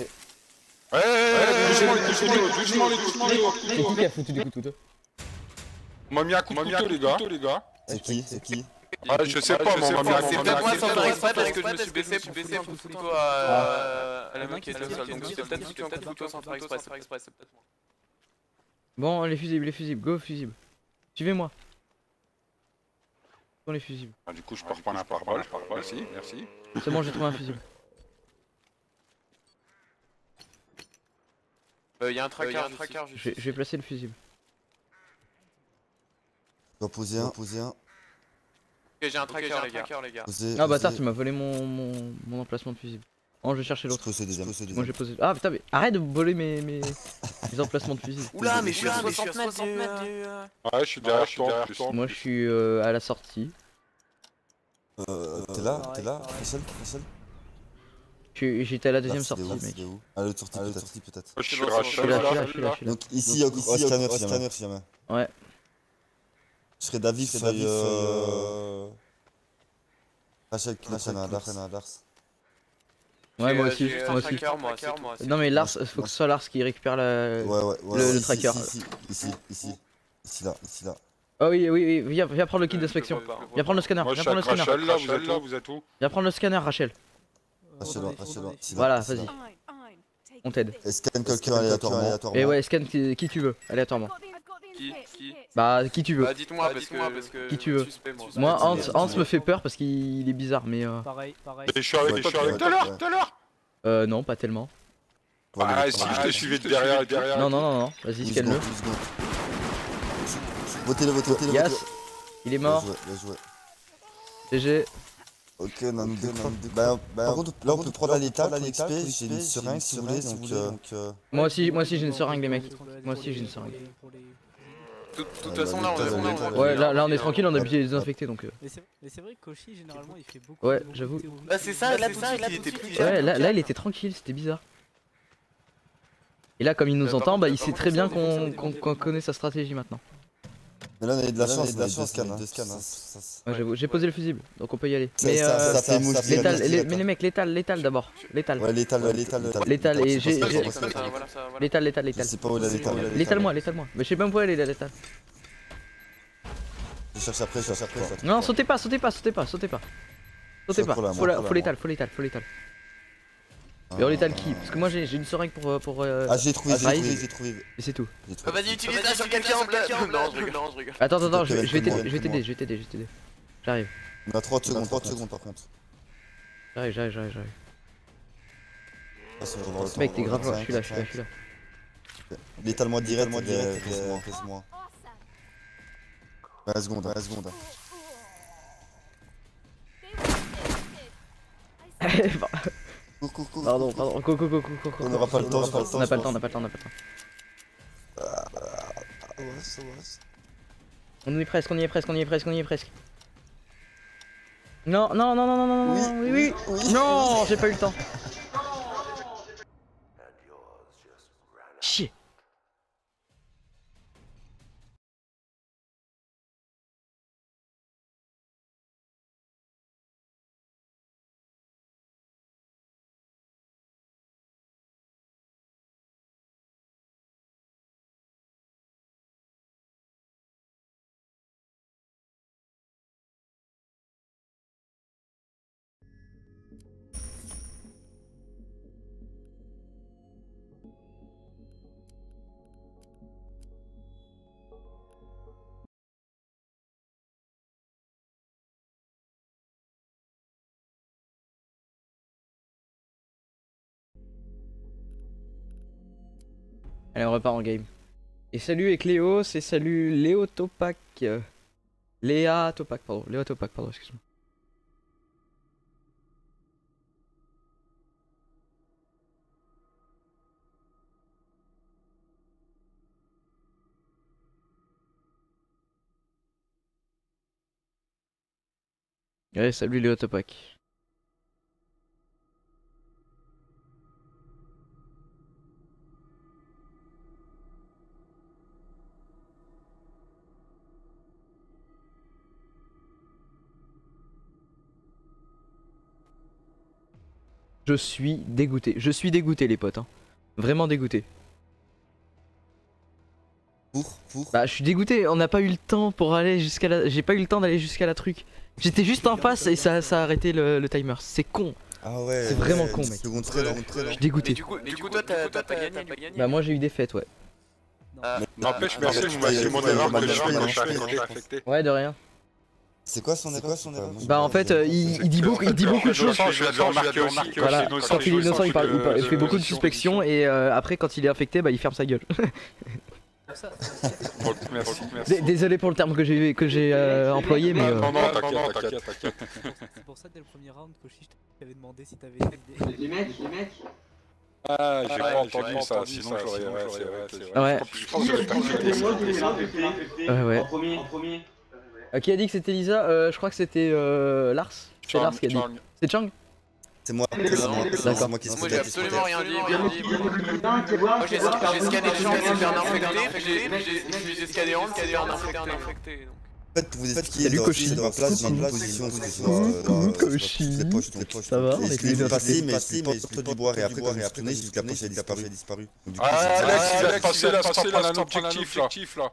ouais, ouais, doucement les doucement, les doucement les C'est qui qui a foutu des coups de couteau On m'a mis un coup de couteau, les gars. les gars. C'est qui C'est qui Ah, je sais pas, mais on m'a mis un coup C'est peut-être moi sans faire exprès parce que je me suis baissé pour de couteau à à la main qui était au sol. Donc c'est peut-être couteau sans faire exprès, c'est peut-être moi. Bon, les fusibles, les fusibles, go fusible. Suivez-moi. Bon, les fusibles. Ah, Du coup, je peux reprendre un pare-balles. Merci, merci. C'est bon, j'ai trouvé un fusible. Euh, y'a un tracker, un tracker Je vais, je vais placer le fusible. Je vais poser un, poser un. Ok, j'ai un tracker, les gars. Ah, bâtard, poser. tu m'as volé mon, mon, mon emplacement de fusible. Oh, je vais chercher Je l'autre. je Moi, j'ai posé. Ah, putain, mais arrête de voler mes, mes, mes emplacements de fusible. Oula, mais je suis à 60 mètres du... euh, Ouais, je suis derrière toi. en plus. Moi, je suis euh, à la sortie. Euh, t'es là, t'es là, Je suis- J'étais à la deuxième sortie, où, mec. À l'autre sortie, peut-être. sortie, peut-être. Moi, je suis Je suis là, je suis là, je suis là, je suis. Donc ici, au scanner, si jamais. si jamais. Ouais. Je serais David, serais feuille. David, euh... Rachel Lars. Ouais, moi aussi, J'ai moi un aussi. tracker, moi, c'est tout. Non, mais Lars, faut que ce soit Lars qui récupère la. Ouais, ouais, ouais. le- tracker. Ici, ici, ici. Ici, là, ici, là. Ah oui, oui, oui, viens, viens prendre le kit Euh, d'inspection. Viens prendre le scanner, Moi, viens prendre le scanner. Rachel, là, vous êtes là, vous êtes où Viens prendre le scanner, Rachel. Euh, Rachel, Rachel, Voilà, vas-y. On t'aide. Et scan quelqu'un aléatoirement. Et ouais, scan qui, qui tu veux, aléatoirement. Qui Qui Bah, qui tu veux. Bah dites-moi parce que... parce que Qui tu veux. suspect, moi. Moi, Hans, Hans me fait peur parce qu'il est bizarre, mais euh... Pareil, pareil. Et je suis avec à tout à l'heure euh non, pas tellement. Ah si, je te suivais de derrière et derrière. Non, non, non, non, vas-y, scanne-le. Votez-le, votez-le. Yes, il est mort. GG. Ok, on a un deux Bah, bah, par contre, là on peut prendre la létale, la l'XP, j'ai une seringue si vous voulez, donc euh... Moi aussi, moi aussi j'ai une seringue les mecs. Moi aussi j'ai une seringue. De toute façon là on est... Ouais, là, là on est tranquille, on a de les désinfecter donc. euh. Mais c'est mais c'est vrai que Koshi, généralement, il fait beaucoup. Ouais, j'avoue. terrorisme. Bah c'est ça, là tout de suite il était plus Ouais, là, là il était tranquille, c'était bizarre. Et là, comme il nous entend, bah il sait très bien qu'on connaît sa stratégie maintenant. Mais là on a de la chance, on a deux scans, deux scans, hein. Ouais, j'avoue, j'ai posé le fusible, donc on peut y aller. Ça- Mais ça- euh, les- mais les mecs, létal, létal d'abord, létal. Ouais, létal, létal, létal. Létal et j'ai. Létal, létal, létal. sais pas où la létal. Létal moi, létal moi. Mais je sais même pas où elle est la létal. Je cherche après, je cherche après. Non, sautez pas, sautez pas, sautez pas, sautez pas. Sautez pas, la faut la- la létal, faut létal, faut létal. Mais en létal qui Parce que moi j'ai j'ai une seringue pour. euh, pour euh, Ah, j'ai trouvé, j'ai trouvé, j'ai trouvé. Et c'est tout. Ah. Vas-y utilise-la sur quelqu'un en bleu Non je rigole, non je rigole. Attends, attends, attends, je vais t'aider, je vais t'aider, je vais t'aider, je vais t'aider. J'arrive, On a 30 secondes, 30 secondes par contre. j'arrive, j'arrive, j'arrive. j'arrive. Ah, Mec, t'es on grave loin, je suis là, je suis là, je suis là. Létal moi direct, moi direct, moi 20 secondes, 20 secondes. Cours. Pardon, pardon, cours, cours, cours, cours. On n'aura pas le temps, on n'a pas le temps, on n'a pas le temps, on n'a pas le temps. On y est presque, on y est presque, on y est presque, on y est presque. Non, non, non, non, non, non, non, non, oui, oui. Non, j'ai pas eu le temps. Chier. Allez, on repart en game. Et salut et salut Léo Topac. Léa Topac, pardon. Léa Topac, pardon, excuse-moi. Ouais, salut Léo Topac. Je suis dégoûté. Je suis dégoûté, les potes. hein. Vraiment dégoûté. Pour, pour. Bah, je suis dégoûté. On n'a pas eu le temps pour aller jusqu'à la. J'ai pas eu le temps d'aller jusqu'à la truc. J'étais juste en face et ça, ça a arrêté le, le timer. C'est con. Ah ouais. C'est vraiment ouais, con, mec. Seconde très lent, très Je suis dégoûté. Mais du coup, mais du coup toi t'as pas gagné Bah, moi j'ai eu des fêtes, ouais. N'empêche, merci, je ah, m'as fait ah, mon erreur que je fais quand je suis affecté. Ouais, de rien. C'est quoi son erreur Bah, en fait, euh, il, il dit beaucoup, il dit beaucoup de choses. Je aussi. Voilà, quand il est innocent, il, parle, il, parle- il de- fait beaucoup de suspicions et euh, après, quand il est infecté, bah il ferme sa gueule. Merci, merci. Désolé pour le terme que j'ai que j'ai euh, employé, mais. euh, Non, non, t'inquiète, t'inquiète, t'inquiète. C'est pour ça, dès le premier round, Koshi, je t'avais demandé si t'avais. Les mecs, les mecs. Ah, j'ai Ah, pas entendu ça, entendu sinon j'aurais. Ouais, ouais. Je pense que j'aurais pas. Ouais, ouais. En premier, en premier. Euh, qui a dit que c'était Lisa Euh, Je crois que c'était euh, Lars. C'est Lars qui a dit. Chang. C'est Chang C'est moi, c'est moi, qui Moi j'ai absolument rien dit, rien dit. Moi j'ai scanné j'ai- scanné Hans qui était bien infecté. En fait, pour vous expliquer, Salut, dans- Koshi. dans ma place, position, que ce soit euh, dans- poches. Ça va, Et je est l'ai vu tous passer, deux mais je l'ai entendu boire, et après, quand je tourné, j'ai la disparu. Du Ah, Alex, il ah, va passer là, c'est prendre un objectif là.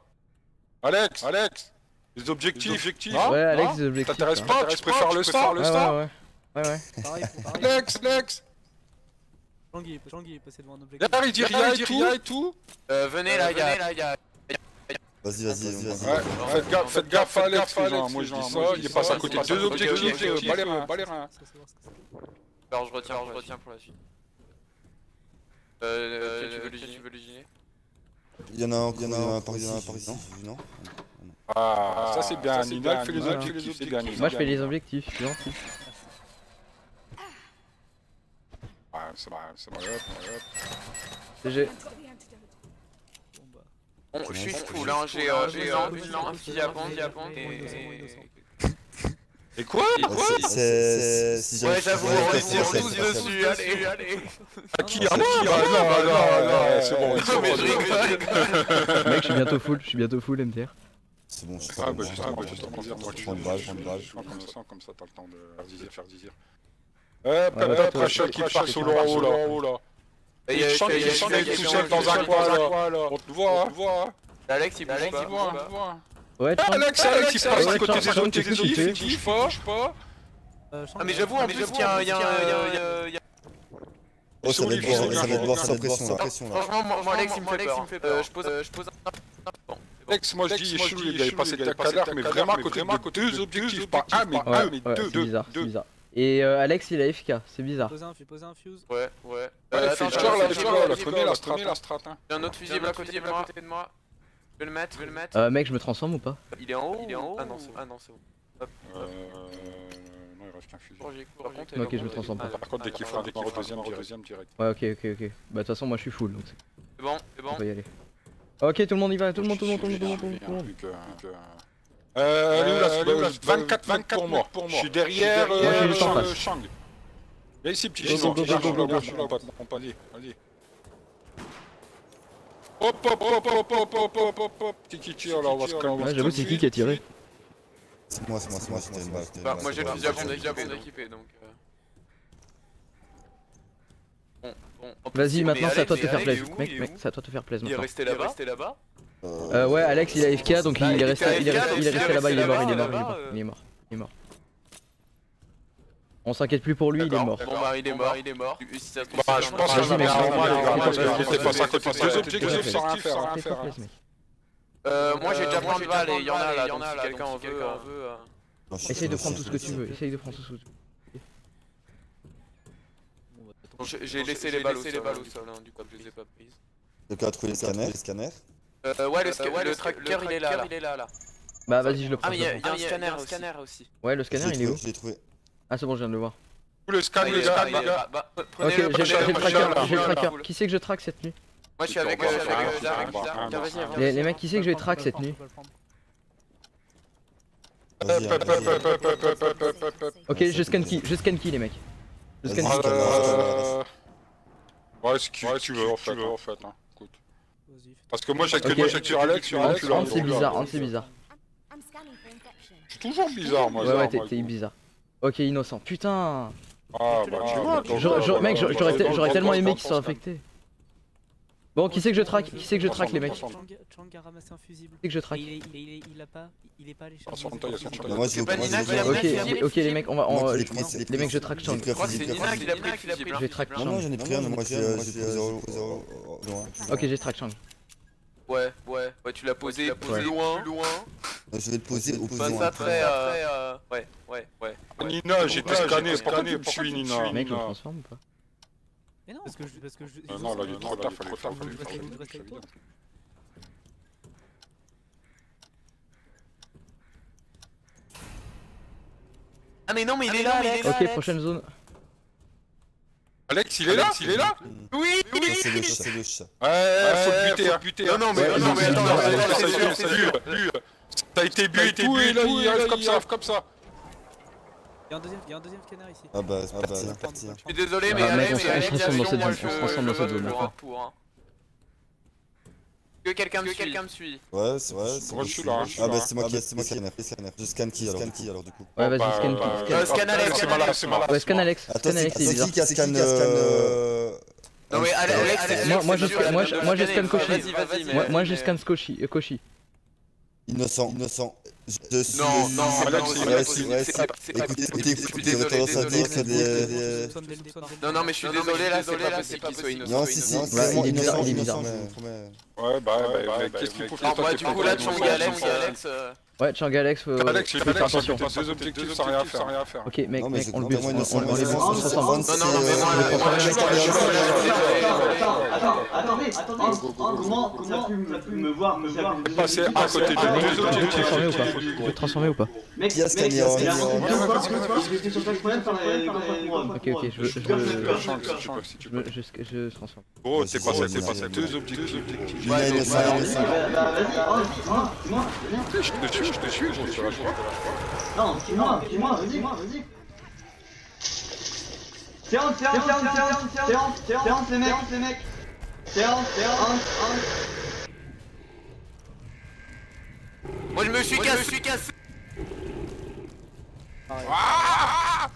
Alex, Alex, les objectifs, objectifs. Ouais, Alex, des objectifs. T'intéresse là. pas Tu préfères le star Ouais, ouais, ouais. Ouais, ouais. Pareil. Alex, Alex Jean-Guy Jean-Guy est passé devant un objectif. Derrière, il dit rien, il dit rien et tout. Euh, venez là, y'a. là, y'a. Vas-y, vas-y, vas-y, vas-y. Ouais, faites gaffe, faites gaffe à Alex, les. Moi je dis ça, il passe à côté de deux objectifs, euh, pas les reins, pas les reins. Alors je retiens, je retiens pour la suite. Euh, tu veux le tu veux le gilet Il y en a un, il y en a un par ici, par ici, non? Ah, ça c'est bien, Ça, c'est Nina bien, fait les objectifs, c'est bien. Moi je fais les objectifs, je suis gentil. Ouais, c'est vrai, c'est hop. GG. Bon bah. Bon, je suis full, hein, j'ai euh, j'ai un un fusil à pompe, et... Quoi Ah, c'est- C'est. si Ouais, j'avoue, on est sur ouais, tous ouais, ouais. dessus, allez, allez À qui À moi Bah non, non, non, c'est bon, je bons. rigole Mec, je suis bientôt full, je suis bientôt full MTR. C'est bon, je Ah, bah, juste, ah, bah, en je prends. Comme ça, comme ça, t'as le temps de faire désir. Hop, hop, qui part sur le haut, là. Et il chante, il chante tout seul dans un coin, là. On te voit, voit. Hein. Alex, il bouge Alex, il voit, hein, il voit. Hein. Ouais, ah, Alex, il passe à côté des autres effectifs, il fâche pas. Ah, mais j'avoue, en plus, il y a... Oh, ça bon, ça va être bon, ça va être Alex, il me fait peur. Je pose un... Alex, moi je dis, chelou, il avait passé ta cadavre, mais vraiment à côté de deux objectifs, pas un, mais deux, mais deux, c'est bizarre, c'est deux. bizarre. Et euh, Alex il a FK, c'est bizarre. Poser un, poser un fuse. Ouais, ouais. Ouais, Euh, fais le fusible, le joueur là, fusible, connais la fusible, strat, la strat. hein. J'ai un autre fusible à côté de moi. Je vais le mettre, je vais le mettre. Euh, mec, je me transforme ou pas Il est en haut, il est en haut. Ah non, c'est ah non, c'est bon. Hop, Euh, hop. non, il reste qu'un fusil. Courageux, Ok, je me transforme pas. Par contre, dès qu'il fera un démarre au deuxième, deuxième direct. Ouais, ok, ok, ok. Bah, de toute façon, moi je suis full donc c'est- C'est bon, c'est bon. on peut y aller. Ok, tout le monde y va, tout le monde, tout le monde, tout le monde, tout le monde, le le Euh, elle est où là, elle est où, là, 24, 24 pour moi. Je suis derrière euh, en Shang-. Viens ici, petit je suis là, je suis là, pote, mon panier. Vas-y. Hop, hop, hop, hop, hop, hop, hop, hop, hop. Qui qui tire là, on va se calmer. Ouais, j'avoue, c'est qui qui a tiré C'est moi, c'est moi, c'est moi, c'était une balle. Bah, moi c'est j'ai le moi, fusil à c'est pompe équipé donc. Vas-y, maintenant c'est à toi de te faire plaisir. Mec, c'est à toi de te faire plaisir. Il est resté là-bas Euh, ouais, Alex il est AFK donc il est resté là-bas, il est mort, il est mort, il est mort, il est mort. On s'inquiète plus pour lui, il est mort. Il est mort, il est mort. Bah je pense que c'est normal, Deux objectifs, sans rien faire. Euh, moi j'ai déjà plein de balles et il y en a là, si quelqu'un en veut. Essaye de prendre tout ce que tu veux, essaye de prendre tout ce que tu veux. J'ai laissé les balles au sol, du coup, je les ai pas prises. Donc, on a trouvé les scanners euh, ouais, le, euh, ouais, le, tracker, il, est là, il est là, là. Bah vas-y je le prends. Ah mais y'a ah, un, scanner, un scanner aussi. Ouais le scanner il est où trouvé. Ah c'est bon je viens de le voir. Le scan, ah, le scan, les. Bah, ok j'ai le tracker, j'ai le tracker. Qui c'est que je traque cette nuit Moi je suis avec Les mecs qui c'est que je vais traque cette nuit Ok je scan qui, je scan qui les mecs euh, ouais, ce que ouais, tu veux en fait, veux, en fait hein. écoute. Parce que moi j'active okay. Alex, sur Alex, Alex c'est bizarre, hein. Ant c'est bizarre. Je suis toujours bizarre moi. Ouais, ouais, t'es bizarre. Ok, innocent, putain. Ah bah tu vois, mec, j'aurais tellement aimé qu'il soit infecté. Bon, qui sait que je traque Qui c'est que je traque les mecs Qui que je traque il, est, pas, allé Ok, les mecs, on va, les mecs, je traque Chang. Je vais traque Chang. Non, j'en ai pris moi Ok, j'ai traque Chang. Ouais, ouais, ouais, tu l'as posé, loin. Bah, je vais le poser au position. Euh, ouais, ouais, ouais. Nina, j'ai été scanné, je suis Nina. Mec, transforme ou pas? Mais non Parce que je. Parce que je euh, non, là, il est trop tard, fallait trop tard, trop tard. Ah mais non mais il ah, est là, il est là Ok prochaine zone. Alex il est là il est là. Oui C'est louche c'est louche Ouais ah, faut le buter hein. hein. Non non mais non mais attends c'est dur Ça a été bu, il était bu, il arrive comme ça, comme ça. Y'a un deuxième, scanner ici. Ah bah, c'est ah bah, parti, parti. Hein. Je suis désolé, ah, mais allez, mais allez, on se ressemble dans cette zone. Que quelqu'un me suit. Ouais, c'est. Moi hein, je suis. Ah bah c'est moi ah qui bah, scanner. Je scanne qui alors du coup Ouais, vas-y, scanne bah, qui euh, Scanne Alex, Ouais, Alex. Scanne Alex, c'est qui a euh, euh, Non mais Alex, moi je scanne Koshi. Moi je scanne Koshi. Innocent, innocent. Je suis. Non, non, Alex, non, c'est Ouais, pas si, possible, ouais, c'est si. pas- c'est pas Écoute, possible. écoute, Je écoute, suis j'aurais tendance à dire que des. des- Soupçonne dès le- soupçonne dès le- Non, non, mais je suis désolé, là, c'est pas possible qu'il soit innocent. Non, si, si, vraiment il est bizarre, innocent, il est bizarre. Ouais, bah, ouais, bah, bah, qu'est-ce qu'il faut faire du coup, là, Chang et Alex, Alex, Ouais, Chang Alex, faut, Alex, faire attention. deux objectifs sans rien faire. rien faire. Ok, mec, mec, on le bute, on, on, on, Non, non, non, mais moi. Attends, attendez, attendez, comment, comment pu, t'as pu me voir, me faire Passer à côté deux objectifs. peux te transformer ou pas Mec, mec, il il contre Ok, ok, je, je, je, je, je, je transforme. Passé, c'est bon, passé c'est à bon. deux objectifs. Ouais, innocent. Bah, bah, vas-y, oh. Je te je te suis, gros, tu vas voir. Non, dis-moi, dis-moi, vas-y, vas-y. Séance, séance, séance, séance, séance, séance, les mecs, les mecs. Séance, séance, Moi, je me suis cassé, Ah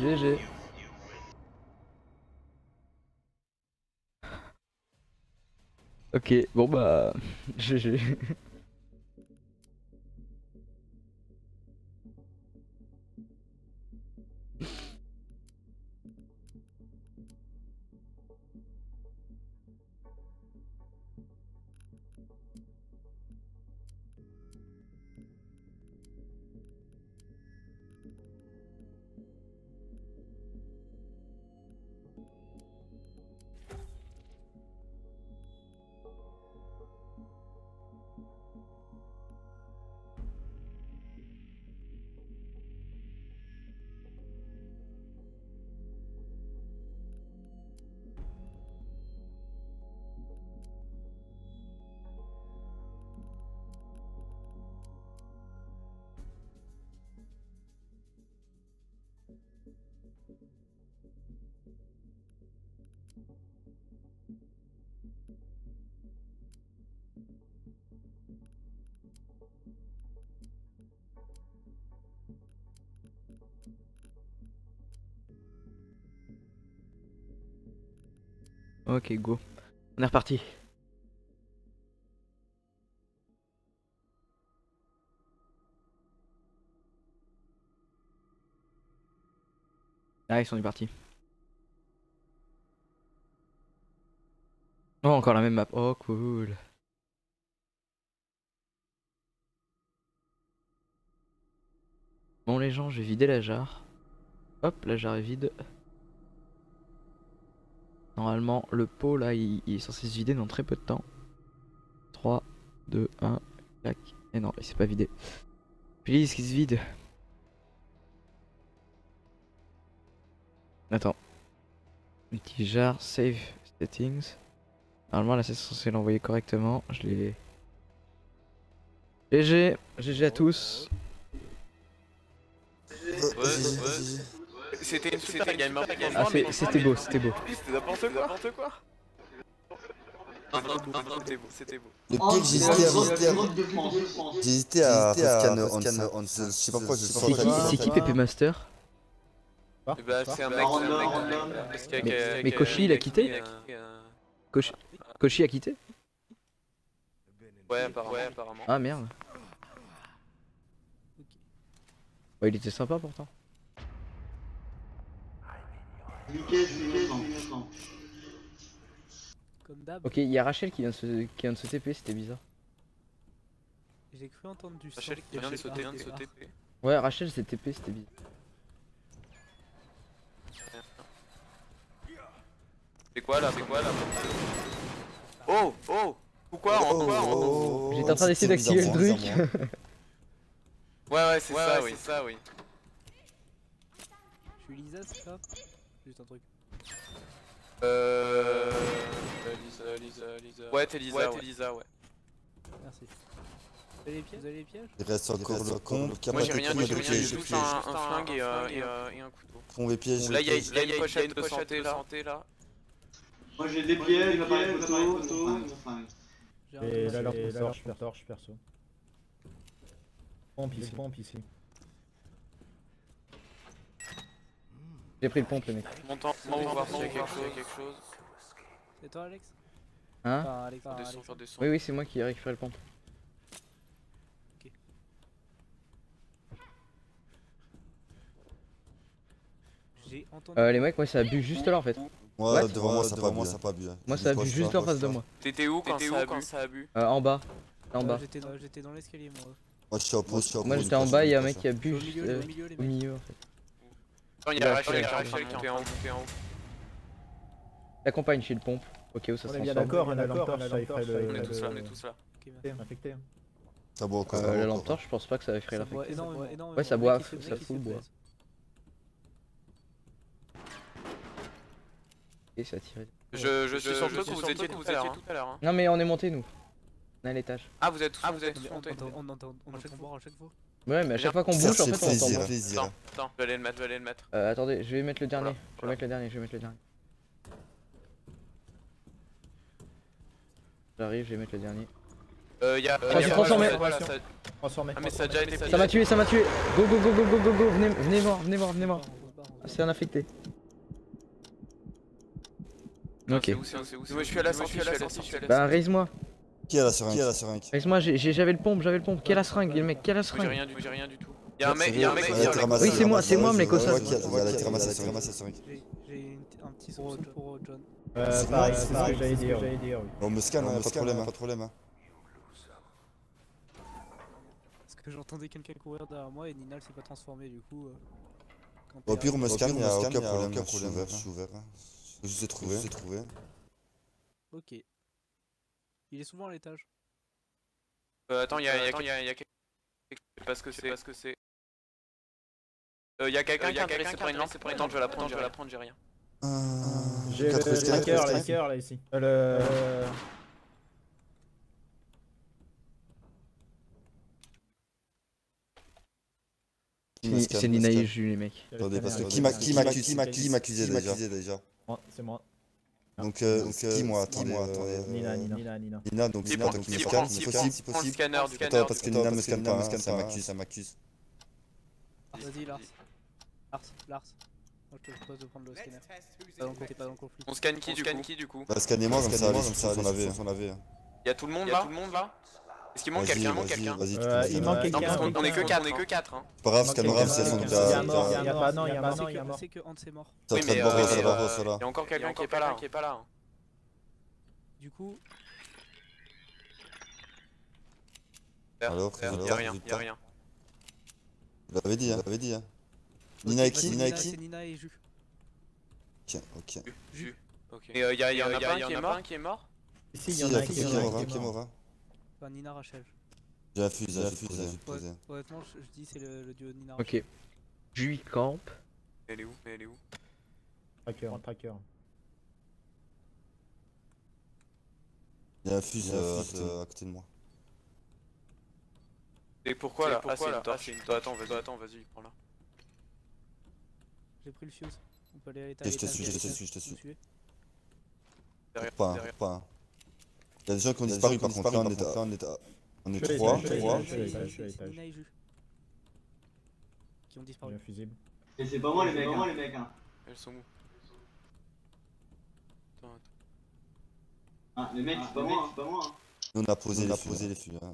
GG. Ok, bon bah... GG. Ok, go. On est reparti. Ah, ils sont partis. Oh, encore la même map. Oh, cool. Bon, les gens, je vais vider la jarre. Hop, la jarre est vide. Normalement, le pot là, il, est censé se vider dans très peu de temps. 3, 2, 1, clac. Et non, il s'est pas vidé. Please, qu'il se vide? Attends. Petit jar, save settings. Normalement, là, c'est censé l'envoyer correctement. Je l'ai. GG, GG à tous. C'était une super game, hein, Ah, c'est- c'était beau, c'était beau. C'était n'importe quoi, C'était beau, c'était beau. Le Oh, pire, j'hésitais à je sais pas pourquoi je C'est sens qui, c'est qui Pepe Master Eh bah, c'est un mec, Mais- Koshi, il a quitté Koshi, Koshi a quitté Ouais, apparemment. Ouais, apparemment. Ah merde. Ouais, il était sympa pourtant. Niqué, je suis innocent, innocent. Comme d'hab, Ok, il y a Rachel qui vient de se, qui vient de se TP, c'était bizarre. j'ai cru entendre du son. Rachel qui vient de de sauter. Ouais, Rachel s'est TP, c'était bizarre. C'est quoi là C'est quoi là Oh Oh Pourquoi en quoi en- Oh, J'étais en train d'essayer d'activer le truc. Ouais, ouais, c'est ça, oui. C'est ça, oui. Je suis Lisa, c'est ça? Juste un truc. Euh. Lisa, Lisa, Lisa. Ouais, t'es Lisa, ouais. Lisa, ouais. Merci. Vous avez les pièges? Vous avez les pièges? Il reste encore le compte, qui a Moi j'ai rien, moi j'ai juste un, un flingue et, euh, et, euh, et un couteau. Pièges. Là, il y a, il y a une pochette de santé là. Moi j'ai des pieds, l'appareil photo, photo. J'ai Et un là, leur torche, perso. Pompe ici. Pompe ici. J'ai pris le pompe, les mecs. Montant, on va voir s'il y a quelque chose. C'est toi, Alex? Hein? Enfin, Alex, enfin, Des sons, Alex. faire des sons. Oui, oui, c'est moi qui ai récupéré le pompe. J'ai entendu. Euh, les mecs, ouais, ça a bu juste là en fait. Ouais, What devant moi, ça a pas bu. Ça a pas bu. hein. Moi, ça a bu juste en face de moi. T'étais où quand T'étais ça où a bu ça a bu? Euh, en bas. En Euh, bas. J'étais dans, l'escalier, moi. Moi, je suis au poste, je suis au Moi, j'étais en bas, il y a un mec qui a bu Au juste milieu, euh, au mecs. milieu en fait. Non, il y a Rachel qui est en haut, en chez le pompe. Ok, où ça se On est bien transforme. d'accord, la lampe torche, ça effraie le. On est tous là, on est tous là. Infecté. Ça boit encore. Euh, la lampe torche, je pense pas que ça énormément, énormément. Ouais, ça boit, ça fout le bois. Et ça a tiré. Je, je suis sur le truc où vous étiez tout à l'heure. hein. Non, mais on est monté nous. On est à l'étage. Ah, vous êtes tous, on montés. on entend, on entend boire à chaque fois. Ouais, mais à chaque fois qu'on bouge, en fait, on plaisir, plaisir. Attends, attends, je vais aller le mettre, je vais aller le mettre. Euh, attendez, je vais mettre le dernier. Voilà, Je vais mettre le dernier, je vais mettre le dernier. J'arrive, je vais mettre le dernier. Euh, y'a. J'ai transformé. Voilà, ça- Transformé. Ah, mais ça a déjà été Ça m'a tué, ça m'a tué. Go, go, go, go, go, go, go. Venez, venez voir, venez voir, venez voir. C'est un infecté. Ok. C'est où, c'est où, c'est où Moi, je suis à la sortie, je suis à la sortie, Bah, raise-moi. Qui a la seringue Qui a la seringue j'ai- j'avais le pompe, j'avais le pompe. Quelle la seringue, le mec Quelle la Moi, J'ai seringue rien du j'ai rien du tout. Y'a un mec, y'a un mec qui a ramassée, Oui, c'est moi, c'est moi, qui a- a c'est ramassée, c'est J'ai un petit soupçon pour John. Euh, C'est pareil, c'est ça que j'allais dire. On me scanne, hein, pas de problème, hein. hein, pas de problème. hein. Parce que j'entendais quelqu'un courir derrière moi et Nina s'est pas transformée du coup. euh, Au pire, on me scanne, il y a aucun y a problème, je suis ouvert, hein. je suis ouvert. hein. Je je sais trouver. Ok. Il est souvent à l'étage. Euh, attends, y'a y'a y'a y'a quelque chose. Parce que c'est. Parce que c'est. Euh, y'a quelqu'un qui est intéressé par une lance, c'est pour une lance, je vais la prendre, je vais la prendre, j'ai rien. J'ai le quatre là, ici. Euh, Le. C'est Nina et Jules, les mecs. Attendez, parce que qui m'accusait déjà m'accusait déjà Moi, C'est moi. Donc, euh, Donc, qui moi, attendez, moi, attendez. Nina, Nina, Nina, Nina. Nina, donc Nina, donc me prend- si possible, si possible. scanner du Attends, scanner parce que Nina me parce que scanne Nina pas, me hein, scanne ça m'accuse, ça m'accuse. Vas-y Lars. Lars, Lars. Moi je te propose de prendre le scanner. Pas dans le cours, pas dans le conflit. On scanne qui du coup qui du coup Bah, scannez-moi comme ça, comme on avait, on avait. Y'a tout le monde là Tout le monde là? Est-ce qu'il manque quelqu'un Manque vas-y, quelqu'un Euh, il manque scanner. Non, parce qu'on quelqu'un. on est que 4, on est que 4 hein. C'est pas grave, Il manque c'est Il y a mort, il y a t'as- pas, non, il y a il y a que- mort. sait que Hans est mort. Oui, mais euh, euh, ça va. Y'a encore quelqu'un qui est pas là. qui est pas là. Du coup, Alors, Y'a résultat, rien, rien. Vous l'avez dit, hein, vous l'avez dit, hein. Nina et qui Nina et qui C'est Nina et Ju. Ok, ok. Jus. Ok. Et euh, y'a y'a un qui est mort Ici, il Si, y en il y a a un qui est mort, hein, hein. Nina Rachel. J'ai un fuse, j'ai un fuse, j'ai un Ouais, fuse. honnêtement, je, je dis c'est le, le duo de Nina Rachel. Ok. Jules camp. Elle est où? Elle est où? Tracker, tracker. Il y a fuse euh, à côté- de moi. Et pourquoi là? Ah, pourquoi, c'est là une torche. Toi, Attends, vas-y, attends, vas-y, prends-la. J'ai pris le fuse. On peut aller à Ok, l'étage. je te suis, je te suis, je te suis. Derrière, Pas, hein, derrière. pas. Hein. Il y a des gens qui ont disparu par contre, là on est à- on est trois, l'étage, je suis à trois. C'est. Qui ont disparu. c'est pas moi les mecs, hein. les mecs. Hein. Elles sont où Attends, attends. Ah, les mecs, c'est pas moi, c'est pas moi. hein. Nous on a posé, on on a posé les fûts. hein.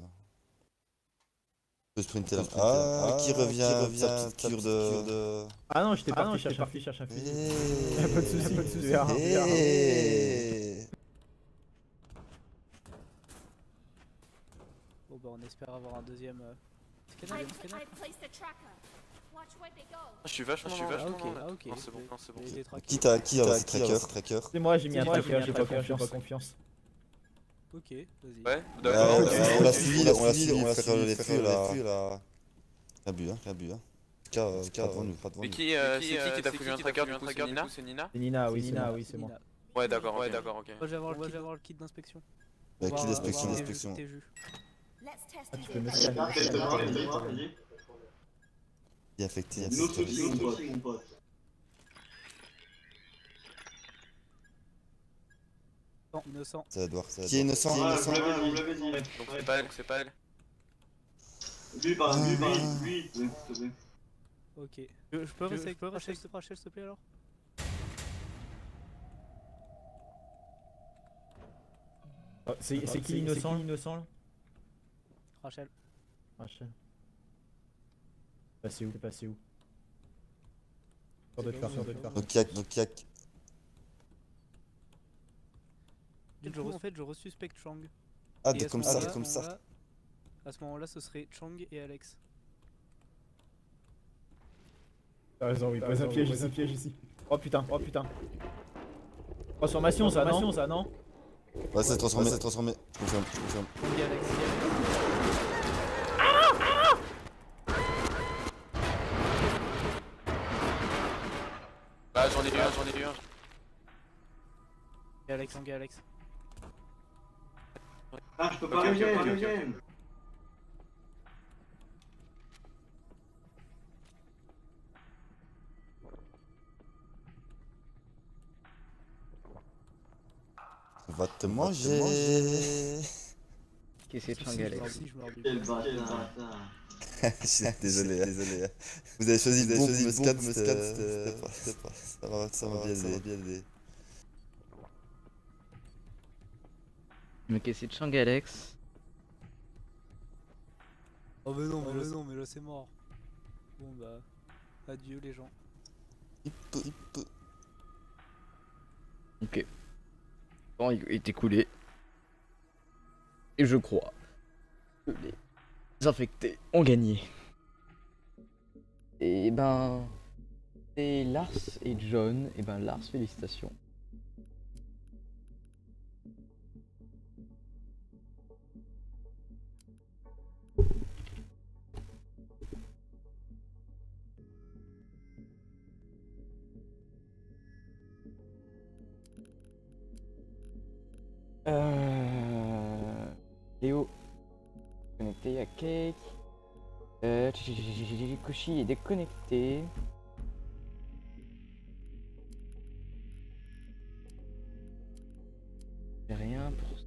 Le sprinter. Ah, Ah, qui revient, qui revient, sa petite cure de... Ah non, j'étais Ah parti, chercher j'étais un fusil. Eh, Y'a pas de soucis, pas de soucis. verras, verras. eh. Bon bah on espère avoir un deuxième scanner. Ah, Je suis vachement, je suis Ah, vachement. ok, loin, là. ah, ok. C'est bon, c'est bon. Qui t'a qui Qui qui tracker tracker? C'est moi, j'ai mis un j'ai tracker, j'ai pas confiance, j'ai pas confiance. Ok, vas-y. Ouais, d'accord. on ok. on l'a suivi, on l'a suivi, on l'a l'a suivi, les les là. Bien bu, hein, bien bu, hein. Cas, euh, devant nous, pas devant nous. qui, euh, qui, c'est euh, qui qui t'a foutu qui un qui tracker du coup C'est Nina C'est Nina Nina, oui, c'est Nina, moi, oui, c'est moi. Nina. Ouais, d'accord, Ouais, ok. d'accord, ok. Moi je vais avoir, le kit- kit d'inspection. Bah, qui euh, d'inspection, Ah, tu peux vas-y. Bien affecté, mon pote. Non, innocent. Ça va devoir, ça va Qui est innocent, Ah, innocent. Donc c'est pas elle, c'est pas elle. Lui, par lui, par lui. Ok. Je, je peux rester avec Rachel, s'il te- Rachel, s'il te plaît alors? C'est qui l'innocent l'innocent là? Rachel. Rachel. Passé où T'es passé où? Te faire. Donc yak, donc yak. Du coup, en fait, je resuspecte Chang. Ah, ce comme ça, moment-là- comme ça. À ce moment-là, ce serait Chang et Alex. T'as raison, oui, pose un piège ici, piège ici. Oh putain, oh putain. Transformation, ça, non ça, non? Ouais, c'est transformé, c'est transformé. Je confirme, je confirme. Chang et Alex. J'en ai eu un. Et Alex, et Alex. Ah, je peux pas Ok, ok, reviens, ok, ok, reviens. On va te manger. Qu'est-ce que c'est Chang Alex. Quel bâtard. Désolé, désolé. Vous avez choisi, vous avez choisi le scat, c'était pas, c'était pas, ça va, ça va bien aider, que c'est Chang Alex Oh, mais non, mais là, non, mais là, c'est mort. Bon, bah. Adieu, les gens. Ok. Bon, il est écoulé. Et je crois que les infectés ont gagné. Et ben. Et Lars et John, et ben Lars, félicitations. Euh... Léo. Connecté, a Cake. Euh... Koshi est déconnecté. Rien pour.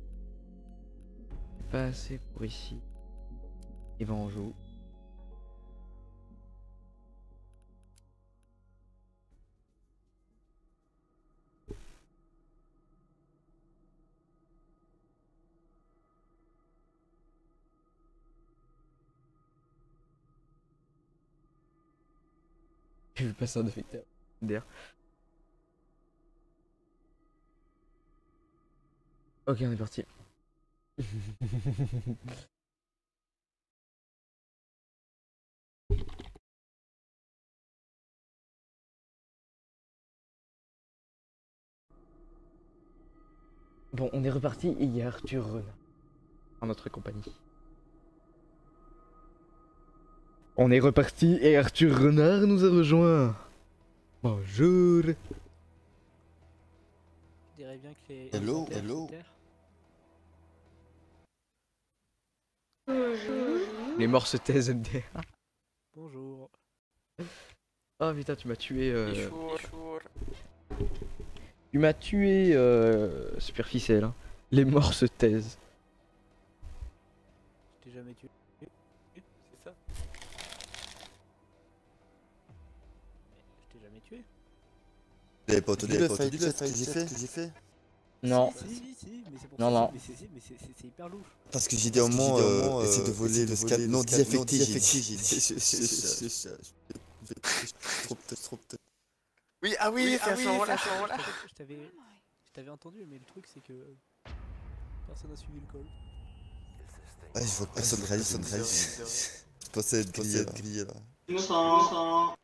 Pas assez pour ici. Il va en jouer. Je vais passer un affecteur. D'air. Ok, on est parti. Bon, on est reparti et il y en notre compagnie. On est reparti et Arthur Renard nous a rejoint. Bonjour. Je dirais bien que les. Hello, hello. Les morts se taisent MDR. Bonjour. Oh putain, tu m'as tué. euh. Tu m'as tué, euh, Superficiel. hein. Les morts se taisent. Je t'ai jamais tué. Vous avez pas entendu le fight que j'ai fait, que j'ai fait Non. Si, si, si, mais c'est pour Non, ça. non. Mais c'est- hyper louche. Parce que j'ai dit un moment, euh, essayer de voler le scat non j'ai dit. Trop peut-être, trop peut-être. Oui, ah oui, c'est à ce moment-là. Je t'avais entendu, mais le truc c'est que personne n'a suivi le call. Ouais, je vois que personne réalise, personne réalise. Je pensais être grillé, être grillé là. Innocent, innocent.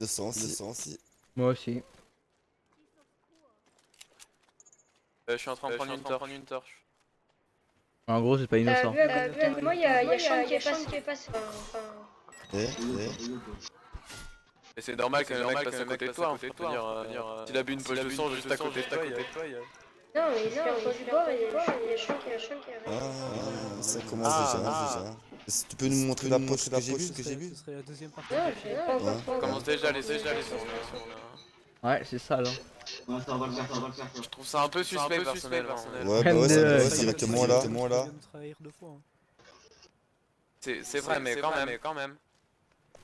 Le sang aussi. Le sang aussi. Moi aussi. Euh, je suis en train de prendre une torche. une torche. En gros, c'est pas innocent. Euh, moi, il y a, il y a Sean qui est passé. Qui est passé. Enfin, Eh, eh. Et c'est normal que le mec passe à côté de toi, en fait. Venir, euh, S'il a bu une poche de sang juste à côté de toi, non, mais il est entendu boire il y a Sean qui arrivé. Ah, ça commence Ah, déjà, ah. tu peux nous montrer la poche que j'ai vue, que j'ai vue Ce serait la deuxième partie. Non, je commence déjà à les déjà les. Ouais, c'est ça là. Ouais, ça va le faire, ça va le faire. ça. Je trouve ça un peu suspect personnellement. Ouais, bah ouais, ça Euh, ouais, directement là. Là. Tu viens de trahir deux fois. C'est c'est vrai, mais quand même, quand même.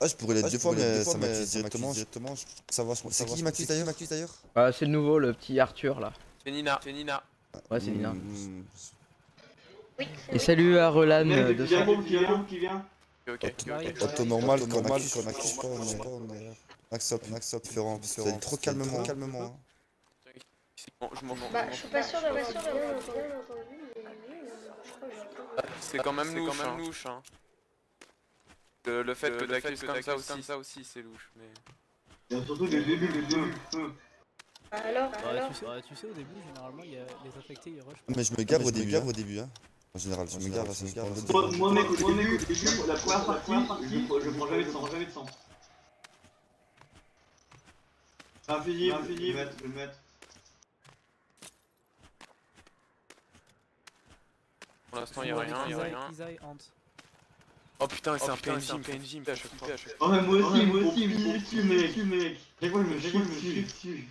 Ah, je pourrais l'être Ah, deux fois, mais deux fois, ça mais m'accuse directement. Directement, je- savoir. C'est qui m'accuse d'ailleurs d'ailleurs Ah, c'est le nouveau, le petit Arthur là. C'est Nina, c'est Nina. Ouais, c'est Nina. Hmm, Et salut à euh, qui vient, 200. qui vient, qui vient. Ok, ok, normal, on. Max up, max up, différent. Vous allez trop calmement, calmement. hein. Bon, je m'en Bah, je suis pas sûr d'avoir bien entendu, mais. C'est quand même louche, quand même louche. Hein. Le, le fait que tu accuses comme ça aussi, ça aussi c'est louche. Mais... Il y a surtout des débuts, des débuts. Alors, Bah, alors tu, sais, ouais, tu sais, au début, généralement, il y a les affectés, ils rushent. Mais je me gave au début, au début, hein. En général, je me gave, je me gave. Moi, moi, mec, au début, la première partie, je, je prends jamais de sang, jamais de sang. Un fusil, un fusil, je vais le mettre, je vais le mettre. Pour l'instant, y'a rien, y'a rien. Oh putain, c'est Oh, un PNJ, c'est un PNJ, me fait à chaque fois. Oh, mais moi aussi, moi aussi, me chie dessus, mec, mec. Chaque fois, il me chie dessus.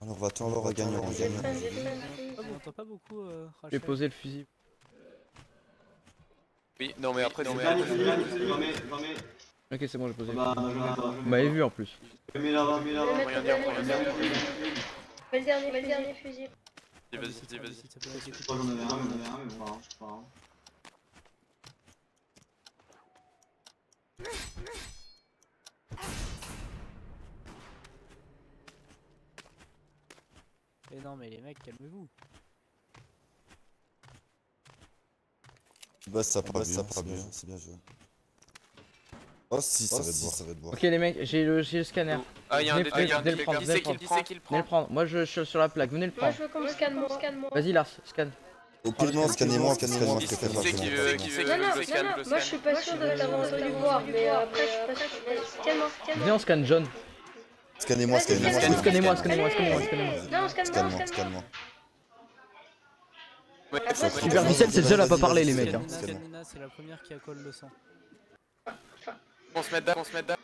Alors, on va on va gagner, on. Ah, on entend pas beaucoup, euh, J'ai posé le fusil. Oui, non mais après, non mais fusil, dernier Ok, c'est bon, j'ai posé. Bah, Vous m'avez vu en plus. Le dernier, le dernier fusil. Mets le dernier, mets le dernier fusil. Vas-y, vas-y, vas-y. Je crois que j'en avais un, j'en avais un, mais pas non, mais les mecs, calmez-vous. Bah, ça part bien, ça part bien, c'est bien joué. Oh, si, ça va être boire, ça va être boire. Ok les mecs, j'ai le, scanner. Ah, y a un venez le prendre, qui c'est le. Moi je, je suis sur la plaque, venez le Moi, prendre. je veux qu'on me scanne, moi, scanne-moi. Vas-y Lars, scanne. Au pire, non, scannez-moi, scannez-moi, qui veut qui veut Non, non, moi je suis pas sûr de entendu voir, mais euh, après je suis pas sûr. Mais Scanne-moi, Venez scanne-moi. on scanne John. Scannez-moi, scannez-moi, Scannez-moi, scannez-moi, scannez-moi, scannez-moi. Non, scanne-moi, Scanne-moi, c'est faut- Superficiel, c'est le seul à pas parler les mecs. Scanina, Scanne-moi. Scanina, c'est la première qui accole le sang. On se met dedans, on se met dedans.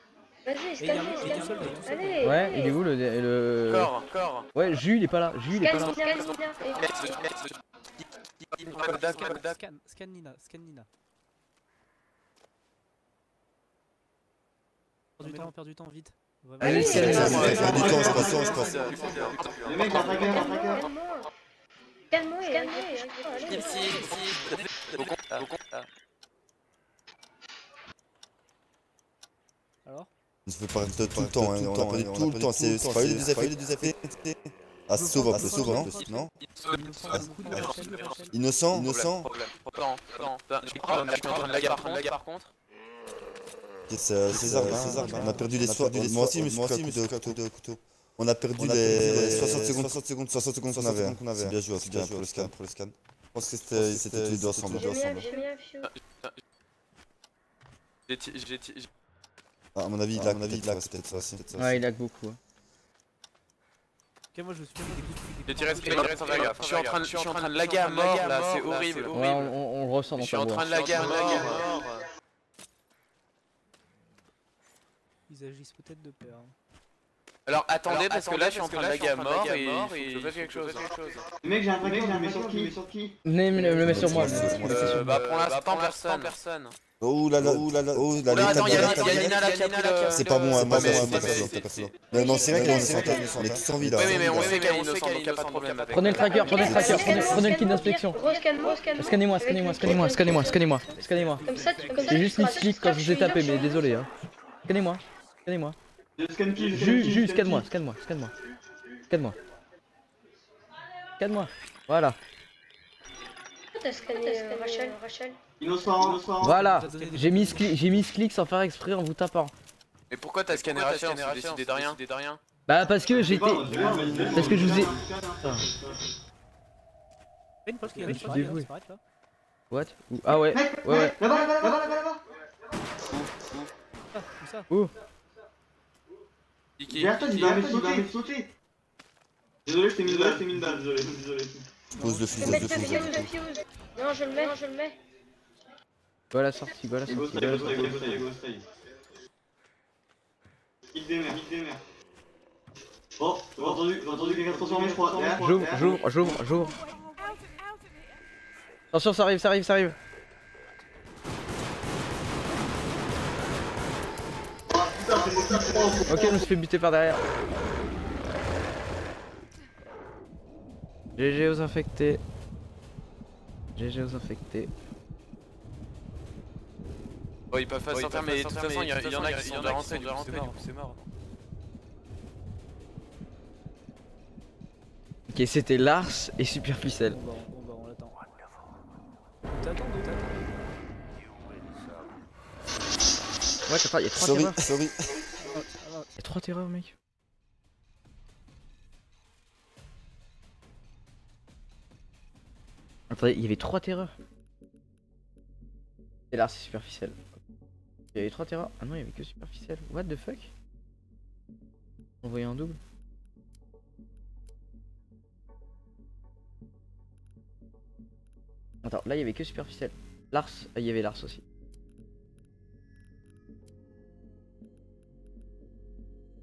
Vas-y, tout seul. Allez, Ouais, allez. il est où le. le... Corps, corps. Ouais, Jus il est pas là. Jus il est pas là. Scan, scan, scan Nina, scan Nina. On perd du temps, on perd du temps, vite. Allez, Ça scanne. fait du temps, je passe, je passe. Les mecs, un tracker, un Calme-moi, calme-moi. Calme-moi et allez. Ici, ici. Au con, au con. Alors On se fait pas tout le temps, hein, on a perdu tout le temps, c'est c'est pas eu des effets. Ah, sauve un peu, sauve, non Non de Rachel, Rachel. Innocent, innocent Problème, problème. Attends, attends, je suis en train de la gare, la gare par contre. César, César, on a perdu les soins, moi aussi, moi aussi, de couteau, de couteau. On a perdu les 60 secondes, 60 secondes, 60 secondes qu'on avait. hein. C'est bien joué, c'est bien pour le scan, pour le scan. Je pense que c'était tous les deux ensemble. J'ai mis un- j'ai mis un fuse. J'ai ti- j'ai ti- j'ai- Ah, À mon avis, il a, à mon avis, il a peut-être ça aussi. Ouais, il lag beaucoup. hein. Ok, moi je suis bien des coups de. Je suis en train de, je suis en train de laguer à mort là, c'est horrible. Ouais, on, le ressent Je dans suis ta en train de laguer à mort. Ils agissent peut-être de hein. Alors attendez parce que là je suis en train de laguer à mort et je fasse quelque chose. Mecs, j'ai un tracker, je le mets sur qui, mais sur qui Venez me le sur moi. le- bah pour l'instant personne. Oh là là, oh là là, oh là là. C'est pas bon, hein, c'est moi, pas bon. Non, non, c'est vrai qu'elle est innocente, on est tous en vie là. Oui, mais on sait y a pas de problème avec. Prenez le tracker, prenez le tracker, prenez, le kit d'inspection. Scannez-moi, scannez-moi, scannez-moi, scannez-moi, scannez-moi, scannez-moi. Comme ça, tu- comme ça, J'ai juste mis clic quand je vous ai tapé, mais désolé. Hein. Scannez-moi, scannez-moi. Je scanne qui, je scanne Jus, qui, jus, je scanne-moi, scanne-moi, scanne-moi. Scanne-moi. Scanne-moi. Voilà. Rachel, Rachel. Innocent, innocent. Voilà. J'ai mis ce clic, j'ai mis ce clic sans faire exprès en vous tapant. Mais pourquoi t'as scanné Rachel décidé de rien. de Bah parce que j'étais. Parce que je vous ai. Une pause, là. What? Ah ouais, ouais, ouais. là-bas, là-bas, là-bas, là-bas, là-bas. Ah, où ça? Où. Derrière toi, il va sauter, il va sauter. Désolé, je t'ai mis une dalle, je t'ai mis une dalle, désolé, désolé. Pose le Je fuse, mettre le fuse. Non, je le mets, je le mets. Voilà la sortie, voilà la sortie. stay, voilà go la stay, sortie. go stay, go stay. Kick des mers, kick des mers. Bon, j'ai entendu, j'ai entendu quelqu'un se transformer, je crois. J'ouvre, j'ouvre, j'ouvre, j'ouvre. Attention, ça arrive, ça arrive, ça arrive. Ok, je me suis fait buter par derrière. GG aux infectés. GG aux infectés. Bon, ils peuvent pas sortir, mais de toute façon, il y, en a qui sont déjà rentrés, du coup, c'est mort. c'est mort. Ok, c'était Lars et Superficelle. Bon bah, bon on l'attend. T'attends, t'attends. Ouais, t'as pas, y'a trois Sorry, terreurs. sorry. Y'a trois terreurs, mec. Attendez, il y avait trois terreurs. Et là, c'est superficiel. Il y avait trois terreurs. Ah non, il y avait que superficiel. What the fuck? On voyait un double. Attends, là il y avait que superficiel. Lars, ah, il y avait Lars aussi.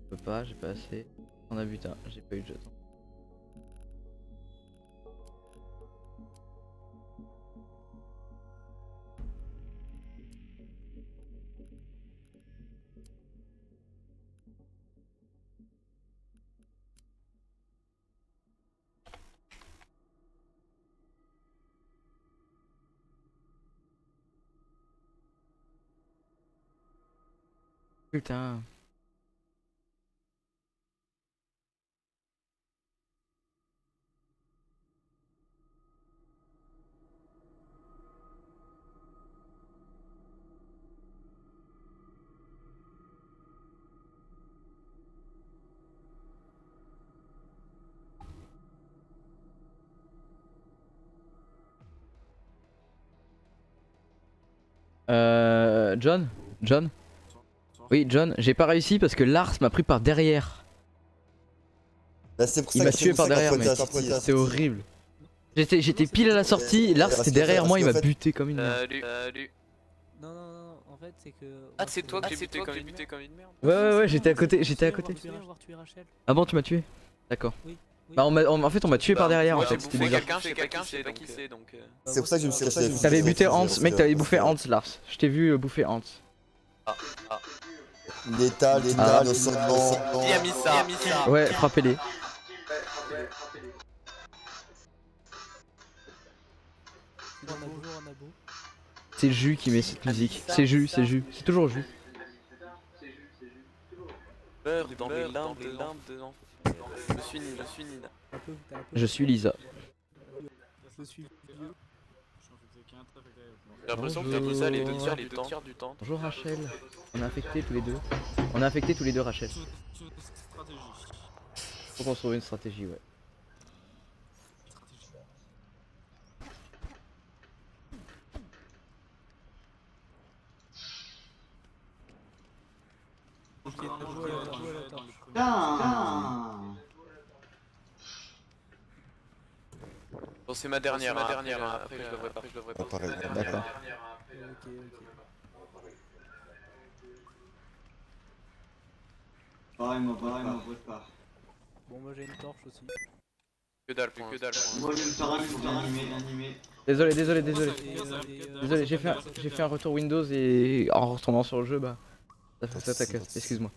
Je peux pas, j'ai pas assez. On a butin, j'ai pas eu de jeton. Putain. Euh, John? John? Oui, John, j'ai pas réussi parce que Lars m'a pris par derrière. Bah, c'est pour Il ça m'a que- tué c'est par derrière, mec. t'as C'est horrible. J'étais j'étais pile à la sortie, Lars était derrière moi, il m'a buté comme une merde. Salut, salut. Non, non, non, en fait, c'est que. Ah, c'est toi que j'ai buté comme une merde. Ouais, ouais, ouais, j'étais à côté, j'étais à côté. Ah bon, tu m'as tué D'accord. Bah, on m'a- on- en fait, on m'a tué par derrière, en fait, j'ai c'était bizarre. quelqu'un, je sais quelqu'un, je sais pas qui c'est donc. euh, C'est pour ça que je me suis resté. T'avais buté Hans, mec, t'avais bouffé Hans, Lars. Je t'ai vu euh, bouffer Hans. L'état, Ah. Qui a mis ça Qui a mis ça Ouais, frappez-les. Il en a toujours un abo. C'est Jus qui met cette musique. C'est Jus, c'est Jus. C'est toujours Jus. Beurre dans les limbes de limbes de l'enfant. Je suis Nina, je suis. Je Lisa. Je suis vieux. J'ai l'impression que t'as ça les deux tiers, les deux tiers du temps. Bonjour Rachel. On a infecté tous les deux. On a infecté tous les deux Rachel. Faut qu'on trouve une stratégie, ouais. Putain Bon, c'est ma dernière, ma dernière. hein, Après, je devrais pas, je devrais pas. Ah, pareil, D'accord. Ok, ok. Pareil, moi, pareil, moi, je pas. Bon, moi j'ai une torche aussi. Que dalle, plus que dalle. Moi, je vais me faire animer, animer. Désolé, désolé, désolé. Euh, euh, Désolé, j'ai fait, j'ai fait un retour Windows et en retournant sur le jeu, bah. Ça fait ça. Excuse-moi.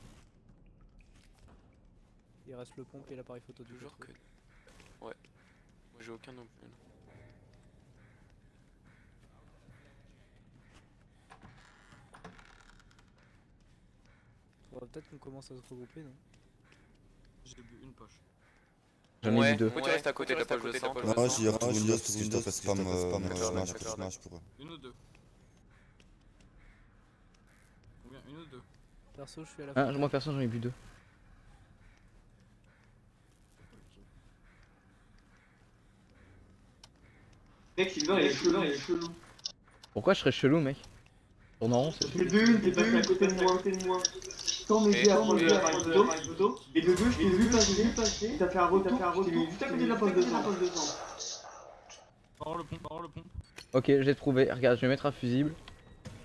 Il reste le pompe et l'appareil photo du Toujours jeu. que. Ouais. J'ai aucun non plus. On va peut-être qu'on commence à se regrouper, non J'ai bu une poche. J'en ai Ouais, deux. Moi, tu restes à côté de la poche de sang. Non, j'y retourne Windows parce que je dois faire spam euh, Smash pour Smash pour eux. Une ou deux Combien Une ou deux Perso, je suis à la Ah, moi personne, j'en ai vu deux. Mec, Silver, il est chelou, il est chelou. Pourquoi je serais chelou, mec Tourne en rond, c'est de une, t'es passé à côté de moi, côté de moi. Sans m'aider à prendre le photo. Et de deux, je t'ai vu passer, passer. T'as fait un retour, je t'ai mis juste à côté de la poche de sang. Par le pompe, par le pompe. Ok, j'ai trouvé. Regarde, je vais mettre un fusible.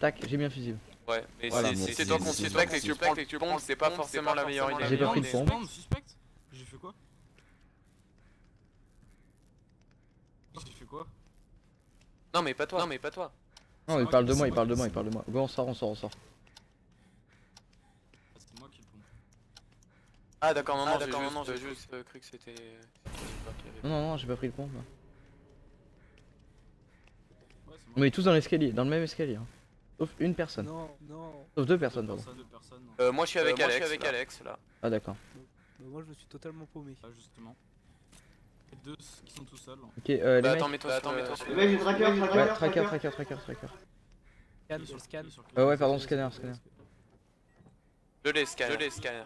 Tac, j'ai mis un fusible. Ouais, mais Voilà, c'est- toi qu'on suspecte et que tu prends le pompe, c'est pas forcément la meilleure idée. J'ai pas pris de pompe. Spawn, suspect J'ai fait quoi J'ai fait quoi Non mais pas toi, non mais pas toi. Non, il parle de moi, il parle de moi, il parle de moi. Go, on sort, on sort, on sort. C'est moi qui le pompe. Ah d'accord, non, non, Ah, j'ai d'accord, juste, non, non, j'ai juste euh, cru que c'était... Non, non, non, j'ai pas pris le moi. On est tous dans l'escalier, dans le même escalier. hein. Sauf une personne. Non, non. Sauf deux personnes, pardon. Personne, deux personnes. non. Euh, moi je suis avec Euh, moi, je Alex, suis avec là. Alex, là. Ah, d'accord. Bah, moi je me suis totalement paumé. Ah, justement. Deux qui sont tout seuls. Ok, euh, les Bah, mecs. attends, mets-toi sur le- sur le- Mec, j'ai tracker, Ouais, tracker, tracker, tracker, tracker, tracker. Scan, je scan. Euh, ouais, pardon, scanner, scanner. Je les scanne, je les scanne.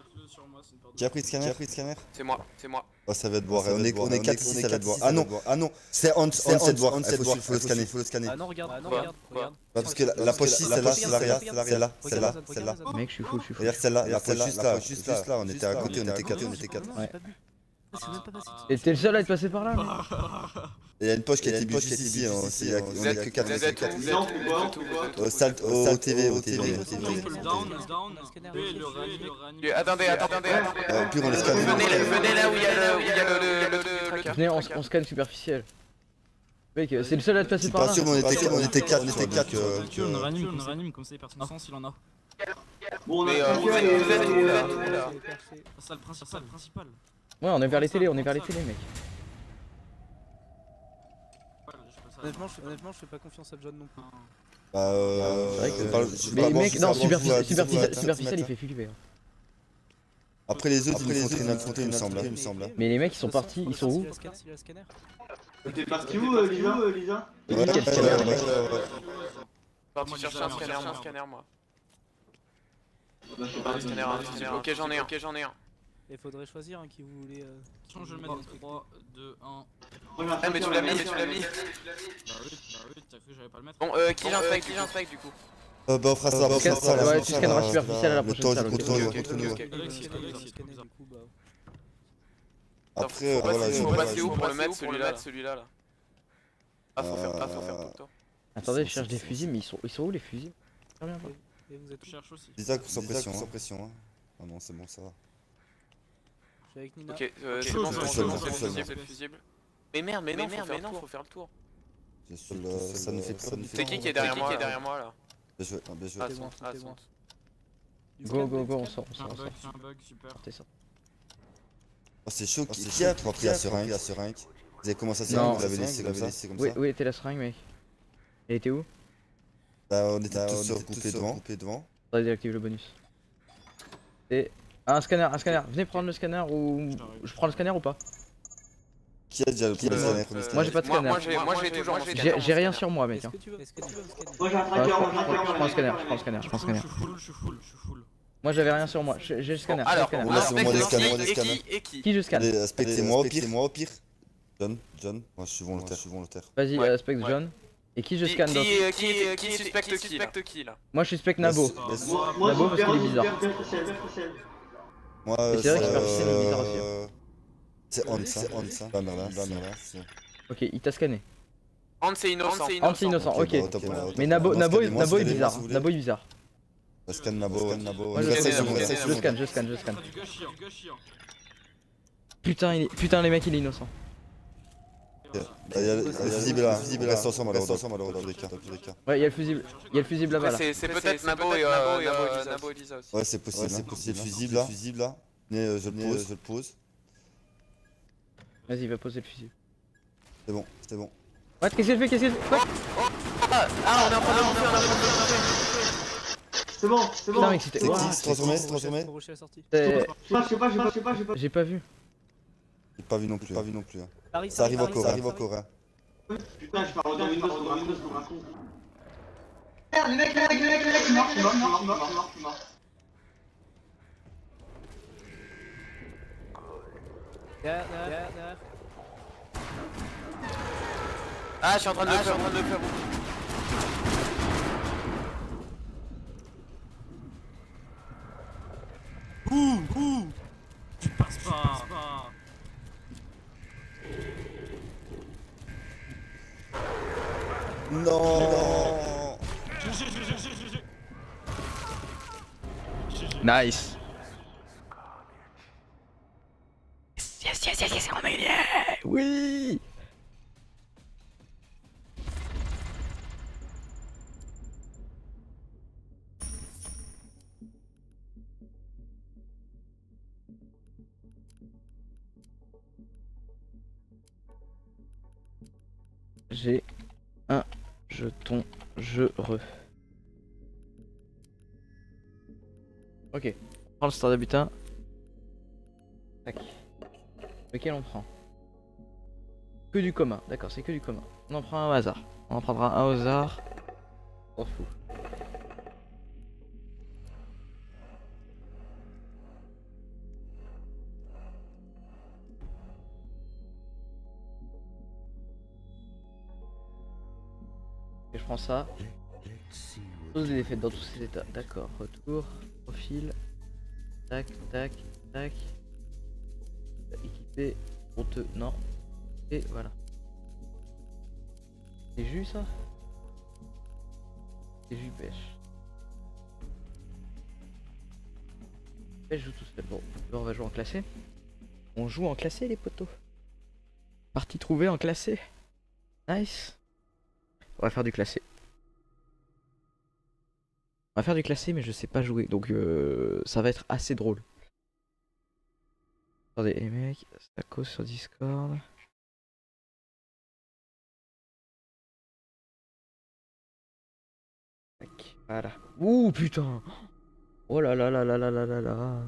Qui a pris le scanner Qui a pris le scanner C'est moi, c'est moi. Oh, ça va être boire. On est, on est 4 ici, ça va être boire. Ah non, ah non, c'est on, c'est on, boire. Il faut, faut le scanner, faut le scanner. Ah non, regarde, ah non, regarde, regarde. Bah, parce que la, poche 6, celle-là, celle-là, regarde, celle-là, celle-là, celle-là. Mec, je suis fou, je suis fou. Regarde celle-là, la poche juste là, juste là, on était à côté, on était 4, on était 4. C'est t'es le seul à être passé par là il y a une poche qui a été ici, on est que 4, on est que 4. Non, c'est quoi Au au TV, au TV. Attendez, attendez, attendez. Euh, Au pire, on les scanne. Venez, là- où il y a le, où il y a le, le, le, le, le Venez, on, on scanne superficiel. Mec, euh, c'est le seul à être passé par pas là. sûr, on était, on était 4, on était 4. Tu on réanime, on réanime, comme ça les personnes sans s'il en a. Bon, on a euh, vous êtes- où, là euh, C'est ça le principal, le principal. Ouais, on est vers les télés, on est vers les télés, mec. Honnêtement, je, honnêtement, je fais pas confiance à John non plus. Bah, euh. Vrai que- je parle- je Mais mec, pas non, superficiel, il fait flipper. hein. Après les autres, ils nous font traîner il me semble, il me semble. Mais les mecs, ils sont partis, ils sont où. T'es parti où, Lisa euh, Lisa Ouais, ouais, scanner, mec. ouais, ouais. Parti chercher un scanner, un scanner, moi. Bah, je sais Un pas, scanner, un scanner. Ok, j'en ai un, ok, j'en ai un. Il faudrait choisir un qui vous voulez. euh, Attention, je le mets dans 3, 2, 1. Moi, j'ai un Ah, mais tu l'as mis, tu l'as mis. Bah oui, bah oui, t'as cru que j'allais pas le mettre. Bon, euh, qui j'inspecte, qui j'inspecte du coup Euh, bah, on fera ça, on fera ça. ouais, tu scanneras superficiel à la prochaine salle, bah. Après, euh, Faut voilà, passer je où, vais passer où pas- pour le mettre celui-là celui-là là Ah, faut faire, ah, faut faire pour toi. Attendez, je cherche des fusils, mais ils sont, ils sont où les fusils? Reviens pas. Et vous êtes cherche aussi. Isaac, sans pression, sans pression. hein. Ah non, c'est bon, ça va. Je suis avec Nina. Ok, euh, c'est bon, c'est bon, c'est chaud, fusible, c'est. Mais merde, mais non, mais merde, mais non, faut faire le tour. Le- Ça nous fait fait C'est qui qui est derrière moi, qui est derrière moi là Bien joué, ah, bien joué. Ah, ah. Du Go, go, go, on sort, on sort, un on bug, sort. j'ai un bug, super. Oh, c'est chaud, qui qui a pris la seringue la seringue Vous avez commencé à Non. seringue, vous l'avez laissé comme ça comme Oui, ça oui, était la seringue, mec. Elle était où Bah, on était tous regroupés devant. devant. Faudrait désactiver le bonus. Et. Ah, un scanner, un scanner. Venez prendre le scanner ou. Je prends le scanner ou pas Qui a déjà le Euh, scanner euh, Moi, j'ai pas de scanner. Moi j'ai toujours J'ai scanner. j'ai rien sur moi, mec. Hein. Moi, j'ai un Ah, je tracker, prends- je je le scanner, je prends le scanner, je prends le Je scanner. suis full, je suis full, je suis full. Moi, j'avais rien sur moi. J'ai le scanner. j'ai le Alors, moi, qui scanners, et qui je scanne Allez, aspectez-moi au pire. moi au pire. John, John, moi je suis volontaire, je suis volontaire. Vas-y, ouais. John. Et qui je scanne qui, d'autre euh, qui, euh, qui suspecte qui là Moi, je suspecte Nabo. Nabo, parce qu'il est bizarre. Moi, c'est vrai que euh, superficiel est bizarre aussi, euh, C'est Hans, c'est Hans, hein. C'est- Ok, il t'a scanné. Hans c'est innocent. Hans c'est innocent, ok. Mais Nabo, est bizarre. Nabo est bizarre. Bah, Scanne Nabo, Nabo. Je scanne, je scanne, je scanne, je. Putain, il est... Putain, les mecs, il est innocent. Bah, Il y a le fusible là, fusible là. Ensemble alors, ensemble alors, dans tous les cas, dans tous les cas. Ouais, il y a le fusible. Il y a le fusible là-bas là. C'est c'est peut-être Nabo et euh, Nabo- Nabo et Lisa aussi. Ouais, c'est possible, c'est possible. Fusible là, fusible là. Venez, euh, je le pose, je le pose. Vas-y, va poser le fusible. C'est bon, c'est bon. What Qu'est-ce qu'il fait Qu'est-ce qu'il fait Ah, on est en train de monter, on est en train de monter. C'est bon, c'est bon. Putain, mec, c'était. Sortie. c'est- Je sais pas, je sais pas, je sais pas, je sais pas, je sais pas. J'ai pas vu. J'ai pas vu non plus, pas vu non plus. hein. Paris, Ça arrive Paris, encore, ça arrive encore. hein. Putain, je parle dans Windows, dans Windows, dans un con. Merde, les mecs, les mecs, les mecs, les mecs, je suis mort, mort, mort, mort, mort, mort. Derrière, derrière, derrière. Ah, je suis en train de le faire, en train de le faire. Ouh, ouh. Tu passes pas. Non GG, GG, GG, GG. Nice. Yes, yes, yes, yes, on est Oui J'ai un jeton je re. Ok, on prend le star de butin. Tac. Lequel on prend? Que du commun, d'accord, c'est que du commun. On en prend un au hasard. On en prendra un au hasard. On s'en fout. Ça. Tous les défaites dans tous ces états. D'accord. Retour. Profil. Tac, tac, tac. Équipé. Honteux. Non. Et voilà. C'est jus ça? C'est jus pêche. Pêche joue tout seul. Bon, on va jouer en classé. On joue en classé les poteaux. Partie trouvée en classé. Nice. On va faire du classé. On va faire du classé mais je sais pas jouer donc euh, ça va être assez drôle. Attendez les mecs, ça cause sur Discord. Voilà. Ouh putain Oh là là là là là là là là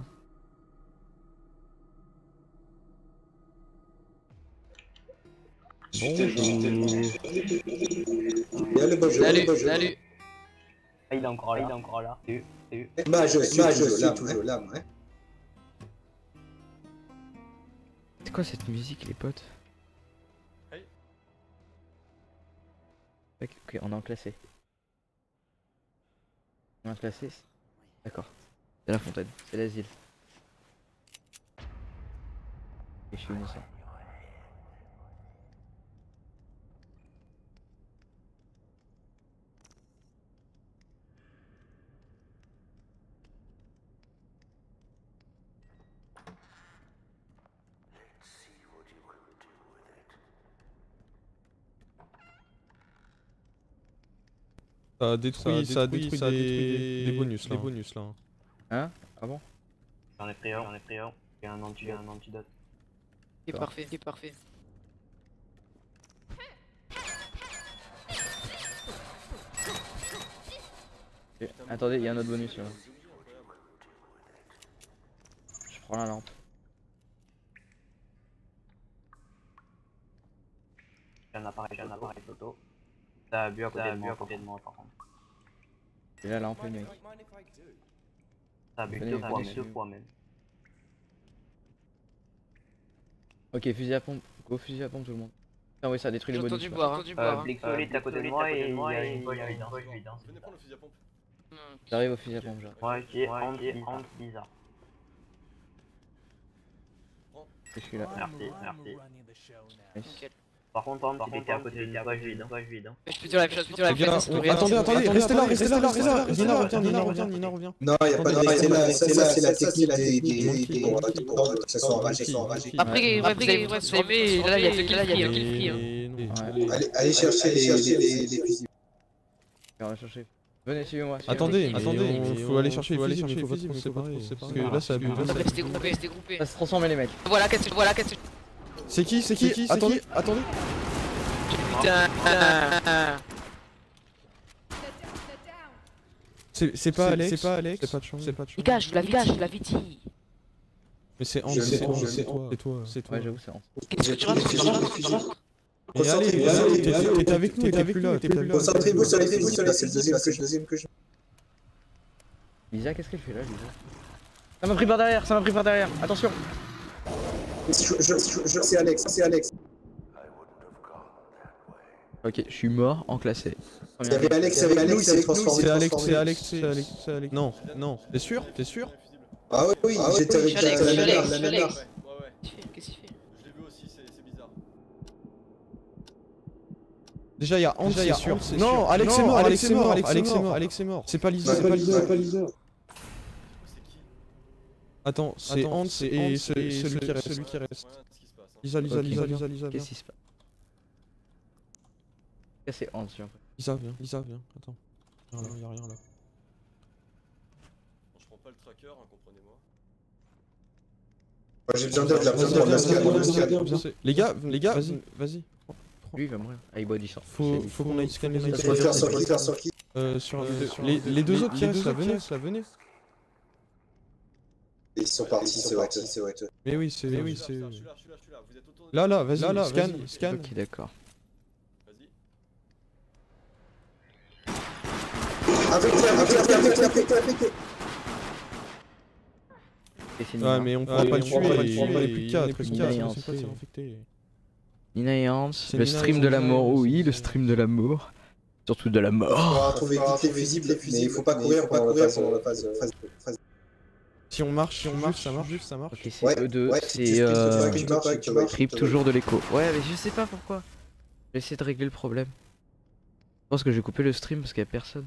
Salut, salut. Ah, il est encore là, il est encore là. Salut, salut. Bah, je suis toujours, toujours là, ouais. C'est quoi cette musique les potes Ok, ok, on est en classé. On est en classé D'accord. C'est la fontaine, c'est l'asile. Et je suis innocent. Ça a détruit, ça a détruit, ça a détruit des, des bonus là. Des bonus là. Hein? Ah bon J'en ai pris un, j'en ai pris un. J'ai un antidote. un antidote. C'est parfait, c'est parfait. Ok, Attendez, il y a un autre bonus là. Je prends la lampe. J'ai un appareil, j'ai un appareil photo. Ça a bu à côté de moi, à côté de moi par contre. Et les mecs. Ça a bu Venez, deux fois, venez. deux fois même. Ok, fusil à pompe. Go fusil à pompe tout le monde. Ah ouais, ça a détruit les J'ai bonus. entendu là. boire, entendu Euh, boire. hein. Blixol est à côté de moi et il y a une poche vide. Venez prendre le fusil à pompe. J'arrive au fusil à pompe, j'arrive. Ouais, anti, anti bizarre. Et je suis là. Merci, merci. Par contre, par contre, à côté de vide, vide. Je peux dire la même chose, je peux dire la même chose. Attendez, attendez, restez là, restez là, restez là. Nina, reviens, Nina, reviens, Nina. Non, y'a pas de c'est là, c'est là, c'est la technique des des ça ça soit enragé. Après, vous là, y'a que le prix. Allez chercher les fusils. On chercher. Venez, suivez-moi. Attendez, attendez, il faut aller chercher les faut pas se séparer. Parce que là, ça abuse. Restez groupés, restez groupés. Ça se transforme, les mecs. Voilà, qu'est-ce que. C'est qui, c'est qui Attendez, attendez. Putain. C'est c'est pas Alex, c'est pas Alex, c'est pas de chance, c'est pas de chance. Les gars, je l'avais dit, je l'avais dit. Mais c'est Hans, c'est toi, c'est toi, c'est toi, c'est toi. Ouais, j'avoue, c'est Hans. Qu'est-ce que tu racontes, Mais allez, t'étais avec nous, t'étais plus là, t'étais plus là. Concentrez-vous sur les là, c'est le deuxième que je deuxième que je. Lisa, qu'est-ce qu'elle fait là, Lisa? Ça m'a pris par derrière, ça m'a pris par derrière. Attention. Je, je, je, je, c'est Alex, c'est Alex. Ok, je suis mort en classé. Il y avait Alex il transformé. C'est Alex, c'est Alex, c'est Alex, c'est Alex. Non, non. T'es sûr? T'es sûr? Ah oui, oui, j'étais avec Alex, la Alex, la nana. Ouais, Alex. ouais. Qu'est-ce qu'il fait? Je l'ai vu aussi, c'est bizarre. Déjà, il y a Hans, c'est sûr. Non. Alex est mort, Alex Alex est mort, Alex est Alex est mort. Alex est mort. C'est pas Lisa, c'est pas pas Lisa. Attends, c'est Hans et celui qui reste. Celui qui reste. Lisa, Lisa. Lisa, Lisa, Lisa. Qu'est-ce qui se passe c'est Hans, j'ai. Lisa, viens, Lisa, viens. Attends. Y'a rien, y'a rien là. Bon, je prends pas le tracker, hein, comprenez-moi. Moi, j'ai besoin d'aide, là, besoin d'aide, là. Les gars, les gars, vas-y, vas-y. Lui, il va mourir. Ah, il boit du sang. Faut, faut qu'on aille scanner les autres. sur sur Euh, sur Euh, les, sur deux autres qui les restent, deux là, autres qui venez, restent, là, venez. Ils sont partis, c'est vrai, c'est vrai. Mais oui, c'est. Mais oui, c'est. celui-là, celui-là, celui-là, vous êtes autour de- Là, là, vas-y, Là, là, scan, vas-y. scan. Ok, d'accord. Affecté, affecté, affecté, affecté, affecté. C'est Ouais, mais on Ouais, pourra pas le on pourra pas le tuer, il est plus de il 4, est plus de Nina quatre, et on Hans, sait c'est pas, infecté. Nina et Hans, C'est le stream de l'amour, c'est- oui, le stream de l'amour. Surtout de la On mort. va trouver vite les fusibles, mais il faut pas courir, pas courir pendant la phase. Si on marche, si on marche, ça marche, juste, ça marche. Ok, c'est Ouais, eux deux, ouais, si tu c'est splits, tu euh... tu toujours de l'écho. Ouais, mais je sais pas pourquoi. Je vais essayer de régler le problème. Je pense que je vais couper le stream parce qu'il y a personne.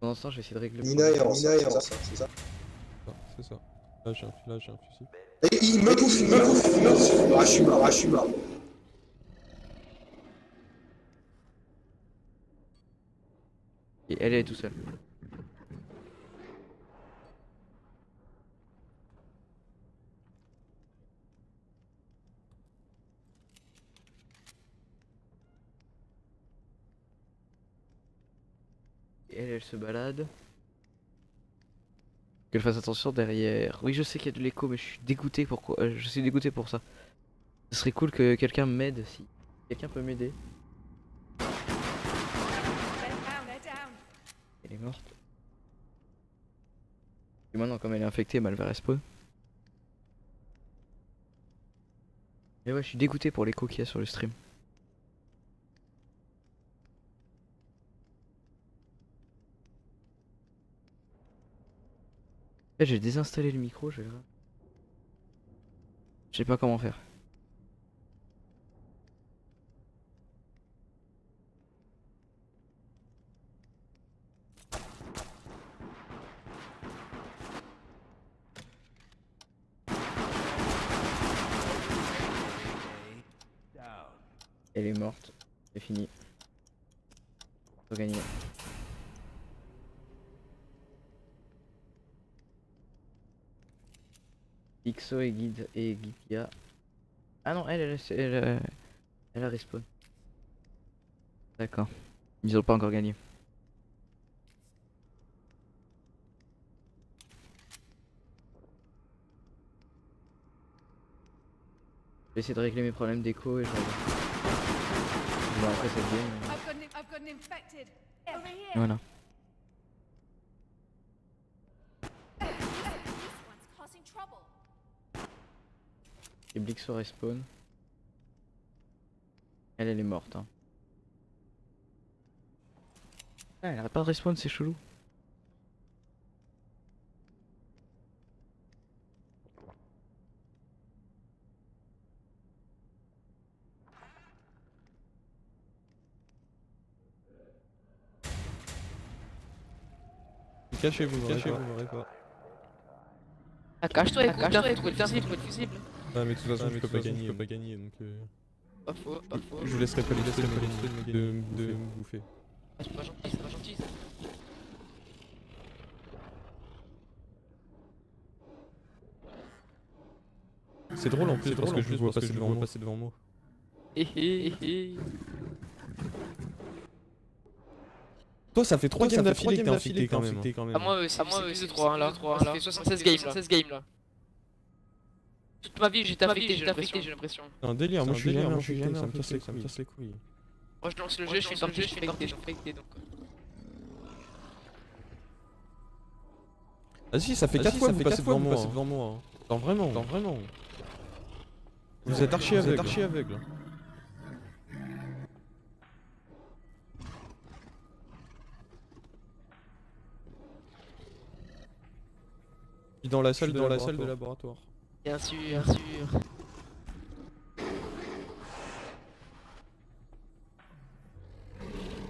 Pendant ce temps, je vais essayer de régler le Nina et problème. Nina et Hans, c'est ça Ah, C'est ça. Là, j'ai un, là, j'ai un fusil. Et il me bouffe, il me bouffe, il me bouffe. Ah, je suis mort, ah, je suis mort. Et elle est tout seule. Elle, elle se balade. Qu'elle fasse attention derrière. Oui, je sais qu'il y a de l'écho, mais je suis dégoûté pourquoi. euh, je suis dégoûté pour ça. Ce serait cool que quelqu'un m'aide si quelqu'un peut m'aider. Elle est morte. Et maintenant, comme elle est infectée, elle va respawn. Et ouais, je suis dégoûté pour l'écho qu'il y a sur le stream. J'ai désinstallé le micro, je. Je sais pas comment faire. Elle est morte. C'est fini. Faut gagner. Ixo et Guide et Gipia. Ah non, elle, elle, elle, elle, elle a respawn. D'accord. Ils ont pas encore gagné. Je vais essayer de régler mes problèmes d'écho et je vais après cette game. mais- Et Blixo respawn. Elle, elle est morte. Hein. Ah, elle arrête pas de respawn, c'est chelou. Cachez-vous, cachez-vous, m'aurez pas. Ah, cache-toi, cache-toi, écoute, visible. Ah, mais de toute façon, Ah, je peux pas gagner, je peux pas gagner, donc. euh, pas faux. Je vous laisserai pas les laisser de me de, de me bouffer. Ah, c'est pas gentil, c'est pas gentil. ça. C'est drôle en plus parce que je vois passer devant moi. passer devant moi. Hé hé hé. Toi, ça fait 3 Toi, ça games d'affilée que t'es infecté quand même. hein. Ah, moi, c'est moi, c'est 3 là. Ça fait 76 games là. 16 games là. Toute ma vie, j'étais affecté, j'ai l'impression. j'ai l'impression. C'est un délire, moi je suis jamais moi, je suis infecté, jamais ça me casse les couilles. Moi, je lance le jeu, je fais une partie, je suis infecté donc. Ah si, ça fait Ah 4 si, fois ça que vous fait passez quatre fois devant moi. passez hein. hein. Non vraiment, non vraiment. Vous êtes archi Vous êtes aveugle. archi aveugle. Je suis dans la salle de dans la salle de laboratoire. Bien sûr, bien sûr.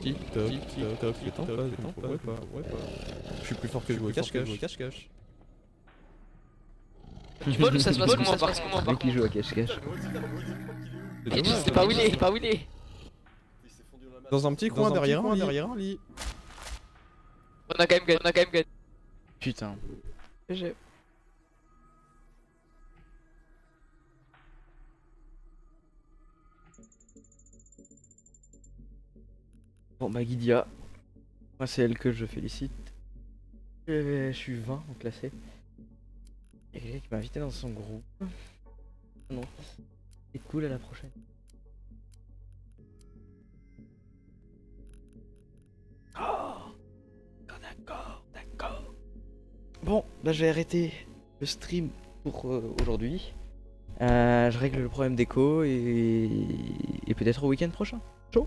Tic toc, tic toc, le temps passe, le temps passe, ouais pas, ouais pas. Je suis plus fort que vous, cache-cache, cache-cache. Tu vois, ça se passe comment par comment Lui par qui joue à cache-cache. Et tu sais pas où il est, pas où il est. Dans un petit coin derrière un lit. derrière un lit. On a quand même gagné, on a quand même gagné. Putain. GG. Bon, bah, Guidia. Moi, c'est elle que je félicite. Euh, je suis 20 au classé. Il y a quelqu'un qui m'a invité dans son groupe. Non. C'est cool, à la prochaine. Oh D'accord, d'accord. Bon, bah je vais arrêter le stream pour euh, aujourd'hui. Euh, je règle le problème d'écho et, et peut-être au week-end prochain. Ciao